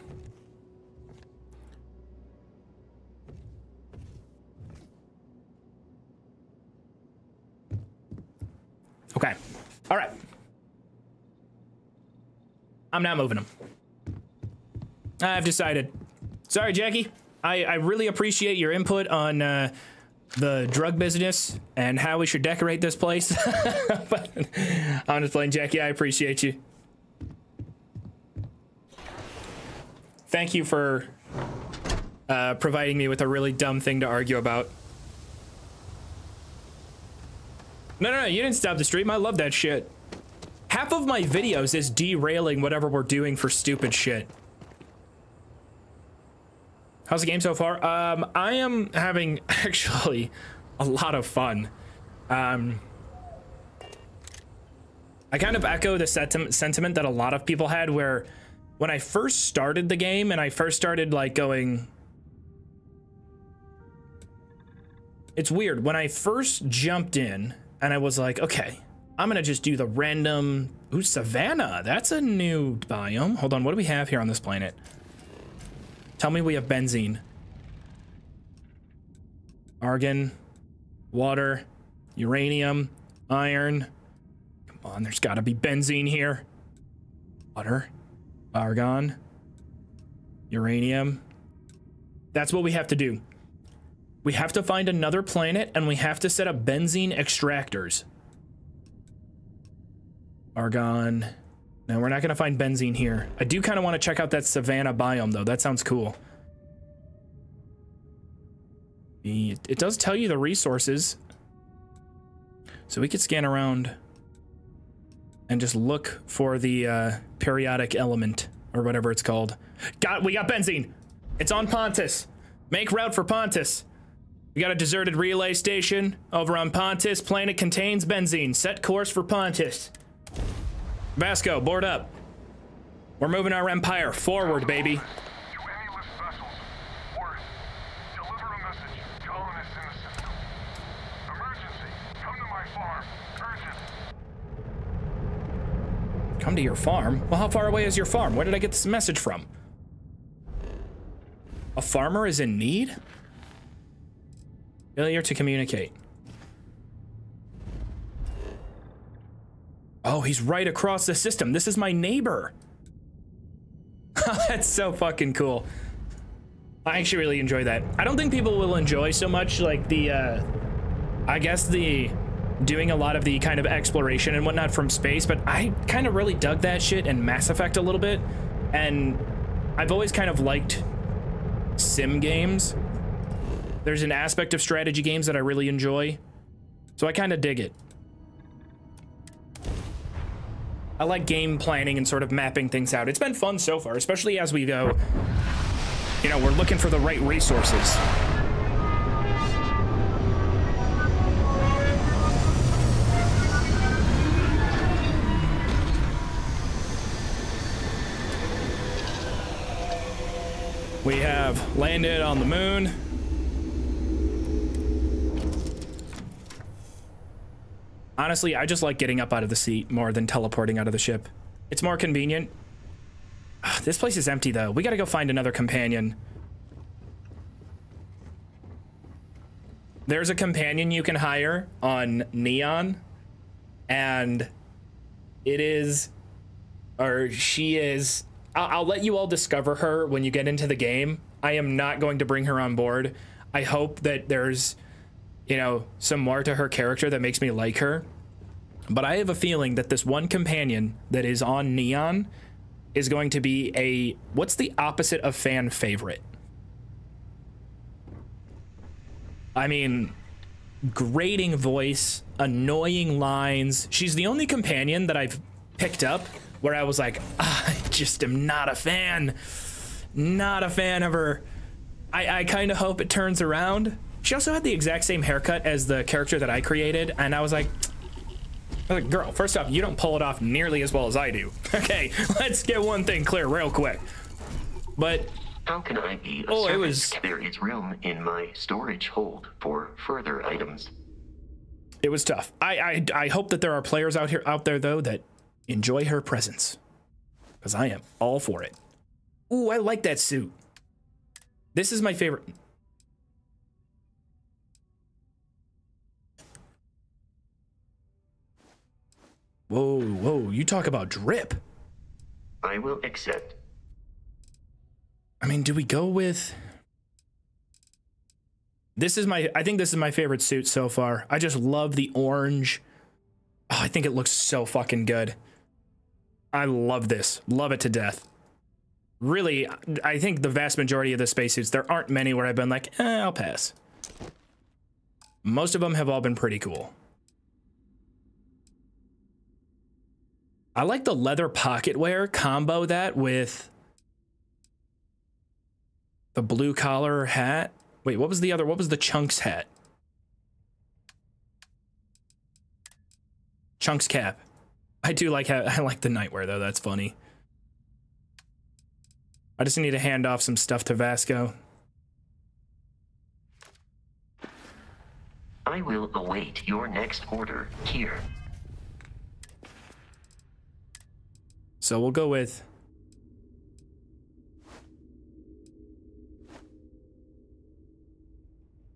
Okay. All right. I'm not moving them. I've decided. Sorry, Jackie. I, I really appreciate your input on uh, the drug business and how we should decorate this place. but I'm just playing Jackie. I appreciate you. Thank you for uh, providing me with a really dumb thing to argue about. No, no, no, you didn't stop the stream. I love that shit. Half of my videos is derailing whatever we're doing for stupid shit. How's the game so far? Um, I am having actually a lot of fun. Um, I kind of echo the sentiment that a lot of people had where when I first started the game and I first started like going, it's weird. When I first jumped in and I was like, okay, I'm gonna just do the random, ooh, Savannah, that's a new biome. Hold on, what do we have here on this planet? Tell me we have benzene. Argon, water, uranium, iron. Come on, there's gotta be benzene here. Water, argon, uranium. That's what we have to do. We have to find another planet and we have to set up benzene extractors. Argon. No, we're not going to find benzene here. I do kind of want to check out that savanna biome, though. That sounds cool. It does tell you the resources. So we could scan around and just look for the uh, periodic element or whatever it's called. Got, we got benzene. It's on Pontus. Make route for Pontus. We got a deserted relay station over on Pontus. Planet contains benzene. Set course for Pontus. Vasco, board up. We're moving our empire forward, baby. Come to your farm? Well, how far away is your farm? Where did I get this message from? A farmer is in need? Failure to communicate. Oh, he's right across the system. This is my neighbor. That's so fucking cool. I actually really enjoy that. I don't think people will enjoy so much like the, uh, I guess the doing a lot of the kind of exploration and whatnot from space, but I kind of really dug that shit in Mass Effect a little bit. And I've always kind of liked sim games. There's an aspect of strategy games that I really enjoy. So I kind of dig it. I like game planning and sort of mapping things out. It's been fun so far, especially as we go, you know, we're looking for the right resources. We have landed on the moon. Honestly, I just like getting up out of the seat more than teleporting out of the ship. It's more convenient. Ugh, this place is empty, though. We gotta go find another companion. There's a companion you can hire on Neon, and it is, or she is, I'll, I'll let you all discover her when you get into the game. I am not going to bring her on board. I hope that there's you know, some more to her character that makes me like her. But I have a feeling that this one companion that is on Neon is going to be a what's the opposite of fan favorite? I mean, grating voice, annoying lines. She's the only companion that I've picked up where I was like, ah, I just am not a fan. Not a fan of her. I, I kind of hope it turns around she also had the exact same haircut as the character that I created, and I was like, I was like, girl, first off, you don't pull it off nearly as well as I do. Okay, let's get one thing clear real quick. But how can I be oh, it was there is room in my storage hold for further items. It was tough. I I I hope that there are players out here out there though that enjoy her presence. Because I am all for it. Ooh, I like that suit. This is my favorite. Whoa, whoa, you talk about drip. I will accept. I mean, do we go with... This is my I think this is my favorite suit so far. I just love the orange. Oh, I think it looks so fucking good. I love this. Love it to death. Really, I think the vast majority of the spacesuits, there aren't many where I've been like, eh, I'll pass. Most of them have all been pretty cool. I like the leather pocket wear combo that with the blue collar hat. Wait, what was the other? What was the chunks hat? Chunks cap. I do like how I like the nightwear though. That's funny. I just need to hand off some stuff to Vasco. I will await your next order here. So we'll go with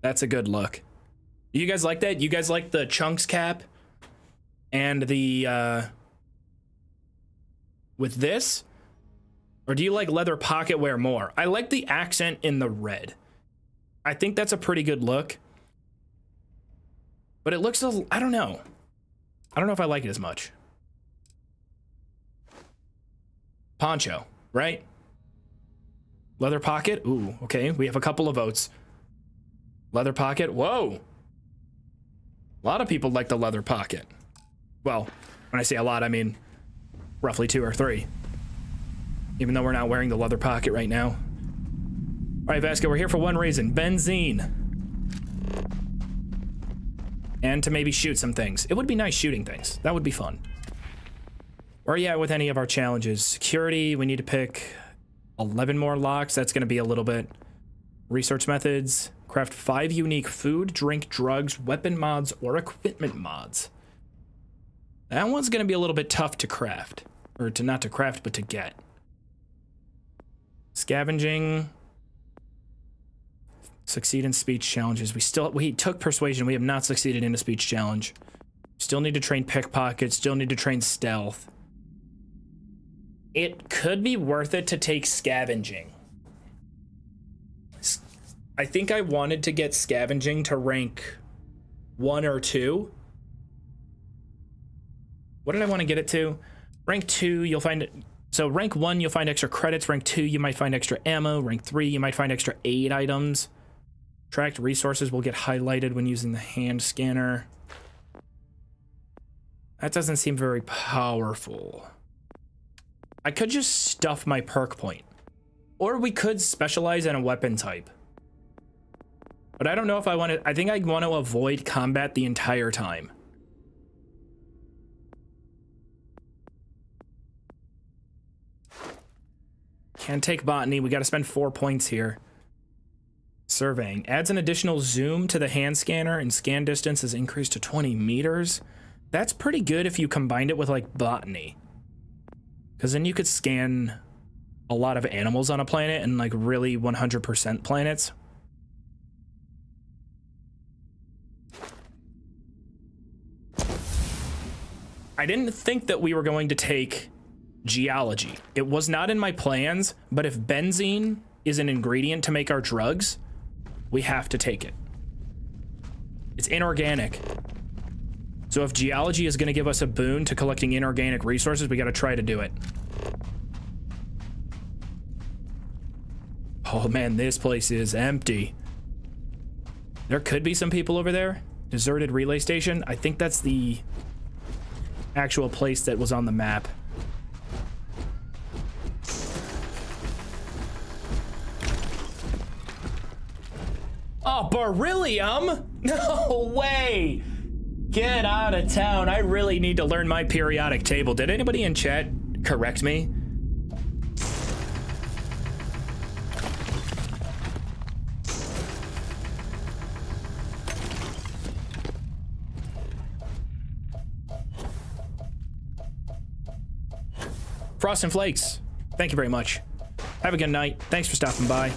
That's a good look. You guys like that? You guys like the chunks cap and the uh with this? Or do you like leather pocket wear more? I like the accent in the red. I think that's a pretty good look. But it looks a, I don't know. I don't know if I like it as much. Poncho, right? Leather pocket? Ooh, okay. We have a couple of votes. Leather pocket? Whoa. A lot of people like the leather pocket. Well, when I say a lot, I mean roughly two or three. Even though we're not wearing the leather pocket right now. All right, Vasco, we're here for one reason. Benzene. And to maybe shoot some things. It would be nice shooting things. That would be fun. Where are you at with any of our challenges? Security, we need to pick 11 more locks. That's going to be a little bit. Research methods. Craft five unique food, drink, drugs, weapon mods, or equipment mods. That one's going to be a little bit tough to craft. Or to not to craft, but to get. Scavenging. Succeed in speech challenges. We still we took persuasion. We have not succeeded in a speech challenge. Still need to train pickpocket. Still need to train stealth. It could be worth it to take scavenging. I think I wanted to get scavenging to rank one or two. What did I want to get it to? Rank two, you'll find it. So rank one, you'll find extra credits. Rank two, you might find extra ammo. Rank three, you might find extra aid items. Tracked resources will get highlighted when using the hand scanner. That doesn't seem very powerful. I could just stuff my perk point. Or we could specialize in a weapon type. But I don't know if I want to... I think I want to avoid combat the entire time. Can't take botany. We got to spend four points here. Surveying. Adds an additional zoom to the hand scanner and scan distance is increased to 20 meters. That's pretty good if you combined it with like botany. Because then you could scan a lot of animals on a planet and like really 100% planets. I didn't think that we were going to take geology. It was not in my plans, but if benzene is an ingredient to make our drugs, we have to take it. It's inorganic. So if geology is going to give us a boon to collecting inorganic resources, we got to try to do it. Oh man, this place is empty. There could be some people over there. Deserted relay station. I think that's the actual place that was on the map. Oh, beryllium? No way! Get out of town. I really need to learn my periodic table. Did anybody in chat correct me? Frost and Flakes, thank you very much. Have a good night. Thanks for stopping by.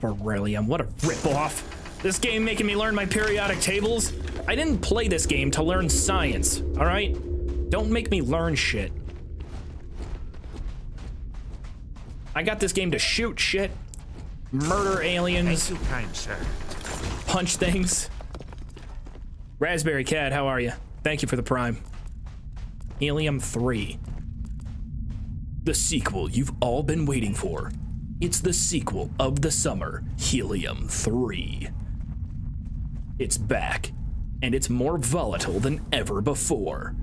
Beryllium, what a ripoff. This game making me learn my periodic tables? I didn't play this game to learn science, all right? Don't make me learn shit. I got this game to shoot shit. murder aliens. You, kind sir. Punch things. Raspberry Cat, how are you? Thank you for the prime. Helium 3. The sequel you've all been waiting for. It's the sequel of the summer, Helium 3. It's back, and it's more volatile than ever before.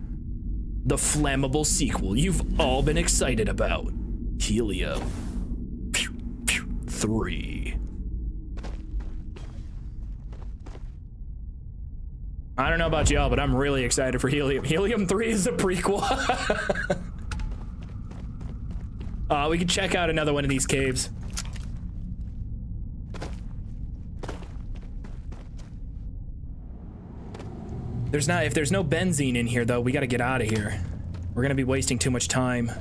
The flammable sequel you've all been excited about, Helium 3. I don't know about y'all, but I'm really excited for Helium. Helium 3 is a prequel. uh, we can check out another one of these caves. There's not, if there's no benzene in here though, we gotta get out of here. We're gonna be wasting too much time.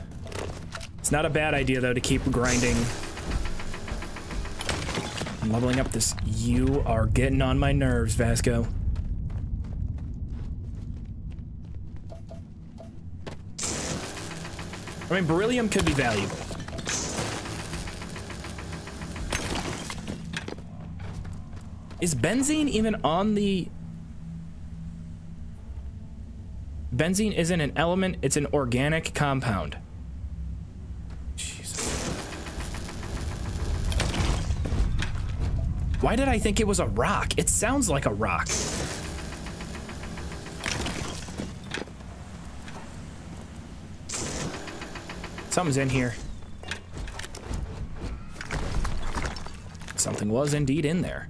It's not a bad idea though to keep grinding. I'm leveling up this. You are getting on my nerves, Vasco. I mean, beryllium could be valuable. Is benzene even on the... Benzene isn't an element, it's an organic compound. Jesus. Why did I think it was a rock? It sounds like a rock. Something's in here. Something was indeed in there.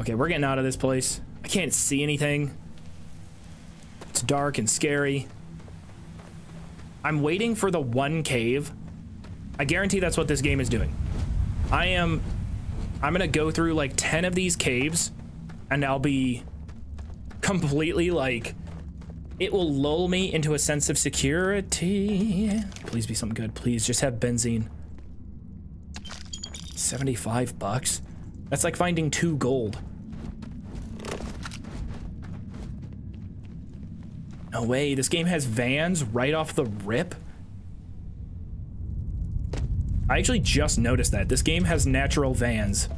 Okay, we're getting out of this place. I can't see anything. It's dark and scary. I'm waiting for the one cave. I guarantee that's what this game is doing. I am... I'm gonna go through like 10 of these caves and I'll be completely like it will lull me into a sense of security. Please be something good. Please just have benzene. 75 bucks? That's like finding two gold. No way, this game has vans right off the rip? I actually just noticed that. This game has natural vans.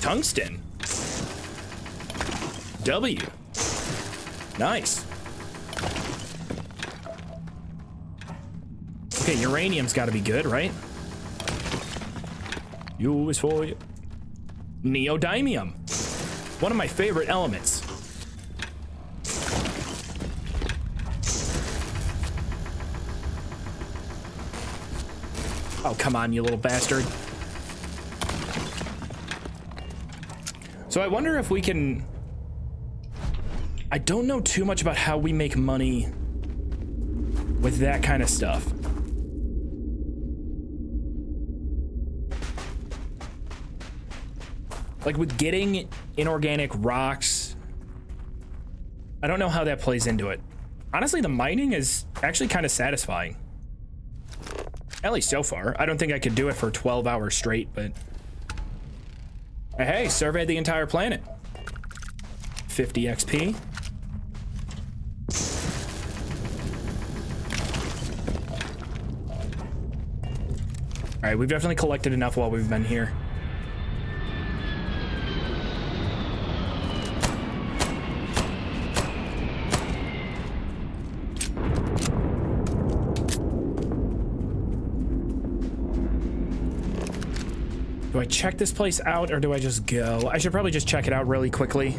Tungsten. W. Nice. Okay, uranium's got to be good, right? U is for you. Neodymium. One of my favorite elements. Oh, come on, you little bastard. So I wonder if we can... I don't know too much about how we make money with that kind of stuff. Like with getting inorganic rocks, I don't know how that plays into it. Honestly, the mining is actually kind of satisfying. At least so far. I don't think I could do it for 12 hours straight, but... Hey, survey the entire planet. 50 XP. All right, we've definitely collected enough while we've been here. I check this place out or do I just go? I should probably just check it out really quickly.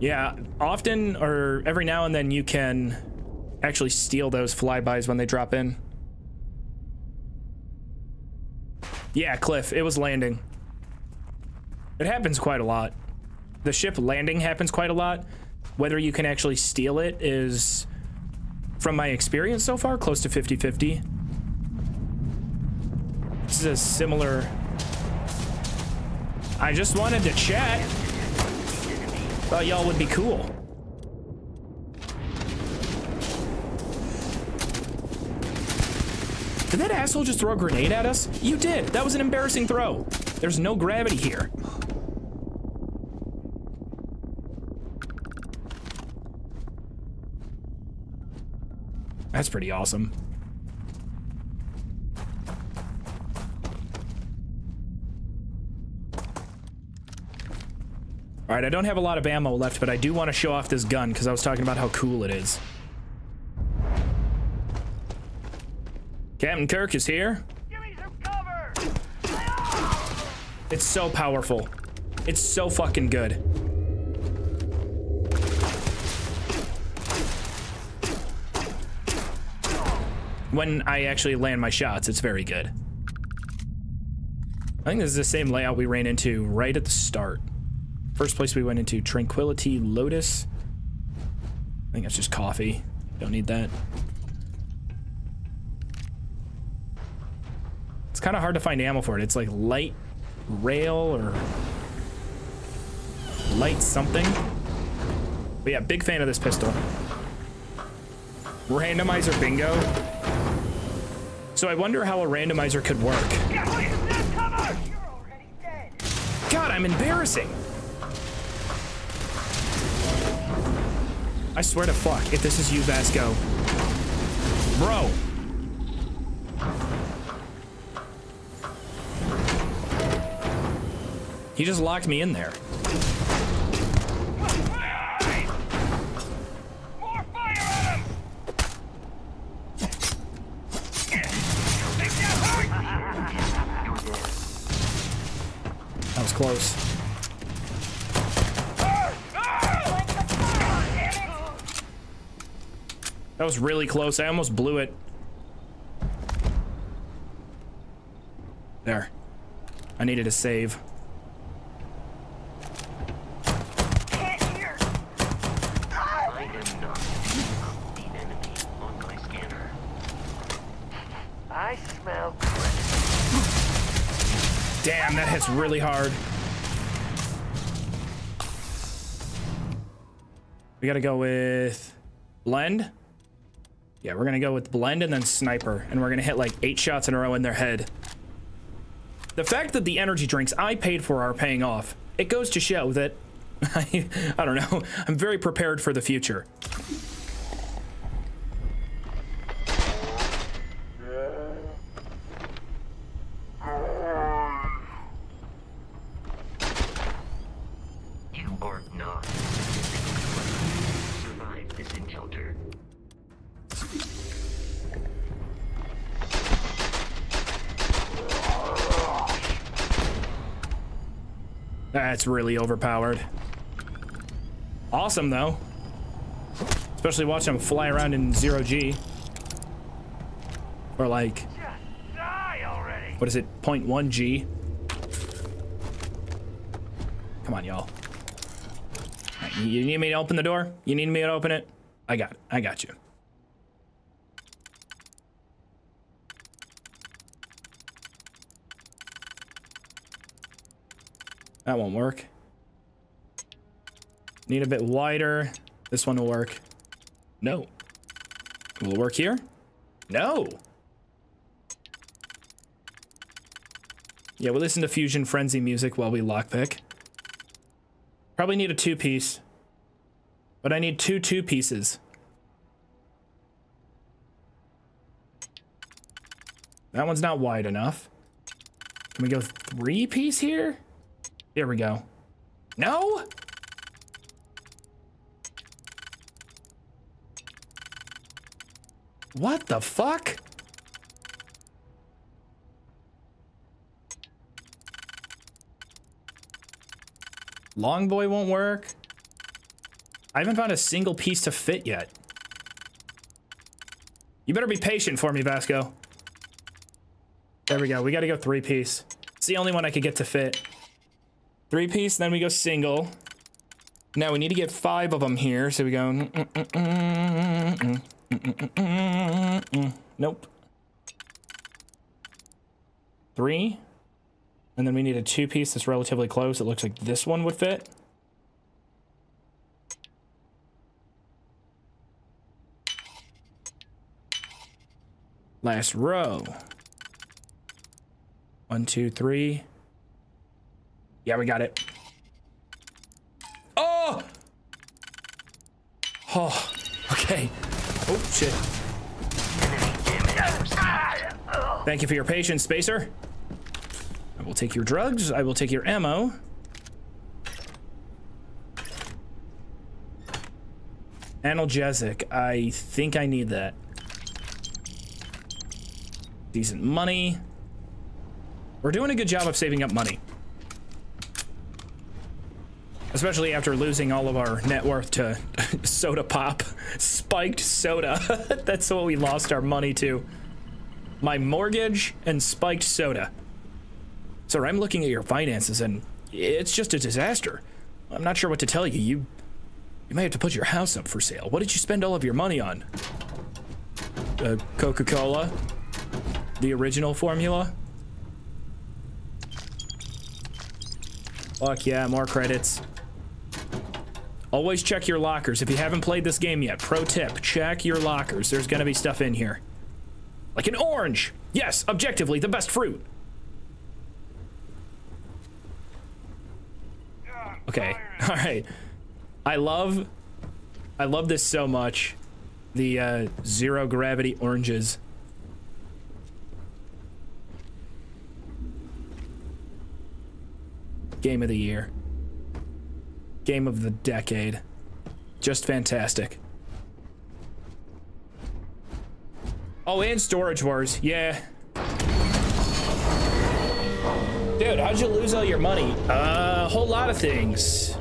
Yeah, often or every now and then you can actually steal those flybys when they drop in. Yeah, Cliff, it was landing. It happens quite a lot. The ship landing happens quite a lot. Whether you can actually steal it is, from my experience so far, close to 50-50. This is a similar... I just wanted to chat. Thought y'all would be cool. Did that asshole just throw a grenade at us? You did. That was an embarrassing throw. There's no gravity here. That's pretty awesome. All right, I don't have a lot of ammo left, but I do want to show off this gun because I was talking about how cool it is. Captain Kirk is here. It's so powerful. It's so fucking good. When I actually land my shots, it's very good. I think this is the same layout we ran into right at the start. First place we went into, Tranquility Lotus. I think that's just coffee. Don't need that. It's kind of hard to find ammo for it. It's like light rail or light something. But yeah, big fan of this pistol. Randomizer bingo. So I wonder how a randomizer could work. God, I'm embarrassing. I swear to fuck, if this is you, Vasco. Bro. He just locked me in there. That was really close. I almost blew it. There. I needed a save. I am not the enemy on my scanner. I smell Damn, that hits really hard. We gotta go with blend. Yeah, we're gonna go with blend and then sniper, and we're gonna hit like eight shots in a row in their head. The fact that the energy drinks I paid for are paying off, it goes to show that I, I don't know, I'm very prepared for the future. You are not survive this encounter. That's really overpowered. Awesome, though. Especially watch him fly around in zero G. Or like, what is it, 0.1 G? Come on, y'all. Alright, You you need me to open the door? You need me to open it? I got it. I got you. That won't work. Need a bit wider. This one will work. No. Will it work here? No. Yeah, we'll listen to Fusion Frenzy music while we lockpick. Probably need a two-piece. But I need two two-pieces. That one's not wide enough. Can we go three-piece here? Here we go. No? What the fuck? Long boy won't work. I haven't found a single piece to fit yet. You better be patient for me, Vasco. There we go. We got to go three piece. It's the only one I could get to fit. Three piece, then we go single. Now we need to get five of them here. So we go. Mm, mm, mm, nope. Three. And then we need a two piece that's relatively close. It looks like this one would fit. Last row. One, two, three. Yeah, we got it. Oh! Oh, okay. Oh, shit. Thank you for your patience, Spacer. I will take your drugs. I will take your ammo. Analgesic. I think I need that. Decent money. We're doing a good job of saving up money. Especially after losing all of our net worth to soda pop. Spiked soda. That's what we lost our money to. My mortgage and spiked soda. Sir, I'm looking at your finances and it's just a disaster. I'm not sure what to tell you. You you may have to put your house up for sale. What did you spend all of your money on? Uh, Coca-Cola? The original formula? Fuck yeah, more credits. Always check your lockers. If you haven't played this game yet, pro tip, check your lockers. There's gonna be stuff in here. Like an orange! Yes, objectively, the best fruit. Okay, alright. I love, I love this so much. The uh, zero gravity oranges. Game of the year. Game of the decade. Just fantastic. Oh, and Storage Wars. Yeah. Dude, how'd you lose all your money? Uh, a whole lot of things.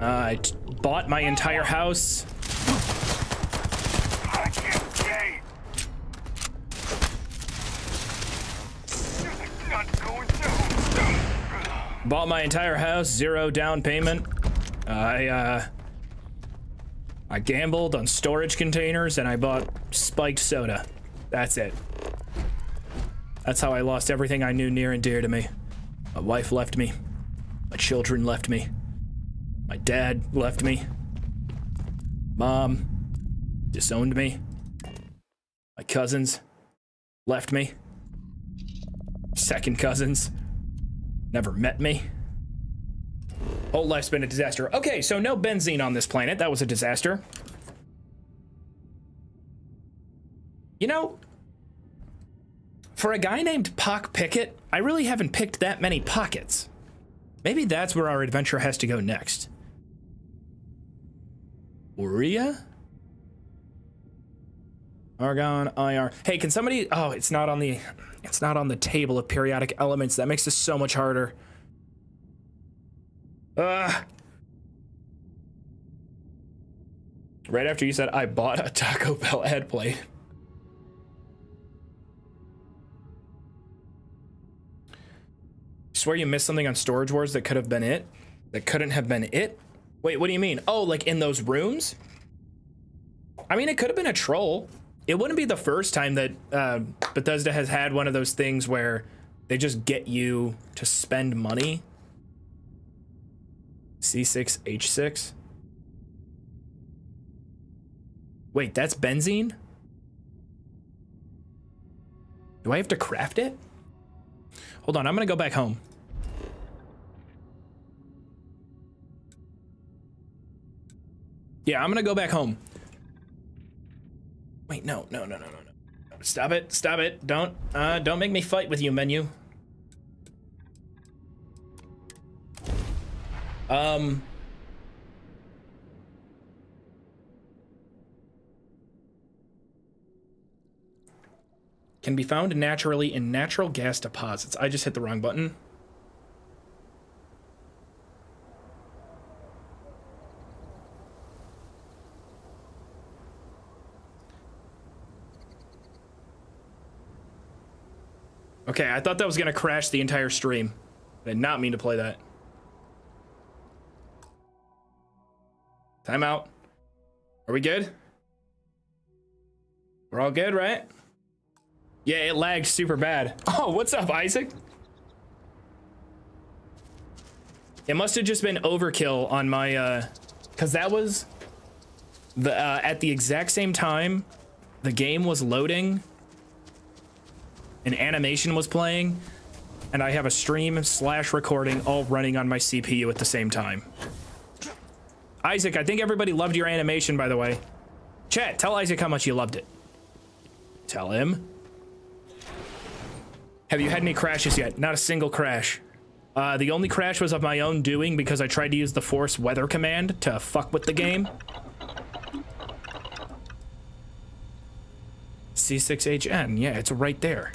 Uh, I bought my entire house. Bought my entire house, zero down payment. I, uh, I gambled on storage containers and I bought spiked soda. That's it. That's how I lost everything I knew near and dear to me. My wife left me. My children left me. My dad left me. Mom disowned me. My cousins left me. Second cousins never met me. Whole life's been a disaster. Okay, so no benzene on this planet. That was a disaster. You know, for a guy named Pock Pickett, I really haven't picked that many pockets. Maybe that's where our adventure has to go next. Uria? Argon, IR. Hey, can somebody... Oh, it's not on the... It's not on the table of periodic elements. That makes this so much harder. Ugh. Right after you said I bought a Taco Bell head plate. Swear you missed something on Storage Wars that could have been it? That couldn't have been it? Wait, what do you mean? Oh, like in those rooms? I mean, it could have been a troll. It wouldn't be the first time that uh, Bethesda has had one of those things where they just get you to spend money. C6H6. Wait, that's benzene? Do I have to craft it? Hold on, I'm gonna go back home. Yeah, I'm gonna go back home. Wait, no, no, no, no, no, no. Stop it, stop it. Don't, uh, don't make me fight with you, menu. Um... Can be found naturally in natural gas deposits. I just hit the wrong button. Okay, I thought that was gonna crash the entire stream. I did not mean to play that. Time out. Are we good? We're all good, right? Yeah, it lagged super bad. Oh, what's up, Isaac? It must have just been overkill on my, uh, cause that was the, uh, at the exact same time the game was loading an animation was playing and I have a stream slash recording all running on my CPU at the same time. Isaac, I think everybody loved your animation, by the way. Chat, tell Isaac how much you loved it. Tell him. Have you had any crashes yet? Not a single crash. Uh, the only crash was of my own doing because I tried to use the force weather command to fuck with the game. C6H10. Yeah, it's right there.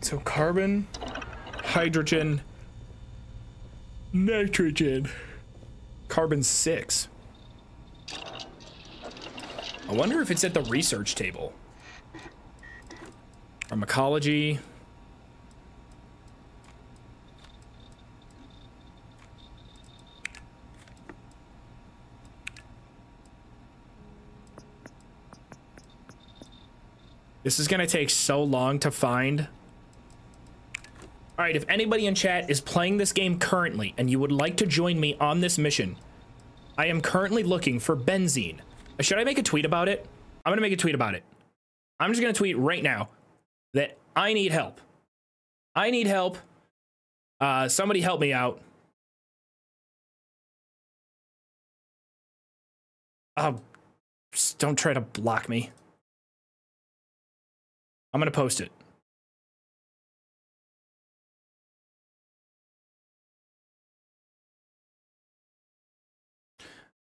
So carbon, hydrogen, nitrogen, carbon 6. I wonder if it's at the research table. Pharmacology. This is gonna take so long to find. All right, if anybody in chat is playing this game currently and you would like to join me on this mission, I am currently looking for benzene. Should I make a tweet about it? I'm gonna make a tweet about it. I'm just gonna tweet right now that I need help. I need help. Uh, somebody help me out. Oh, don't try to block me. I'm gonna post it.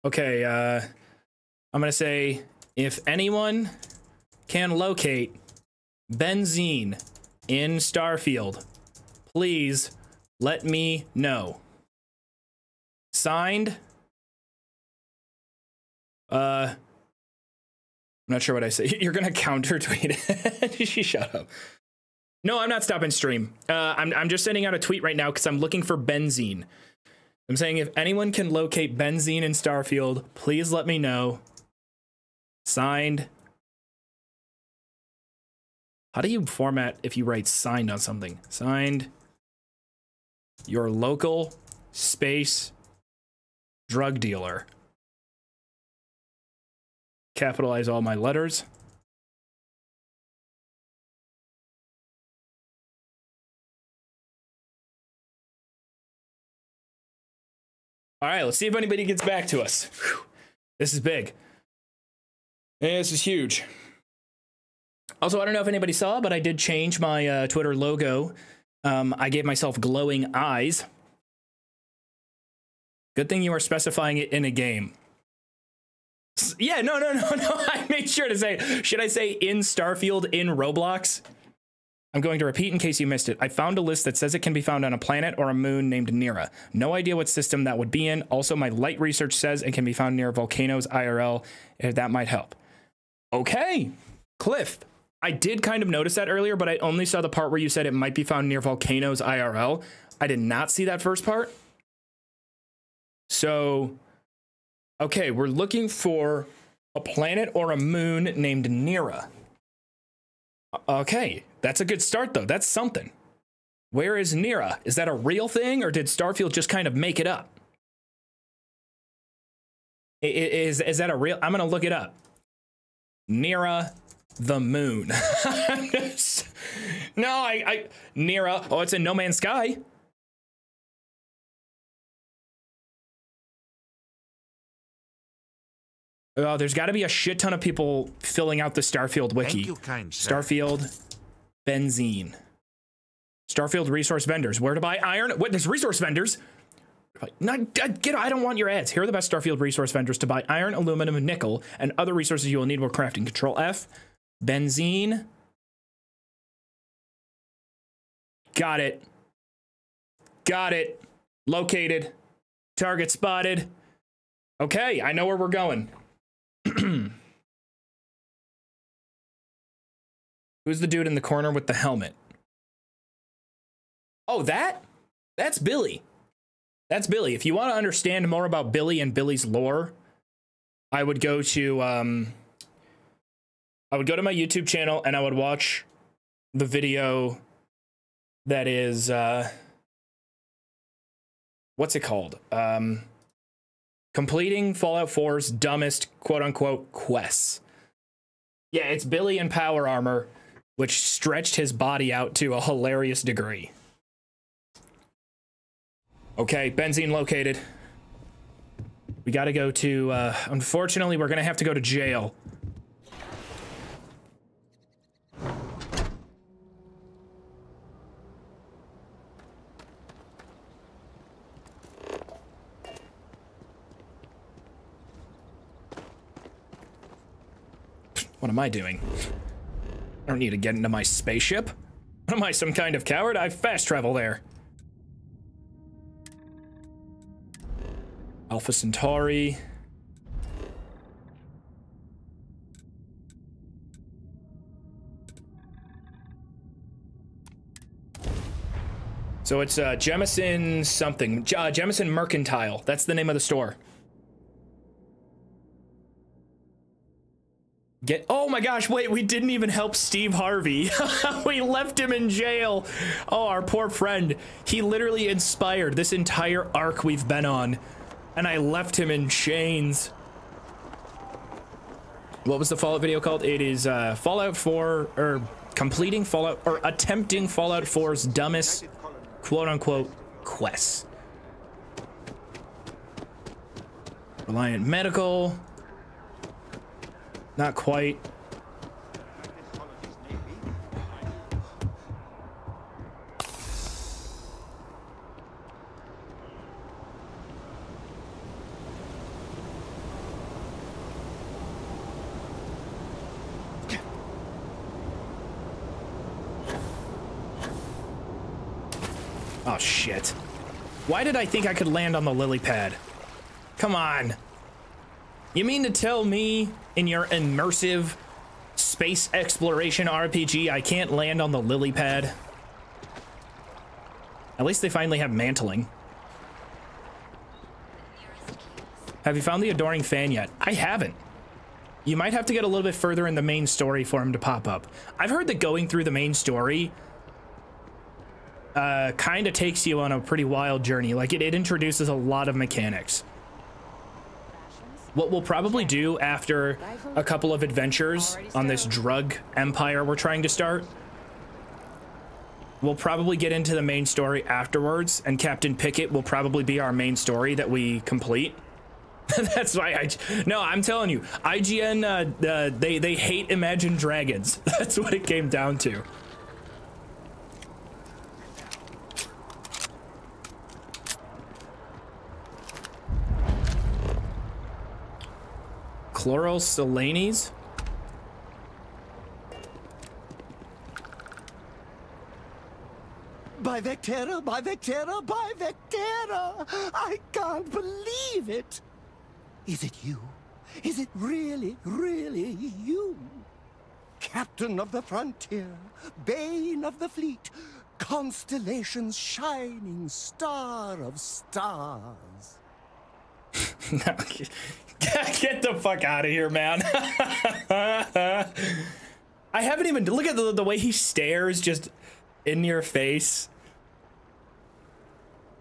Okay, uh, I'm gonna say if anyone can locate benzene in Starfield, please let me know. Signed. Uh, I'm not sure what I say. You're gonna counter tweet it. she shut up. No, I'm not stopping stream. Uh, I'm I'm just sending out a tweet right now because I'm looking for benzene. I'm saying if anyone can locate benzene in Starfield, please let me know. Signed. How do you format if you write signed on something? Signed. Your local space drug dealer. Capitalize all my letters. All right, let's see if anybody gets back to us. Whew. This is big. This is huge. Also, I don't know if anybody saw, but I did change my uh, Twitter logo. Um, I gave myself glowing eyes. Good thing you are specifying it in a game. Yeah, no, no, no, no. I made sure to say, should I say in Starfield in Roblox? I'm going to repeat in case you missed it. I found a list that says it can be found on a planet or a moon named Nira. No idea what system that would be in. Also, my light research says it can be found near volcanoes IRL, if eh, that might help. Okay, Cliff. I did kind of notice that earlier, but I only saw the part where you said it might be found near volcanoes IRL. I did not see that first part. So, okay, we're looking for a planet or a moon named Nira. Okay, that's a good start though. That's something. Where is Nira? Is that a real thing or did Starfield just kind of make it up? Is, is that a real? I'm going to look it up. Nira the moon. no, I, I, Nira. Oh, it's in No Man's Sky. Oh, there's got to be a shit ton of people filling out the Starfield wiki. You. Starfield benzene. Starfield resource vendors. Where to buy iron? What? There's resource vendors. Not uh, get. I don't want your ads. Here are the best Starfield resource vendors to buy iron, aluminum, nickel, and other resources you will need while crafting. Control F. Benzene. Got it. Got it. Located. Target spotted. Okay, I know where we're going. Who's the dude in the corner with the helmet? Oh, that? That's Billy. That's Billy. If you want to understand more about Billy and Billy's lore, I would go to um I would go to my YouTube channel and I would watch the video that is uh what's it called? Um completing Fallout 4's dumbest quote unquote quests. Yeah, it's Billy in power armor, which stretched his body out to a hilarious degree. Okay, benzene located. We gotta go to, uh, unfortunately, we're gonna have to go to jail. What am I doing? I don't need to get into my spaceship. Am I some kind of coward? I fast travel there. Alpha Centauri. So it's uh, Jemison something. uh, Jemison Mercantile. That's the name of the store. Get. Oh my gosh! Wait, we didn't even help Steve Harvey. we left him in jail. Oh, our poor friend. He literally inspired this entire arc we've been on, and I left him in chains. What was the Fallout video called? It is uh, Fallout 4 or completing Fallout or attempting Fallout 4's dumbest quote unquote quests. Reliant Medical. Not quite. Oh, shit. Why did I think I could land on the lily pad? Come on. You mean to tell me in your immersive space exploration RPG I can't land on the lily pad? At least they finally have mantling. Have you found the adoring fan yet? I haven't. You might have to get a little bit further in the main story for him to pop up. I've heard that going through the main story uh, kind of takes you on a pretty wild journey. Like it, it introduces a lot of mechanics. What we'll probably do after a couple of adventures on this drug empire we're trying to start, we'll probably get into the main story afterwards, and Captain Pickett will probably be our main story that we complete. That's why I. No, I'm telling you, IGN. Uh, uh, they they hate Imagine Dragons. That's what it came down to. Chlorosilanes? By Vectera, by Vectera, by Vectera! I can't believe it! Is it you? Is it really, really you? Captain of the frontier, bane of the fleet, constellation's shining star of stars. Get the fuck out of here, man. I haven't even look at the, the way he stares just in your face.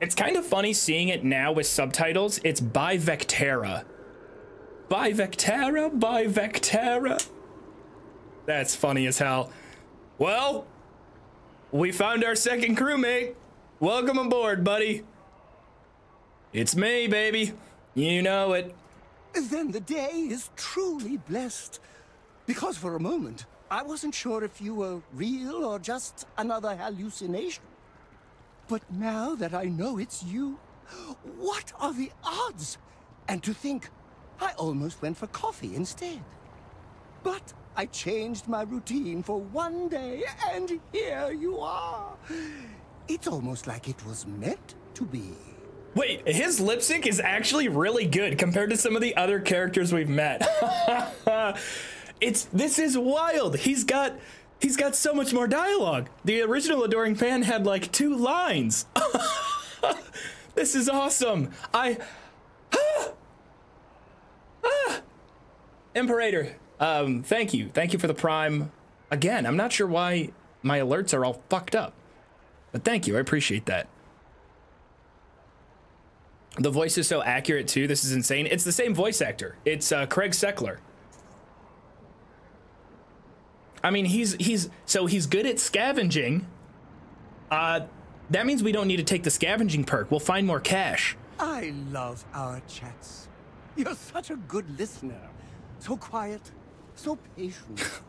It's kind of funny seeing it now with subtitles. It's by Vectera. By Vectera, by Vectera. That's funny as hell. Well, we found our second crewmate. Welcome aboard, buddy. It's me, baby. You know it. Then the day is truly blessed. Because for a moment, I wasn't sure if you were real or just another hallucination. But now that I know it's you, what are the odds? And to think, I almost went for coffee instead. But I changed my routine for one day, and here you are. It's almost like it was meant to be. Wait, his lip sync is actually really good compared to some of the other characters we've met. it's this is wild. He's got he's got so much more dialogue. The original Adoring Fan had like two lines. this is awesome. I ah, ah, Imperator, um, thank you. Thank you for the prime. Again, I'm not sure why my alerts are all fucked up. But thank you. I appreciate that. The voice is so accurate too. This is insane. It's the same voice actor. It's uh, Craig Sechler. I mean, he's he's so he's good at scavenging. Uh, that means we don't need to take the scavenging perk. We'll find more cash. I love our chats. You're such a good listener. So quiet, so patient.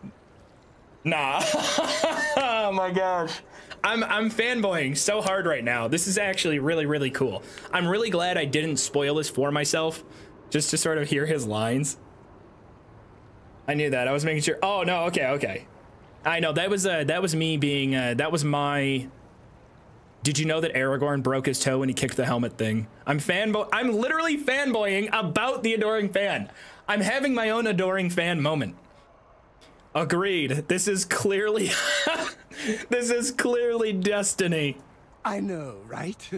Nah. oh my gosh. I'm I'm fanboying so hard right now. This is actually really really cool. I'm really glad I didn't spoil this for myself just to sort of hear his lines. I knew that. I was making sure. Oh no. Okay. Okay. I know that was uh that was me being uh that was my. Did you know that Aragorn broke his toe when he kicked the helmet thing? I'm fanboy. I'm literally fanboying about the adoring fan. I'm having my own adoring fan moment. Agreed. This is clearly. this is clearly destiny. I know, right?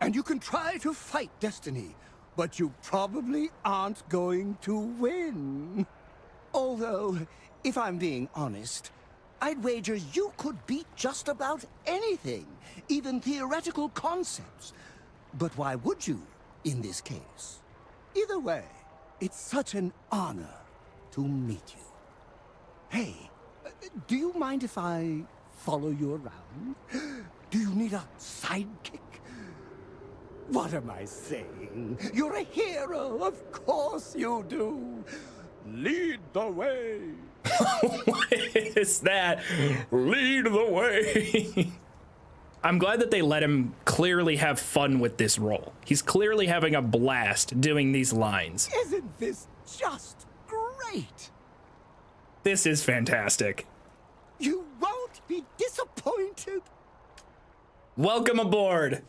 And you can try to fight destiny, but you probably aren't going to win. Although, if I'm being honest, I'd wager you could beat just about anything, even theoretical concepts. But why would you, in this case? Either way, it's such an honor to meet you. Hey, uh, do you mind if I follow you around? Do you need a sidekick? What am I saying? You're a hero, of course you do. Lead the way. what is that? Lead the way. I'm glad that they let him clearly have fun with this role. He's clearly having a blast doing these lines. Isn't this just great? This is fantastic. You won't be disappointed. Welcome aboard.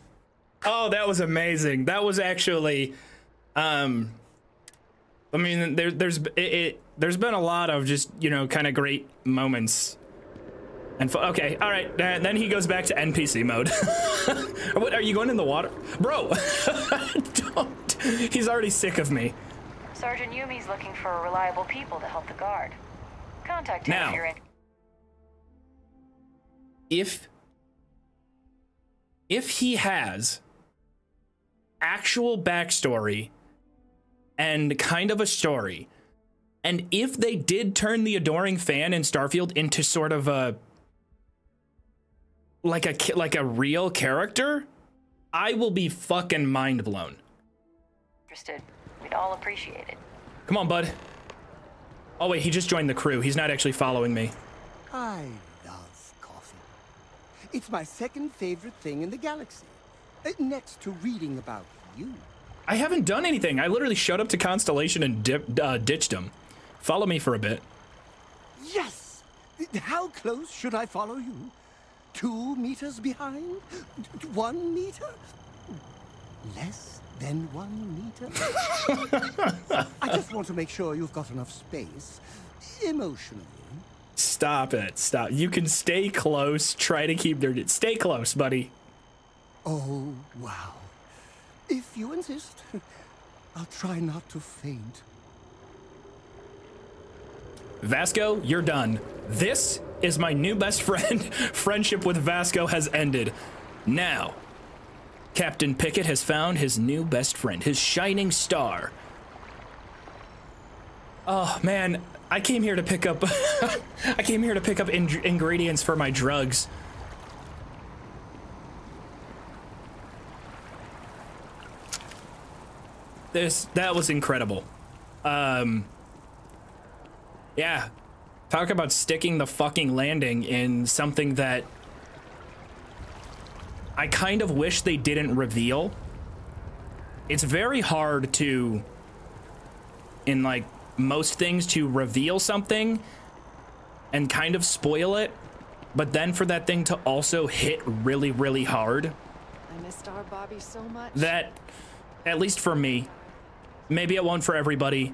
Oh, that was amazing. That was actually, um, I mean, there, there's it, it, there's been a lot of just you know kind of great moments. And okay, all right. Then he goes back to NPC mode. what are you going in the water, bro? Don't. He's already sick of me. Sergeant Yumi's looking for reliable people to help the guard. Contact him Now. if you're in. If if he has actual backstory and kind of a story and if they did turn the adoring fan in starfield into sort of a like a like a real character i will be fucking mind blown Interested. We'd all appreciate it. come on bud oh wait he just joined the crew he's not actually following me I love coffee. It's my second favorite thing in the galaxy, uh, next to reading about you. I haven't done anything. I literally showed up to Constellation and dip, uh, ditched him. Follow me for a bit. Yes! How close should I follow you? Two meters behind? One meter? Less than one meter? I just want to make sure you've got enough space, emotionally. Stop it. Stop. You can stay close. Try to keep their. Stay close, buddy. Oh, wow. If you insist, I'll try not to faint. Vasco, you're done. This is my new best friend. Friendship with Vasco has ended. Now, Captain Pickett has found his new best friend, his shining star. Oh man, I came here to pick up. I came here to pick up in- ingredients for my drugs. This that was incredible. Um, yeah, talk about sticking the fucking landing in something that I kind of wish they didn't reveal. It's very hard to, in like most things, to reveal something and kind of spoil it, but then for that thing to also hit really, really hard. I missed our Bobby so much. That, at least for me, maybe it won't for everybody,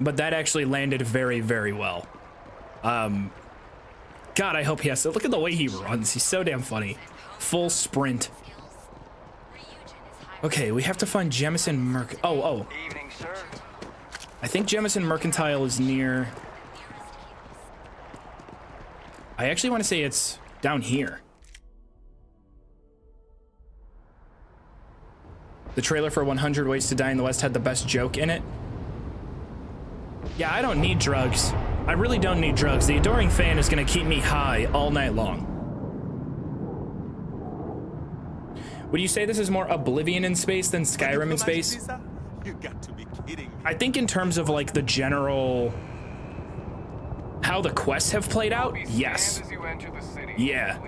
but that actually landed very, very well. Um, God, I hope he has to. Look at the way he runs. He's so damn funny. Full sprint. Okay, we have to find Jemison Merc. Oh, oh. Evening, sir. I think Jemison Mercantile is near. I actually want to say it's down here. The trailer for 100 Ways to Die in the West had the best joke in it. Yeah, I don't need drugs. I really don't need drugs. The Adoring Fan is going to keep me high all night long. Would you say this is more Oblivion in space than Skyrim in space? You got to be. I think in terms of like the general how the quests have played out, yes. Yeah.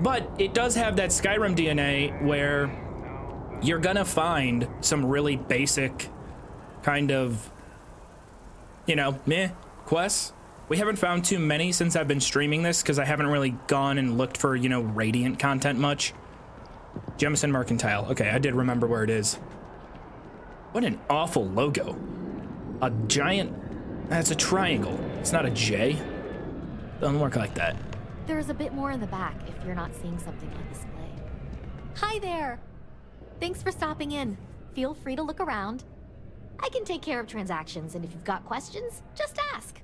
But it does have that Skyrim DNA where you're gonna find some really basic kind of you know, meh quests. We haven't found too many since I've been streaming this because I haven't really gone and looked for, you know, Radiant content much. Jemison Mercantile. Okay, I did remember where it is. What an awful logo. A giant... That's a triangle. It's not a J. Doesn't work like that. There's a bit more in the back if you're not seeing something on display. Hi there! Thanks for stopping in. Feel free to look around. I can take care of transactions, and if you've got questions, just ask.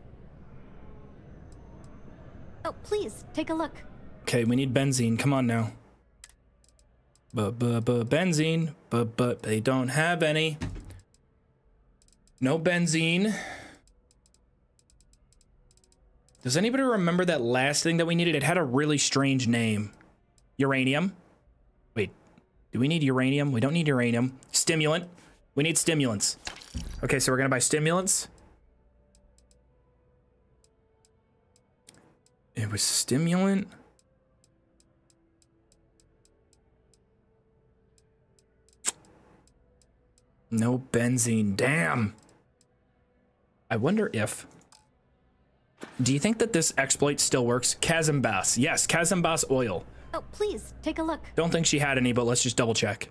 Oh, please, take a look. Okay, we need benzene. Come on now. But, but, but, benzene. But, but, they don't have any. No benzene. Does anybody remember that last thing that we needed? It had a really strange name. Uranium. Wait, do we need uranium? We don't need uranium. Stimulant. We need stimulants. Okay, so we're gonna buy stimulants. It was stimulant. No benzene. Damn. I wonder if. Do you think that this exploit still works? Chasmbass. Yes, Chasmbass oil. Oh, please, take a look. Don't think she had any, but let's just double check.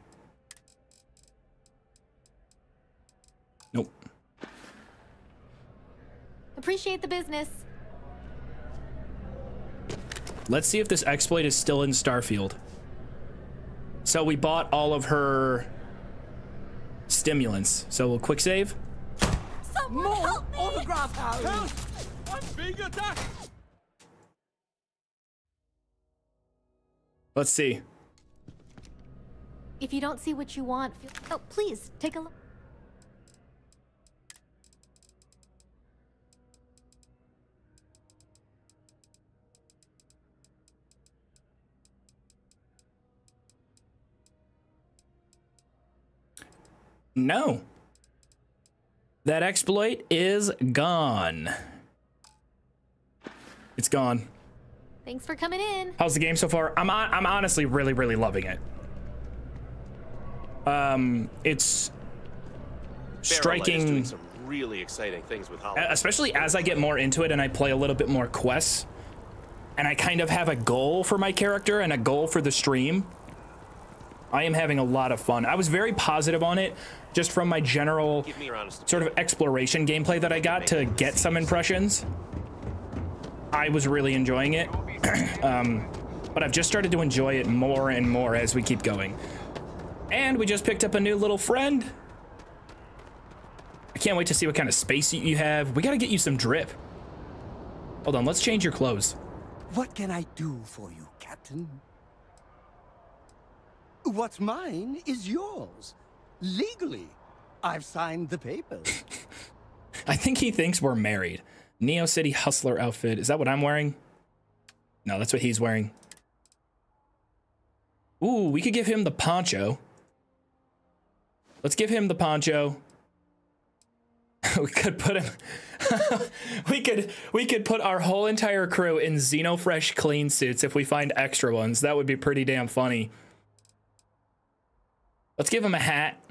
Nope. Appreciate the business. Let's see if this exploit is still in Starfield. So we bought all of her stimulants. So we'll quick save. More autograph house. I'm being attacked! Let's see. If you don't see what you want, feel oh, please, take a look. No. That exploit is gone. It's gone. Thanks for coming in. How's the game so far? I'm I'm honestly really really loving it. Um, it's striking. doing some really exciting things with Hollow. especially as I get more into it and I play a little bit more quests, and I kind of have a goal for my character and a goal for the stream. I am having a lot of fun. I was very positive on it, just from my general sort of exploration gameplay that I got to get some impressions. I was really enjoying it, um, but I've just started to enjoy it more and more as we keep going. And we just picked up a new little friend. I can't wait to see what kind of space you have. We gotta get you some drip. Hold on, let's change your clothes. What can I do for you, Captain? What's mine is yours. Legally. I've signed the papers. I think he thinks we're married. Neo City Hustler outfit. Is that what I'm wearing? No, that's what he's wearing. Ooh, we could give him the poncho. Let's give him the poncho. we could put him we could we could put our whole entire crew in Xenofresh clean suits if we find extra ones. That would be pretty damn funny. Let's give him a hat.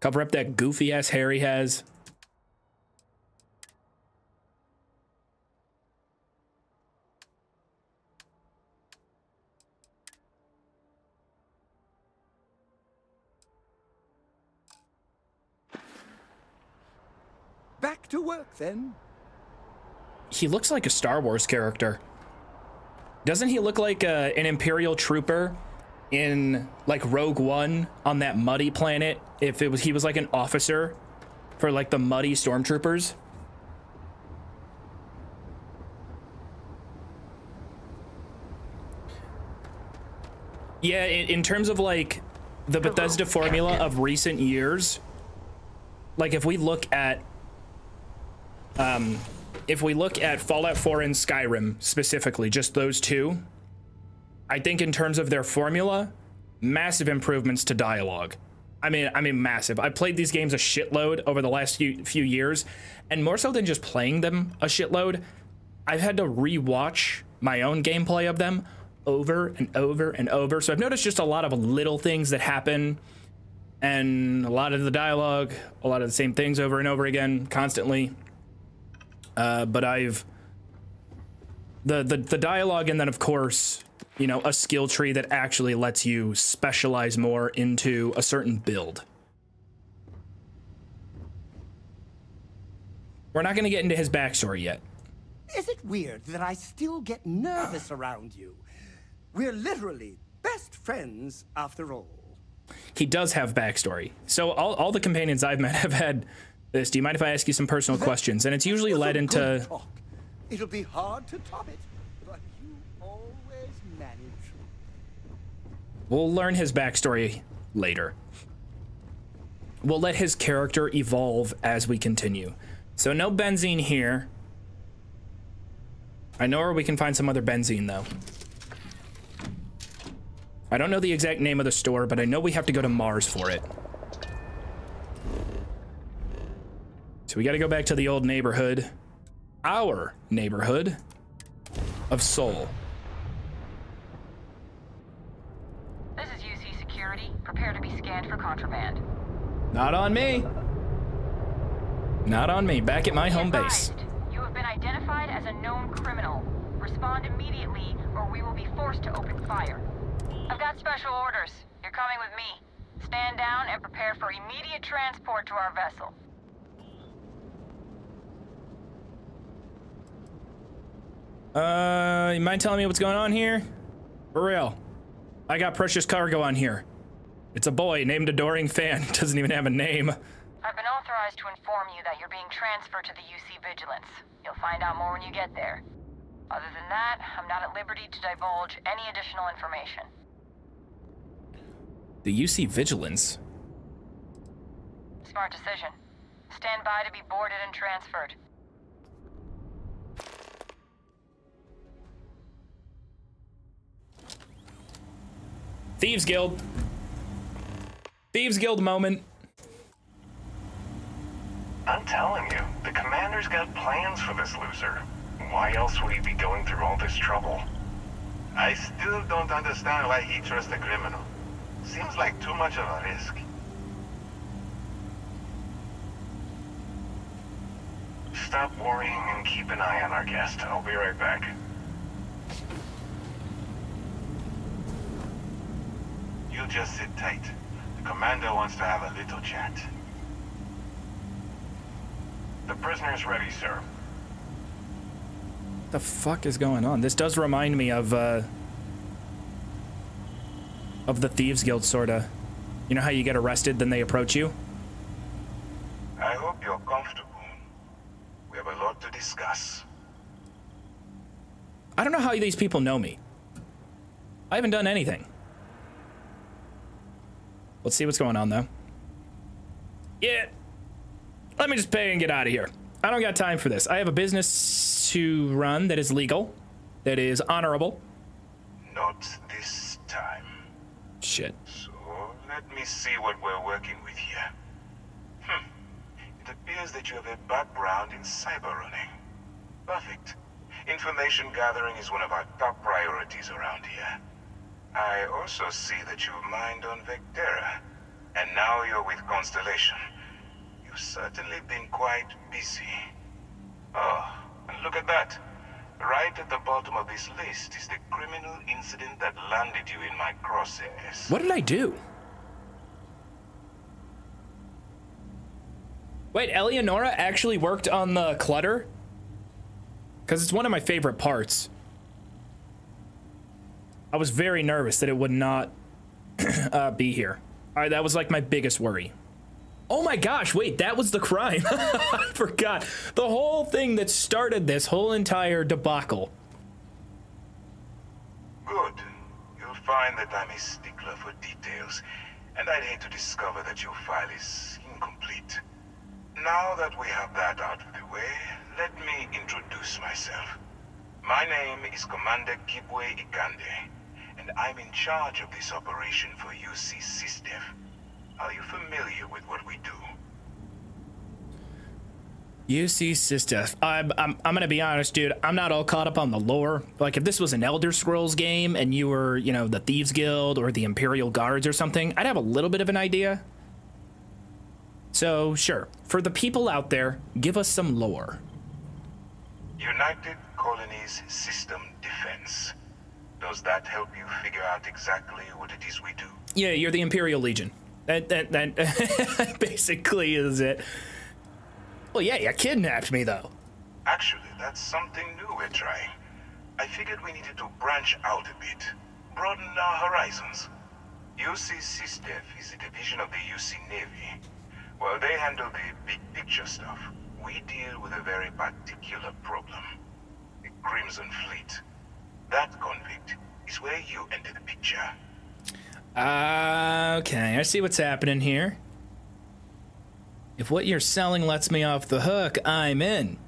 Cover up that goofy ass hair he has. Back to work then. He looks like a Star Wars character. Doesn't he look like uh, an Imperial trooper in like Rogue One on that muddy planet? If it was he was like an officer for like the muddy stormtroopers. Yeah, in, in terms of like the Bethesda formula of recent years, like if we look at um if we look at Fallout 4 and Skyrim specifically, just those two, I think in terms of their formula, massive improvements to dialogue. I mean, I mean massive. I played these games a shitload over the last few few years, and more so than just playing them a shitload, I've had to rewatch my own gameplay of them over and over and over. So I've noticed just a lot of little things that happen and a lot of the dialogue, a lot of the same things over and over again constantly. uh, but I've the, the the dialogue and then of course you know a skill tree that actually lets you specialize more into a certain build. We're not going to get into his backstory yet. Is it weird that I still get nervous around you? We're literally best friends after all. He does have backstory. So all, all the companions I've met have had this. Do you mind if I ask you some personal questions? And it's usually led into. It'll be hard to top it, but you always manage. We'll learn his backstory later. We'll let his character evolve as we continue. So no benzene here. I know where we can find some other benzene though. I don't know the exact name of the store, but I know we have to go to Mars for it. So we got to go back to the old neighborhood. Our neighborhood of Sol. This is UC Security. Prepare to be scanned for contraband. Not on me. Not on me. Back at my home base. You have been identified as a known criminal. Respond immediately, or we will be forced to open fire. I've got special orders. You're coming with me. Stand down and prepare for immediate transport to our vessel. Uh, you mind telling me what's going on here? For real. I got precious cargo on here. It's a boy named Adoring Fan. Doesn't even have a name. I've been authorized to inform you that you're being transferred to the UC Vigilance. You'll find out more when you get there. Other than that, I'm not at liberty to divulge any additional information. The UC Vigilance? Smart decision. Stand by to be boarded and transferred. Thieves Guild. Thieves Guild moment. I'm telling you, the commander's got plans for this loser. Why else would he be going through all this trouble? I still don't understand why he trusts a criminal. Seems like too much of a risk. Stop worrying and keep an eye on our guest. I'll be right back. You just sit tight. The commander wants to have a little chat. The prisoner's ready, sir. The fuck is going on? This does remind me of, uh... Of the Thieves Guild, sorta. You know how you get arrested, then they approach you? I hope you're comfortable. We have a lot to discuss. I don't know how these people know me. I haven't done anything. Let's see what's going on, though. Yeah. Let me just pay and get out of here. I don't got time for this. I have a business to run that is legal, that is honorable. Not this time. Shit. So, let me see what we're working with here. Hmm. It appears that you have a background in cyber running. Perfect. Information gathering is one of our top priorities around here. I also see that you've mined on Vectera, and now you're with Constellation. You've certainly been quite busy. Oh, and look at that. Right at the bottom of this list is the criminal incident that landed you in my crosshairs. What did I do? Wait, Eleonora actually worked on the clutter? Because it's one of my favorite parts. I was very nervous that it would not uh, be here. All right, that was like my biggest worry. Oh my gosh, wait, that was the crime. I forgot. The whole thing that started this whole entire debacle. Good. You'll find that I'm a stickler for details, and I'd hate to discover that your file is incomplete. Now that we have that out of the way, let me introduce myself. My name is Commander Kibwe Ikande, and I'm in charge of this operation for UC SysDef. Are you familiar with what we do? UC SysDef. I'm, I'm, I'm gonna be honest, dude. I'm not all caught up on the lore. Like, if this was an Elder Scrolls game and you were, you know, the Thieves Guild or the Imperial Guards or something, I'd have a little bit of an idea. So, sure. For the people out there, give us some lore. United Colonies System Defense. Does that help you figure out exactly what it is we do? Yeah, you're the Imperial Legion. That that that basically is it. Well, yeah, you kidnapped me though. Actually, that's something new we're trying. I figured we needed to branch out a bit, broaden our horizons. UC SysDef is a division of the UC Navy. Well, they handle the big picture stuff. We deal with a very particular problem. The Crimson Fleet. That convict is where you enter the picture. Uh, okay, I see what's happening here. If what you're selling lets me off the hook, I'm in.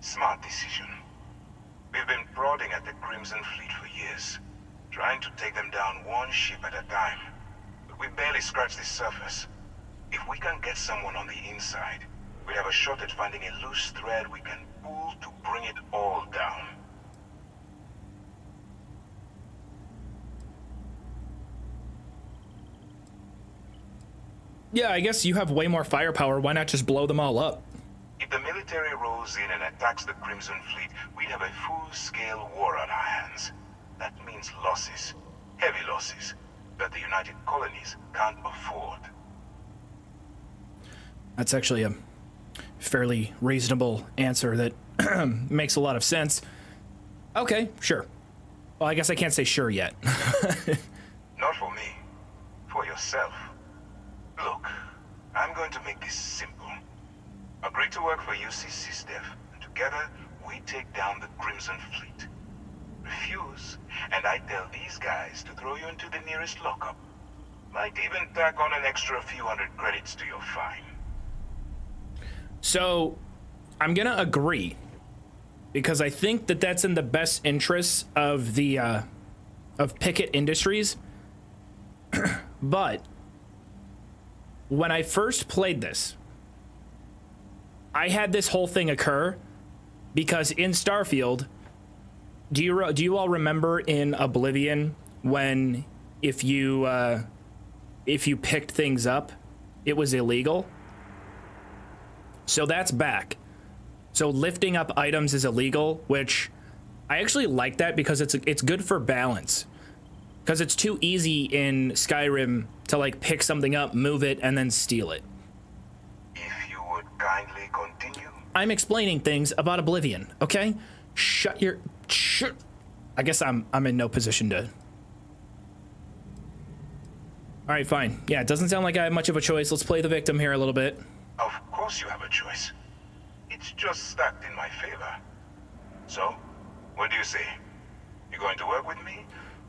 Smart decision. We've been prodding at the Crimson Fleet for years, trying to take them down one ship at a time. But we barely scratched the surface. If we can get someone on the inside, we have a shot at finding a loose thread we can pull to bring it all down. Yeah, I guess you have way more firepower. Why not just blow them all up? If the military rolls in and attacks the Crimson Fleet, we'd have a full-scale war on our hands. That means losses. Heavy losses. That the United Colonies can't afford. That's actually a fairly reasonable answer that makes a lot of sense. Okay, sure. Well, I guess I can't say sure yet. Not for me. For yourself. Look, I'm going to make this simple. Agree to work for UC SysDef, and together we take down the Crimson Fleet. Refuse, and I tell these guys to throw you into the nearest lockup. Might even tack on an extra few hundred credits to your fine. So, I'm gonna agree because I think that that's in the best interests of the uh, of Pickett Industries. but when I first played this, I had this whole thing occur because in Starfield, do you do you all remember in Oblivion when if you uh, if you picked things up, it was illegal? So that's back. So lifting up items is illegal, which I actually like that because it's it's good for balance. Because it's too easy in Skyrim to like pick something up, move it, and then steal it. If you would kindly continue. I'm explaining things about Oblivion, okay? Shut your shut. I guess I'm I'm in no position to. All right, fine. Yeah, it doesn't sound like I have much of a choice. Let's play the victim here a little bit. Of course you have a choice. It's just stacked in my favor. So, what do you say? You going to work with me,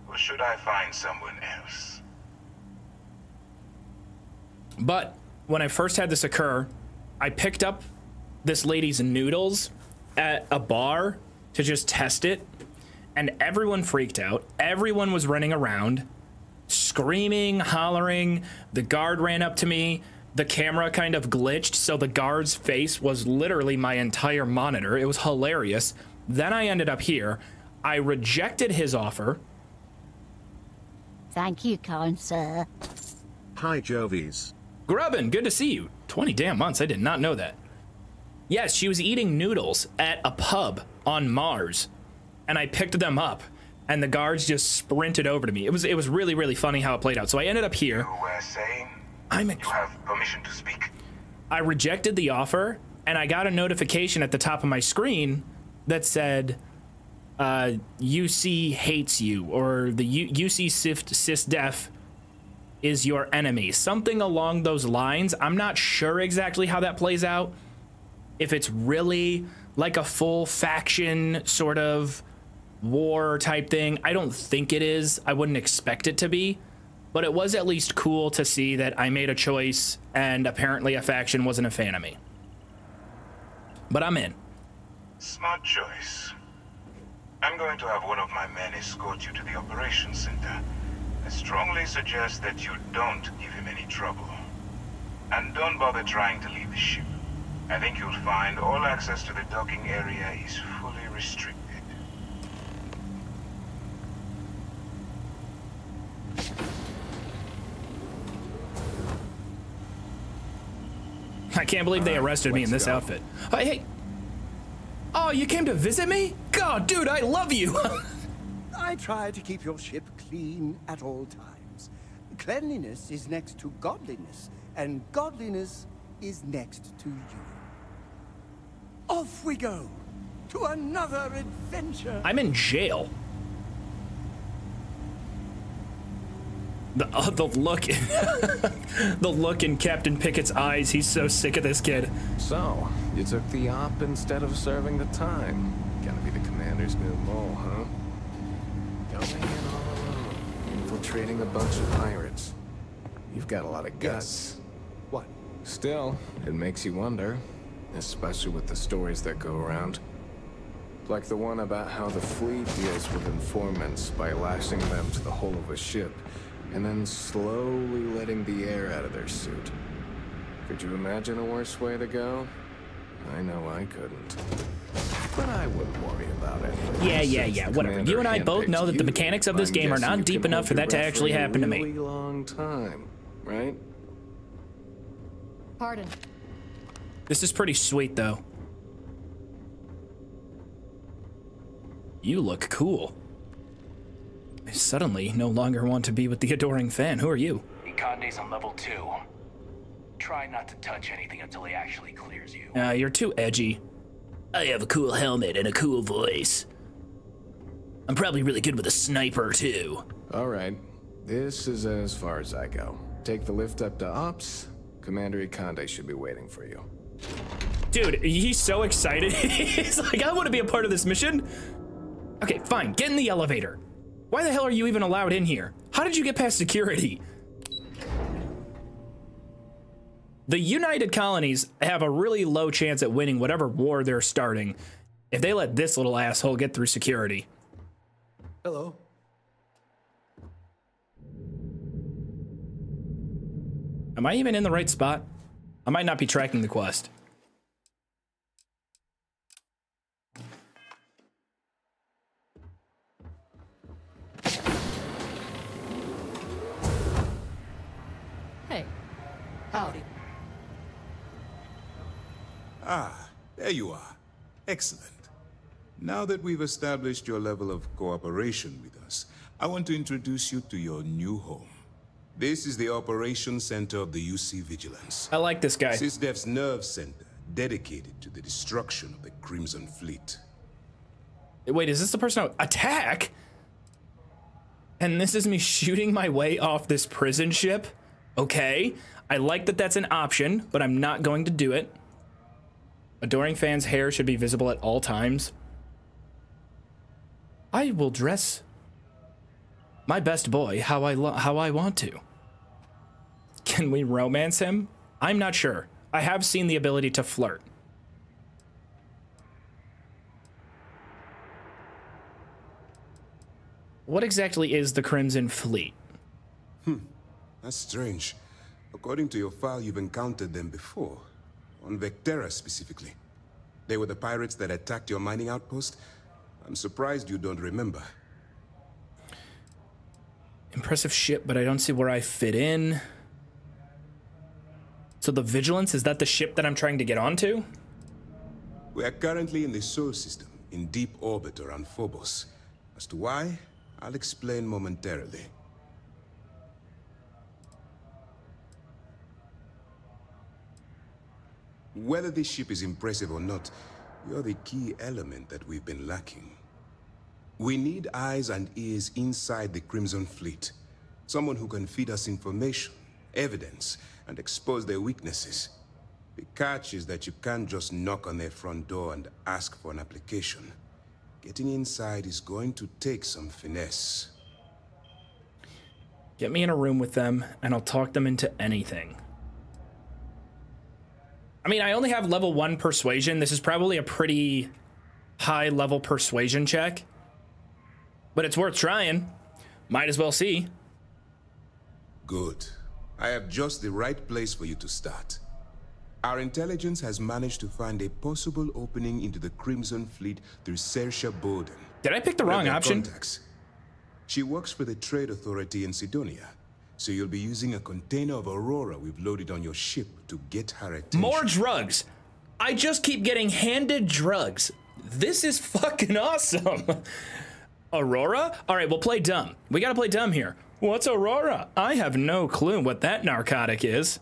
or should I find someone else? But when I first had this occur, I picked up this lady's noodles at a bar to just test it, and everyone freaked out. Everyone was running around, screaming, hollering. The guard ran up to me. The camera kind of glitched, so the guard's face was literally my entire monitor. It was hilarious. Then I ended up here. I rejected his offer. Thank you, kind sir. Hi, Jovies. Grubbin, good to see you. 20 damn months, I did not know that. Yes, she was eating noodles at a pub on Mars, and I picked them up, and the guards just sprinted over to me. It was it was really really funny how it played out. So I ended up here. You I'm. You have permission to speak. I rejected the offer, and I got a notification at the top of my screen that said, uh, "UC hates you," or the U- UC Sift SysDef is your enemy. Something along those lines. I'm not sure exactly how that plays out. If it's really like a full faction sort of war type thing, I don't think it is. I wouldn't expect it to be. But it was at least cool to see that I made a choice and apparently a faction wasn't a fan of me. But I'm in. Smart choice. I'm going to have one of my men escort you to the operations center. I strongly suggest that you don't give him any trouble. And don't bother trying to leave the ship. I think you'll find all access to the docking area is fully restricted. I can't believe they arrested me in this outfit. Hey, hey. Oh, you came to visit me? God, dude, I love you. I try to keep your ship clean at all times. Cleanliness is next to godliness, and godliness is next to you. Off we go to another adventure. I'm in jail. The, uh, the look, the look in Captain Pickett's eyes. He's so sick of this kid. So, you took the op instead of serving the time. Gonna be the commander's new mole, huh? Going in all alone, infiltrating a bunch of pirates. You've got a lot of guts. Yes. What? Still, it makes you wonder, especially with the stories that go around. Like the one about how the fleet deals with informants by lashing them to the hull of a ship and then slowly letting the air out of their suit. Could you imagine a worse way to go? I know I couldn't. But I wouldn't worry about it. Yeah, yeah, yeah, whatever. You and I both know that the mechanics of this I'm game are not deep enough for that to actually for a happen to me. really long time, right? Pardon. This is pretty sweet, though. You look cool. I suddenly no longer want to be with the adoring fan. Who are you? Ikande's on level two. Try not to touch anything until he actually clears you. Uh, you're too edgy. I have a cool helmet and a cool voice. I'm probably really good with a sniper, too. All right. This is as far as I go. Take the lift up to Ops. Commander Ikande should be waiting for you. Dude, he's so excited. he's like, I want to be a part of this mission. Okay, fine. Get in the elevator. Why the hell are you even allowed in here? How did you get past security? The United Colonies have a really low chance at winning whatever war they're starting if they let this little asshole get through security. Hello. Am I even in the right spot? I might not be tracking the quest. Hey. Howdy. Ah, there you are. Excellent. Now that we've established your level of cooperation with us, I want to introduce you to your new home. This is the Operations Center of the UC Vigilance. I like this guy. SysDef's nerve center, dedicated to the destruction of the Crimson Fleet. Wait, is this the person? I- Attack? And this is me shooting my way off this prison ship? Okay. I like that that's an option, but I'm not going to do it. Adoring fans' hair should be visible at all times. I will dress my best boy how I how I want to. Can we romance him? I'm not sure. I have seen the ability to flirt. What exactly is the Crimson Fleet? Hmm, that's strange. According to your file, you've encountered them before. On Vectera specifically. They were the pirates that attacked your mining outpost? I'm surprised you don't remember. Impressive ship, but I don't see where I fit in. So the Vigilance, is that the ship that I'm trying to get onto? We are currently in the Sol system, in deep orbit around Phobos. As to why, I'll explain momentarily. Whether this ship is impressive or not, you're the key element that we've been lacking. We need eyes and ears inside the Crimson Fleet. Someone who can feed us information, evidence, and expose their weaknesses. The catch is that you can't just knock on their front door and ask for an application. Getting inside is going to take some finesse. Get me in a room with them, and I'll talk them into anything. I mean, I only have level one persuasion. This is probably a pretty high level persuasion check. But it's worth trying. Might as well see. Good. I have just the right place for you to start. Our intelligence has managed to find a possible opening into the Crimson Fleet through Sersha Bowden. Did I pick the wrong option? contacts. She works for the Trade Authority in Sidonia, So you'll be using a container of Aurora we've loaded on your ship to get her attention. More drugs. I just keep getting handed drugs. This is fucking awesome. Aurora? All right, we'll play dumb. We gotta play dumb here. What's Aurora? I have no clue what that narcotic is.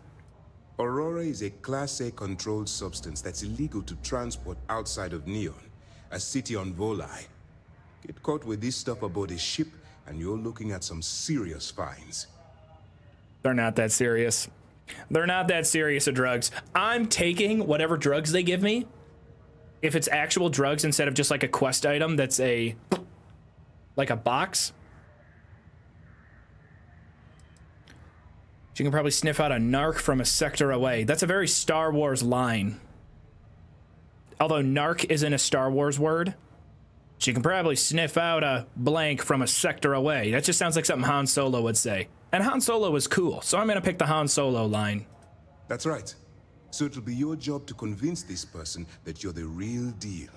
Aurora is a Class A controlled substance that's illegal to transport outside of Neon, a city on Volii. Get caught with this stuff aboard a ship, and you're looking at some serious fines. They're not that serious. They're not that serious of drugs. I'm taking whatever drugs they give me. If it's actual drugs instead of just like a quest item that's a like a box. You can probably sniff out a narc from a sector away. That's a very Star Wars line. Although narc isn't a Star Wars word, she can probably sniff out a blank from a sector away. That just sounds like something Han Solo would say. And Han Solo is cool, so I'm gonna pick the Han Solo line. That's right. So it'll be your job to convince this person that you're the real deal.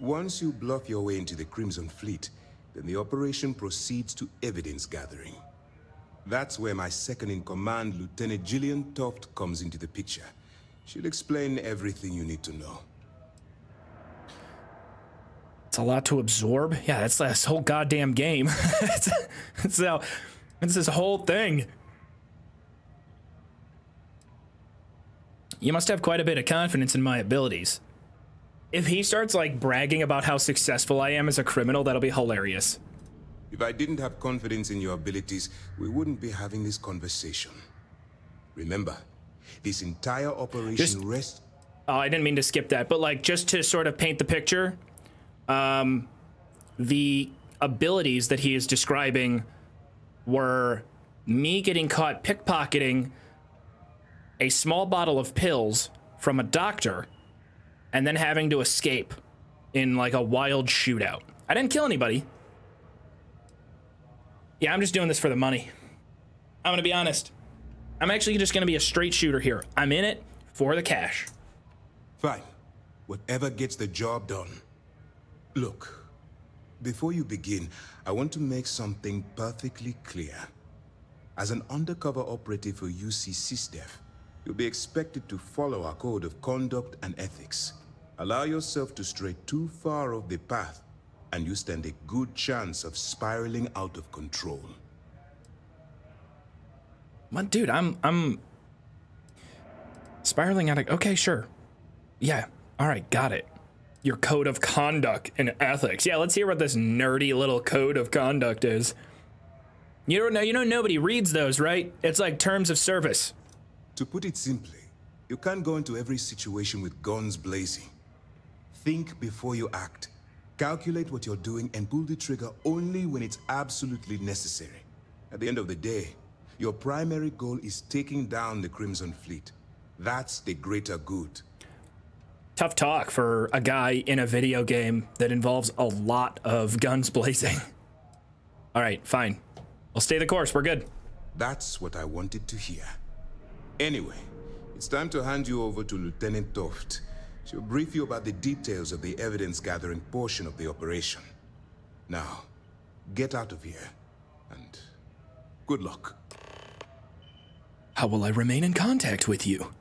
Once you bluff your way into the Crimson Fleet, then the operation proceeds to evidence gathering. That's where my second-in-command, Lieutenant Gillian Toft, comes into the picture. She'll explain everything you need to know. It's a lot to absorb. Yeah, that's this whole goddamn game. a, it's this whole thing. You must have quite a bit of confidence in my abilities. If he starts like bragging about how successful I am as a criminal, that'll be hilarious. If I didn't have confidence in your abilities, we wouldn't be having this conversation. Remember, this entire operation Just- rests... Oh, I didn't mean to skip that, but like just to sort of paint the picture, um, the abilities that he is describing were me getting caught pickpocketing a small bottle of pills from a doctor and then having to escape in like a wild shootout. I didn't kill anybody. Yeah, I'm just doing this for the money. I'm gonna be honest. I'm actually just gonna be a straight shooter here. I'm in it for the cash. Fine. Whatever gets the job done. Look, before you begin, I want to make something perfectly clear. As an undercover operative for UC SysDef, you'll be expected to follow our code of conduct and ethics. Allow yourself to stray too far off the path, and you stand a good chance of spiraling out of control. What, dude? I'm I'm spiraling out of. Okay, sure. Yeah. All right, got it. Your code of conduct and ethics. Yeah, let's hear what this nerdy little code of conduct is. You don't know. You know nobody reads those, right? It's like terms of service. To put it simply, you can't go into every situation with guns blazing. Think before you act. Calculate what you're doing and pull the trigger only when it's absolutely necessary. At the end of the day, your primary goal is taking down the Crimson Fleet. That's the greater good. Tough talk for a guy in a video game that involves a lot of guns blazing. All right, fine. We'll stay the course. We're good. That's what I wanted to hear. Anyway, it's time to hand you over to Lieutenant Toft. She'll brief you about the details of the evidence gathering portion of the operation. Now, get out of here, and good luck. How will I remain in contact with you?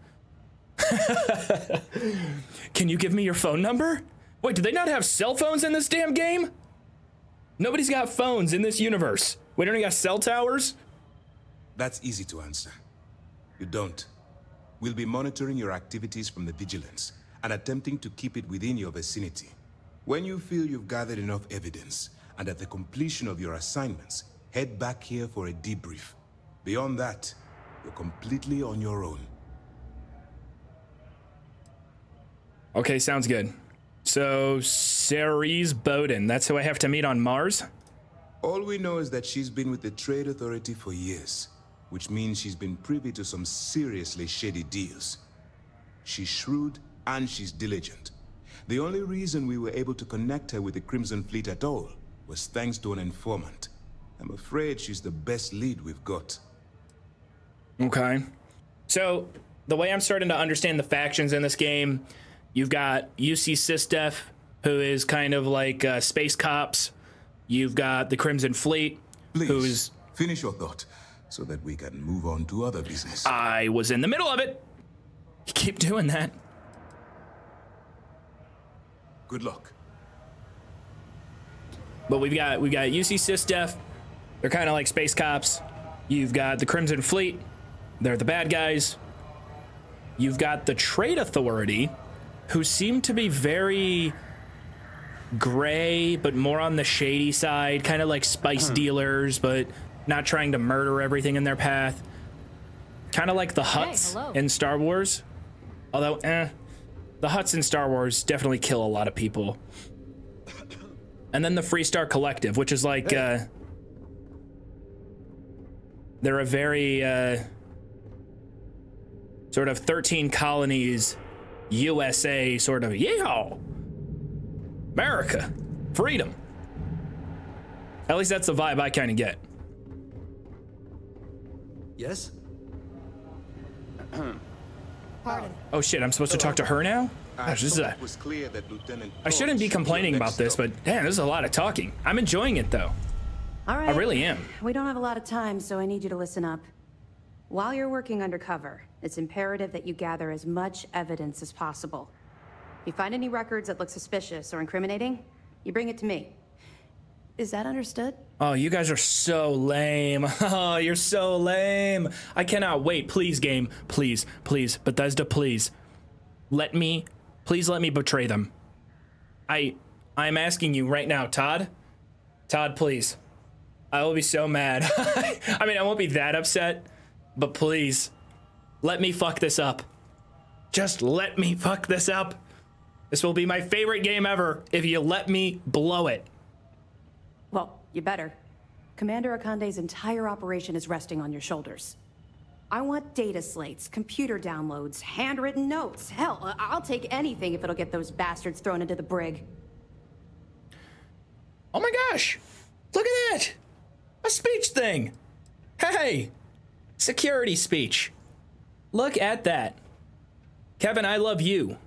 Can you give me your phone number? Wait, do they not have cell phones in this damn game? Nobody's got phones in this universe. We don't even got cell towers? That's easy to answer. You don't. We'll be monitoring your activities from the Vigilance and attempting to keep it within your vicinity. When you feel you've gathered enough evidence, and at the completion of your assignments, head back here for a debrief. Beyond that, you're completely on your own. Okay, sounds good. So, Ceres Bowden, that's who I have to meet on Mars? All we know is that she's been with the Trade Authority for years, which means she's been privy to some seriously shady deals. She's shrewd and she's diligent. The only reason we were able to connect her with the Crimson Fleet at all was thanks to an informant. I'm afraid she's the best lead we've got. Okay. So, the way I'm starting to understand the factions in this game, you've got UC SysDef, who is kind of like uh, space cops. You've got the Crimson Fleet, Please, who's finish your thought. so that we can move on to other business. I was in the middle of it. You keep doing that. Good luck. But we've got we've got UC SysDef. They're kind of like space cops. You've got the Crimson Fleet. They're the bad guys. You've got the Trade Authority, who seem to be very gray, but more on the shady side, kind of like spice Hmm. dealers, but not trying to murder everything in their path. Kind of like the Hutts hello. in Star Wars. Although, eh, the Hutts in Star Wars definitely kill a lot of people. And then the Freestar Collective, which is like, uh, they're a very, uh, sort of 13 colonies, USA sort of, yeehaw! America, freedom. At least that's the vibe I kind of get. Yes? Pardon. Oh shit, I'm supposed to talk to her now? Gosh, this is a, It was clear that Lieutenant I shouldn't be complaining about this, but damn, this is a lot of talking. I'm enjoying it though. All right. I really am. We don't have a lot of time, so I need you to listen up. While you're working undercover, it's imperative that you gather as much evidence as possible. If you find any records that look suspicious or incriminating, you bring it to me. Is that understood? Oh, you guys are so lame. Oh, you're so lame. I cannot wait. Please, game. Please, please. Bethesda, please. Let me, please let me betray them. I, I'm asking you right now, Todd. Todd, please. I will be so mad. I mean, I won't be that upset, but please, let me fuck this up. Just let me fuck this up. This will be my favorite game ever if you let me blow it. You better. Commander Ikande's entire operation is resting on your shoulders. I want data slates, computer downloads, handwritten notes. Hell, I'll take anything if it'll get those bastards thrown into the brig. Oh my gosh! Look at that! A speech thing! Hey! Security speech. Look at that. Kevin, I love you.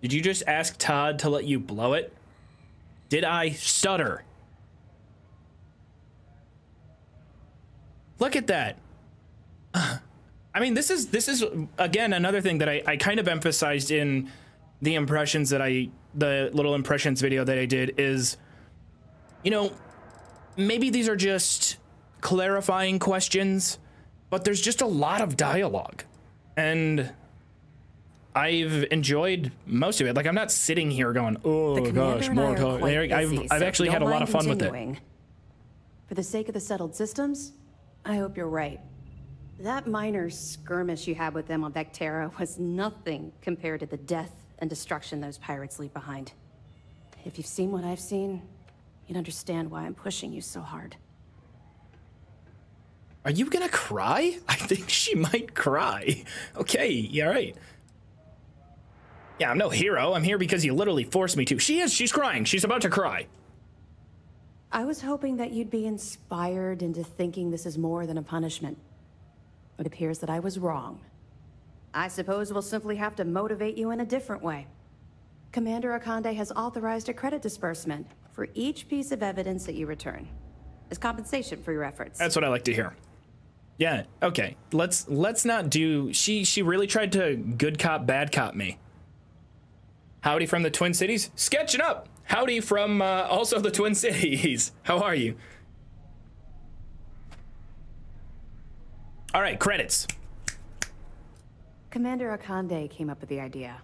Did you just ask Todd to let you blow it? Did I stutter? Look at that. I mean, this is this is again another thing that I, I kind of emphasized in the impressions that I the little impressions video that I did is, you know, maybe these are just clarifying questions, but there's just a lot of dialogue, and I've enjoyed most of it. Like I'm not sitting here going, oh gosh, more talk." I've, busy, I've actually had a lot of fun with it. For the sake of the settled systems, I hope you're right. That minor skirmish you had with them on Vectera was nothing compared to the death and destruction those pirates leave behind. If you've seen what I've seen, you'd understand why I'm pushing you so hard. Are you gonna cry? I think she might cry. Okay, yeah, right. Yeah, I'm no hero. I'm here because you literally forced me to. She is. She's crying. She's about to cry. I was hoping that you'd be inspired into thinking this is more than a punishment. It appears that I was wrong. I suppose we'll simply have to motivate you in a different way. Commander Ikande has authorized a credit disbursement for each piece of evidence that you return, as compensation for your efforts. That's what I like to hear. Yeah. Okay. Let's let's not do. She she really tried to good cop bad cop me. Howdy from the Twin Cities. Sketching up. Howdy from uh, also the Twin Cities. How are you? All right. Credits. Commander Ikande came up with the idea.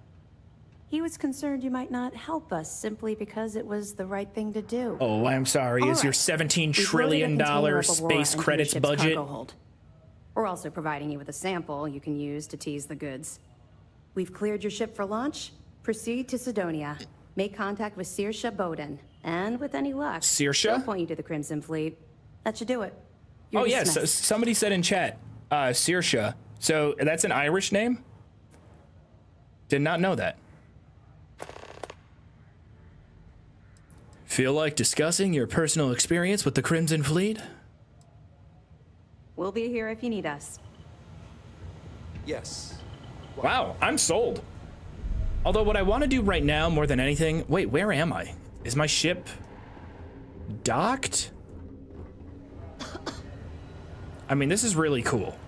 He was concerned you might not help us simply because it was the right thing to do. Oh, I'm sorry. All Is your right. 17 We've trillion loaded a dollar container of Aurora space credits budget? hold. We're also providing you with a sample you can use to tease the goods. We've cleared your ship for launch. Proceed to Sidonia. Make contact with Saoirse Bowden. And with any luck, Saoirse? she'll point you to the Crimson Fleet. That should do it. You're oh yes, dismissed. somebody said in chat, uh, Saoirse. So that's an Irish name. Did not know that. Feel like discussing your personal experience with the Crimson Fleet? We'll be here if you need us. Yes. Wow, I'm sold. Although what I want to do right now more than anything, wait, where am I? Is my ship docked? I mean, this is really cool.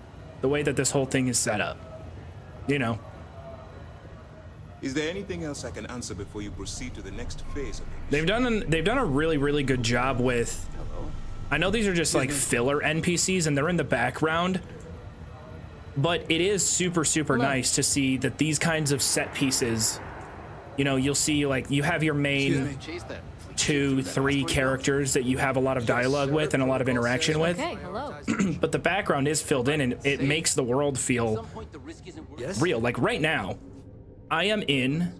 The way that this whole thing is set up. You know. Is there anything else I can answer before you proceed to the next phase of it? They've done an, they've done a really really good job with I know these are just like filler NPCs and they're in the background. But it is super super nice to see that these kinds of set pieces you know, you'll see like you have your main two, three characters that you have a lot of dialogue with and a lot of interaction with. But the background is filled in and it makes the world feel real. Like right now, I am in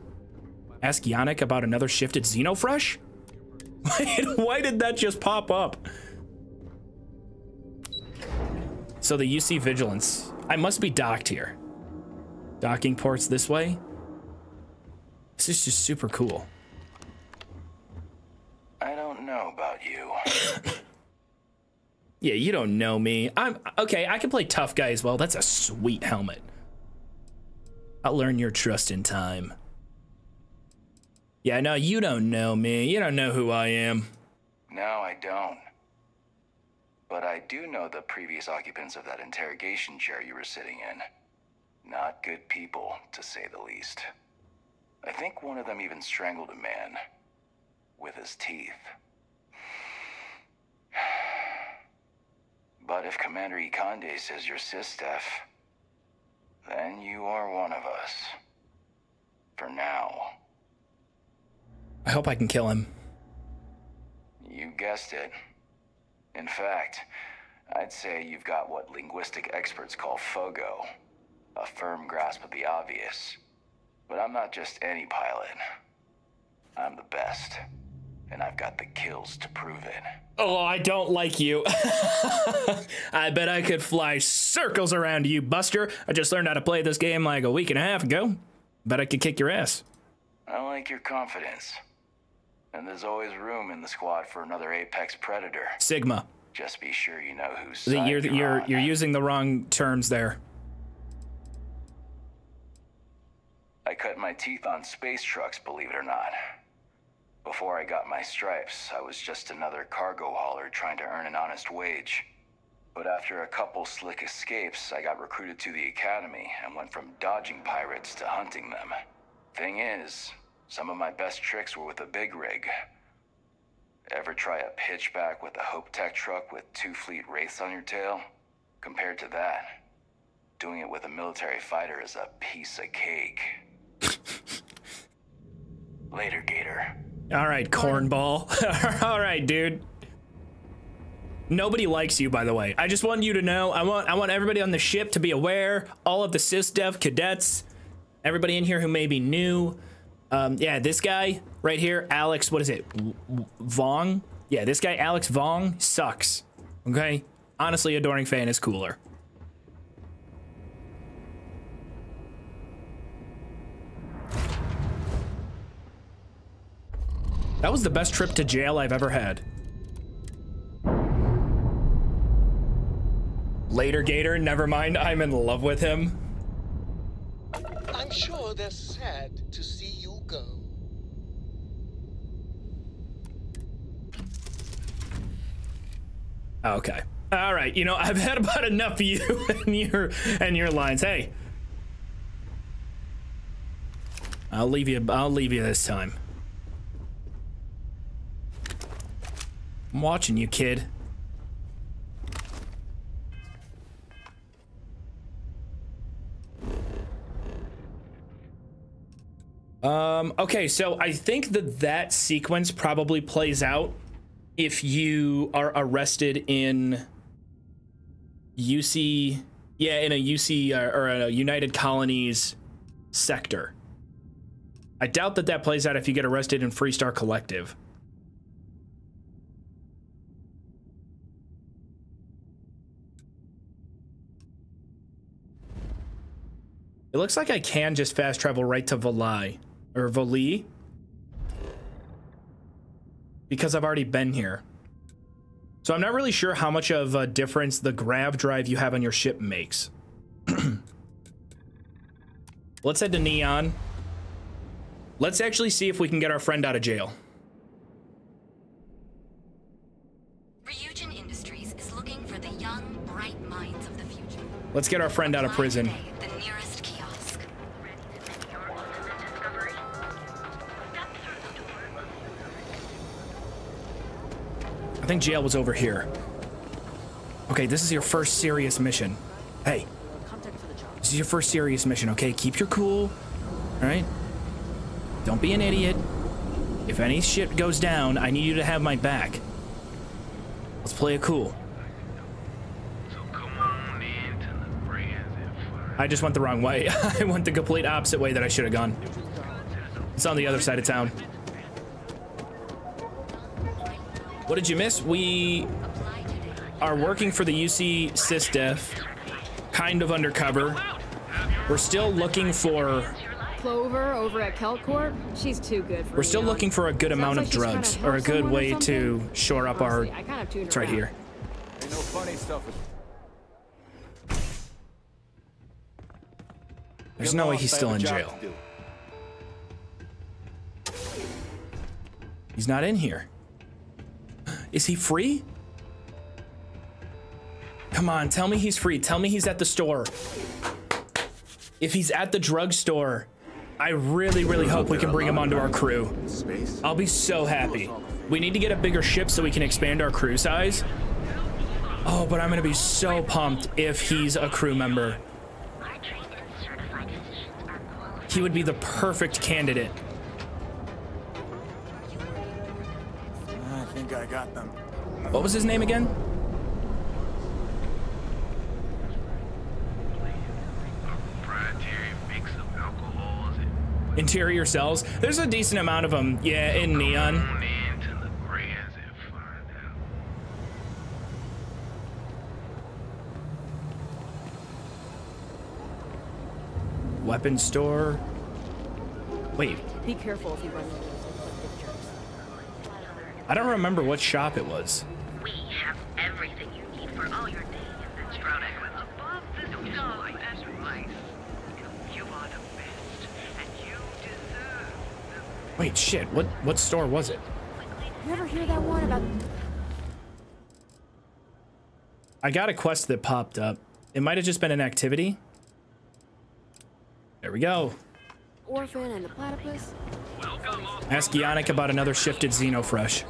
Ask Yannick about another shifted Xenofresh? Why did that just pop up? So the UC Vigilance. I must be docked here. Docking ports this way. This is just super cool. I don't know about you. Yeah, you don't know me. I'm okay. I can play tough guy as well. That's a sweet helmet. I'll learn your trust in time. Yeah, no, you don't know me. You don't know who I am. No, I don't. But I do know the previous occupants of that interrogation chair you were sitting in. Not good people, to say the least. I think one of them even strangled a man. With his teeth. But if Commander Ikande says you're SysDef, then you are one of us. For now. I hope I can kill him. You guessed it. In fact, I'd say you've got what linguistic experts call FOGO, a firm grasp of the obvious. But I'm not just any pilot. I'm the best, and I've got the kills to prove it. Oh, I don't like you. I bet I could fly circles around you, Buster. I just learned how to play this game like a week and a half ago. Bet I could kick your ass. I like your confidence. And there's always room in the squad for another apex predator. Sigma. Just be sure you know who's The- You're you're you're using the wrong terms there. I cut my teeth on space trucks, believe it or not. Before I got my stripes, I was just another cargo hauler trying to earn an honest wage. But after a couple slick escapes, I got recruited to the academy and went from dodging pirates to hunting them. Thing is, some of my best tricks were with a big rig. Ever try a pitchback with a HopeTech truck with two fleet wraiths on your tail? Compared to that, doing it with a military fighter is a piece of cake. Later, Gator. All right, cornball. All right, dude. Nobody likes you, by the way. I just want you to know. I want I want everybody on the ship to be aware. All of the SysDef cadets, everybody in here who may be new. Um, yeah, this guy right here, Alex. What is it? Vong. Yeah, this guy, Alex Vong, sucks. Okay. Honestly, adoring fan is cooler. That was the best trip to jail I've ever had. Later, Gator, never mind. I'm in love with him. I'm sure they're sad to see go. Okay. All right. You know, I've had about enough of you and your and your lines. Hey. I'll leave you I'll leave you this time. I'm watching you, kid. Um, okay, so I think that that sequence probably plays out if you are arrested in UC, yeah, in a UC uh, or a United Colonies sector. I doubt that that plays out if you get arrested in Freestar Collective. It looks like I can just fast travel right to Valai or Vali because I've already been here. So I'm not really sure how much of a difference the grav drive you have on your ship makes. Let's head to Neon. Let's actually see if we can get our friend out of jail. Ryujin Industries is looking for the young, bright mind Let's get our friend out of prison. I think jail was over here. Okay, this is your first serious mission. Hey, this is your first serious mission, okay? Keep your cool, all right? Don't be an idiot. If any shit goes down, I need you to have my back. Let's play it cool. I just went the wrong way. I went the complete opposite way that I should have gone. It's on the other side of town. What did you miss? We are working for the UC SysDef, kind of undercover. We're still looking for Clover over at Kelcorp, she's too good for we're still looking for a good amount like of drugs or a good way to shore up our Honestly, I kind of It's right out. here. Ain't no funny stuff. There's no way he's still in jail. He's not in here. Is he free? Come on, tell me he's free. Tell me he's at the store. If he's at the drugstore, I really, really hope we can bring him onto our crew. I'll be so happy. We need to get a bigger ship so we can expand our crew size. Oh, but I'm gonna be so pumped if he's a crew member. He would be the perfect candidate. Got them. What was his name again? Interior cells. There's a decent amount of them, yeah, in neon. Weapon store. Wait, Be careful if you run into those I don't remember what shop it was. We have everything you need for all your day in the drowning above the sky and life. You are the best, and you deserve Wait, shit. What what store was it? You ever hear that one about I got a quest that popped up. It might have just been an activity. There we go. Orphan and the Platypus? Ask Yannick about another shifted Xenofresh.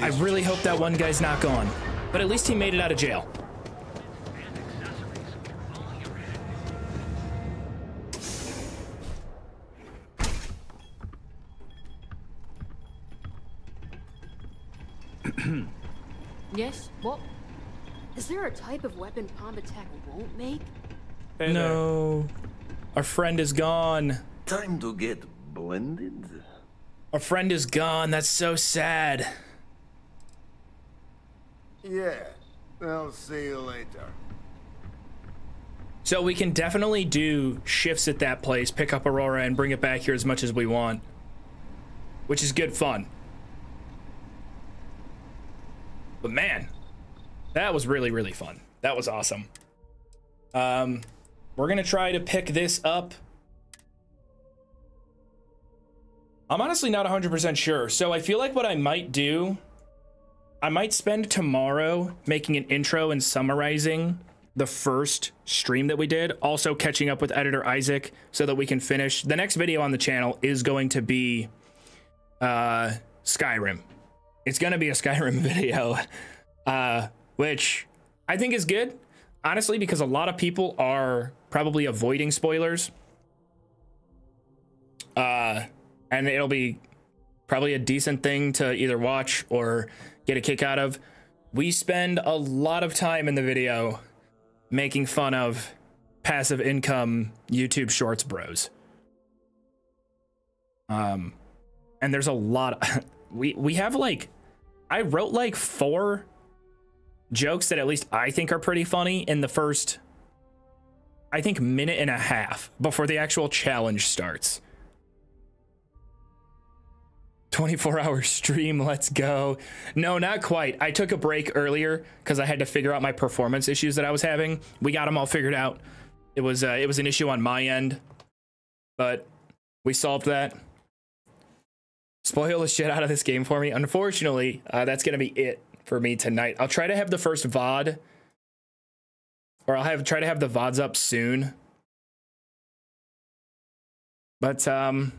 I really hope that one guy's not gone, but at least he made it out of jail. Yes? What? Is there a type of weapon Palm Attack won't make? no. Our friend is gone. Time to get blended? Our friend is gone. That's so sad. Yeah. I'll see you later. So we can definitely do shifts at that place, pick up Aurora, and bring it back here as much as we want. Which is good fun. But man, that was really, really fun. That was awesome. Um, we're gonna try to pick this up. I'm honestly not 100% sure. So I feel like what I might do, I might spend tomorrow making an intro and summarizing the first stream that we did, also catching up with editor Isaac so that we can finish. The next video on the channel is going to be uh, Skyrim. It's going to be a Skyrim video, uh, which I think is good, honestly, because a lot of people are probably avoiding spoilers. Uh, and it'll be probably a decent thing to either watch or get a kick out of. We spend a lot of time in the video making fun of passive income YouTube Shorts bros. Um, and there's a lot. Of, we we have like, I wrote like four jokes that at least I think are pretty funny in the first, I think minute and a half before the actual challenge starts. 24 hour stream, let's go. No, not quite. I took a break earlier because I had to figure out my performance issues that I was having. We got them all figured out. It was uh, it was an issue on my end, but we solved that. Spoil the shit out of this game for me. Unfortunately, uh, that's gonna be it for me tonight. I'll try to have the first VOD or I'll have try to have the VODs up soon. But um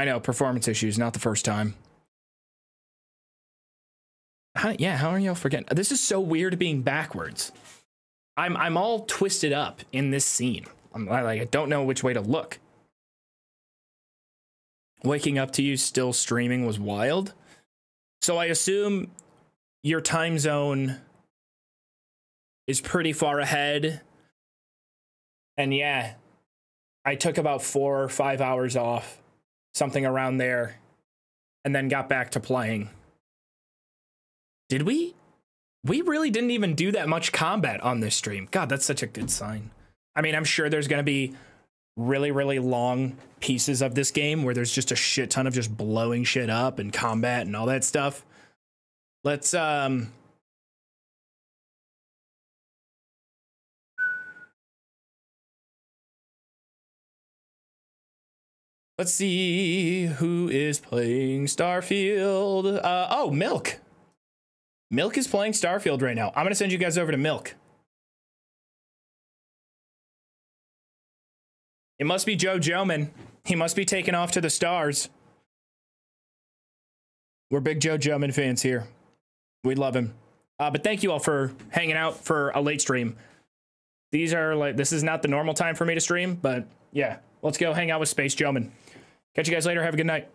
I know performance issues, not the first time. How, yeah, how are y'all forgetting? This is so weird being backwards. I'm I'm all twisted up in this scene. I'm like I don't know which way to look. Waking up to you still streaming was wild. So I assume your time zone is pretty far ahead. And yeah, I took about four or five hours off, something around there, and then got back to playing. Did we? We really didn't even do that much combat on this stream. God, that's such a good sign. I mean, I'm sure there's going to be really, really long pieces of this game where there's just a shit ton of just blowing shit up and combat and all that stuff. Let's, um, Let's see who is playing Starfield. Uh, oh, Milk. Milk is playing Starfield right now. I'm going to send you guys over to Milk. It must be Joe Joman. He must be taking off to the stars. We're big Joe Joman fans here. We love him. Uh, but thank you all for hanging out for a late stream. These are like, this is not the normal time for me to stream, but yeah, let's go hang out with Space Joman. Catch you guys later. Have a good night.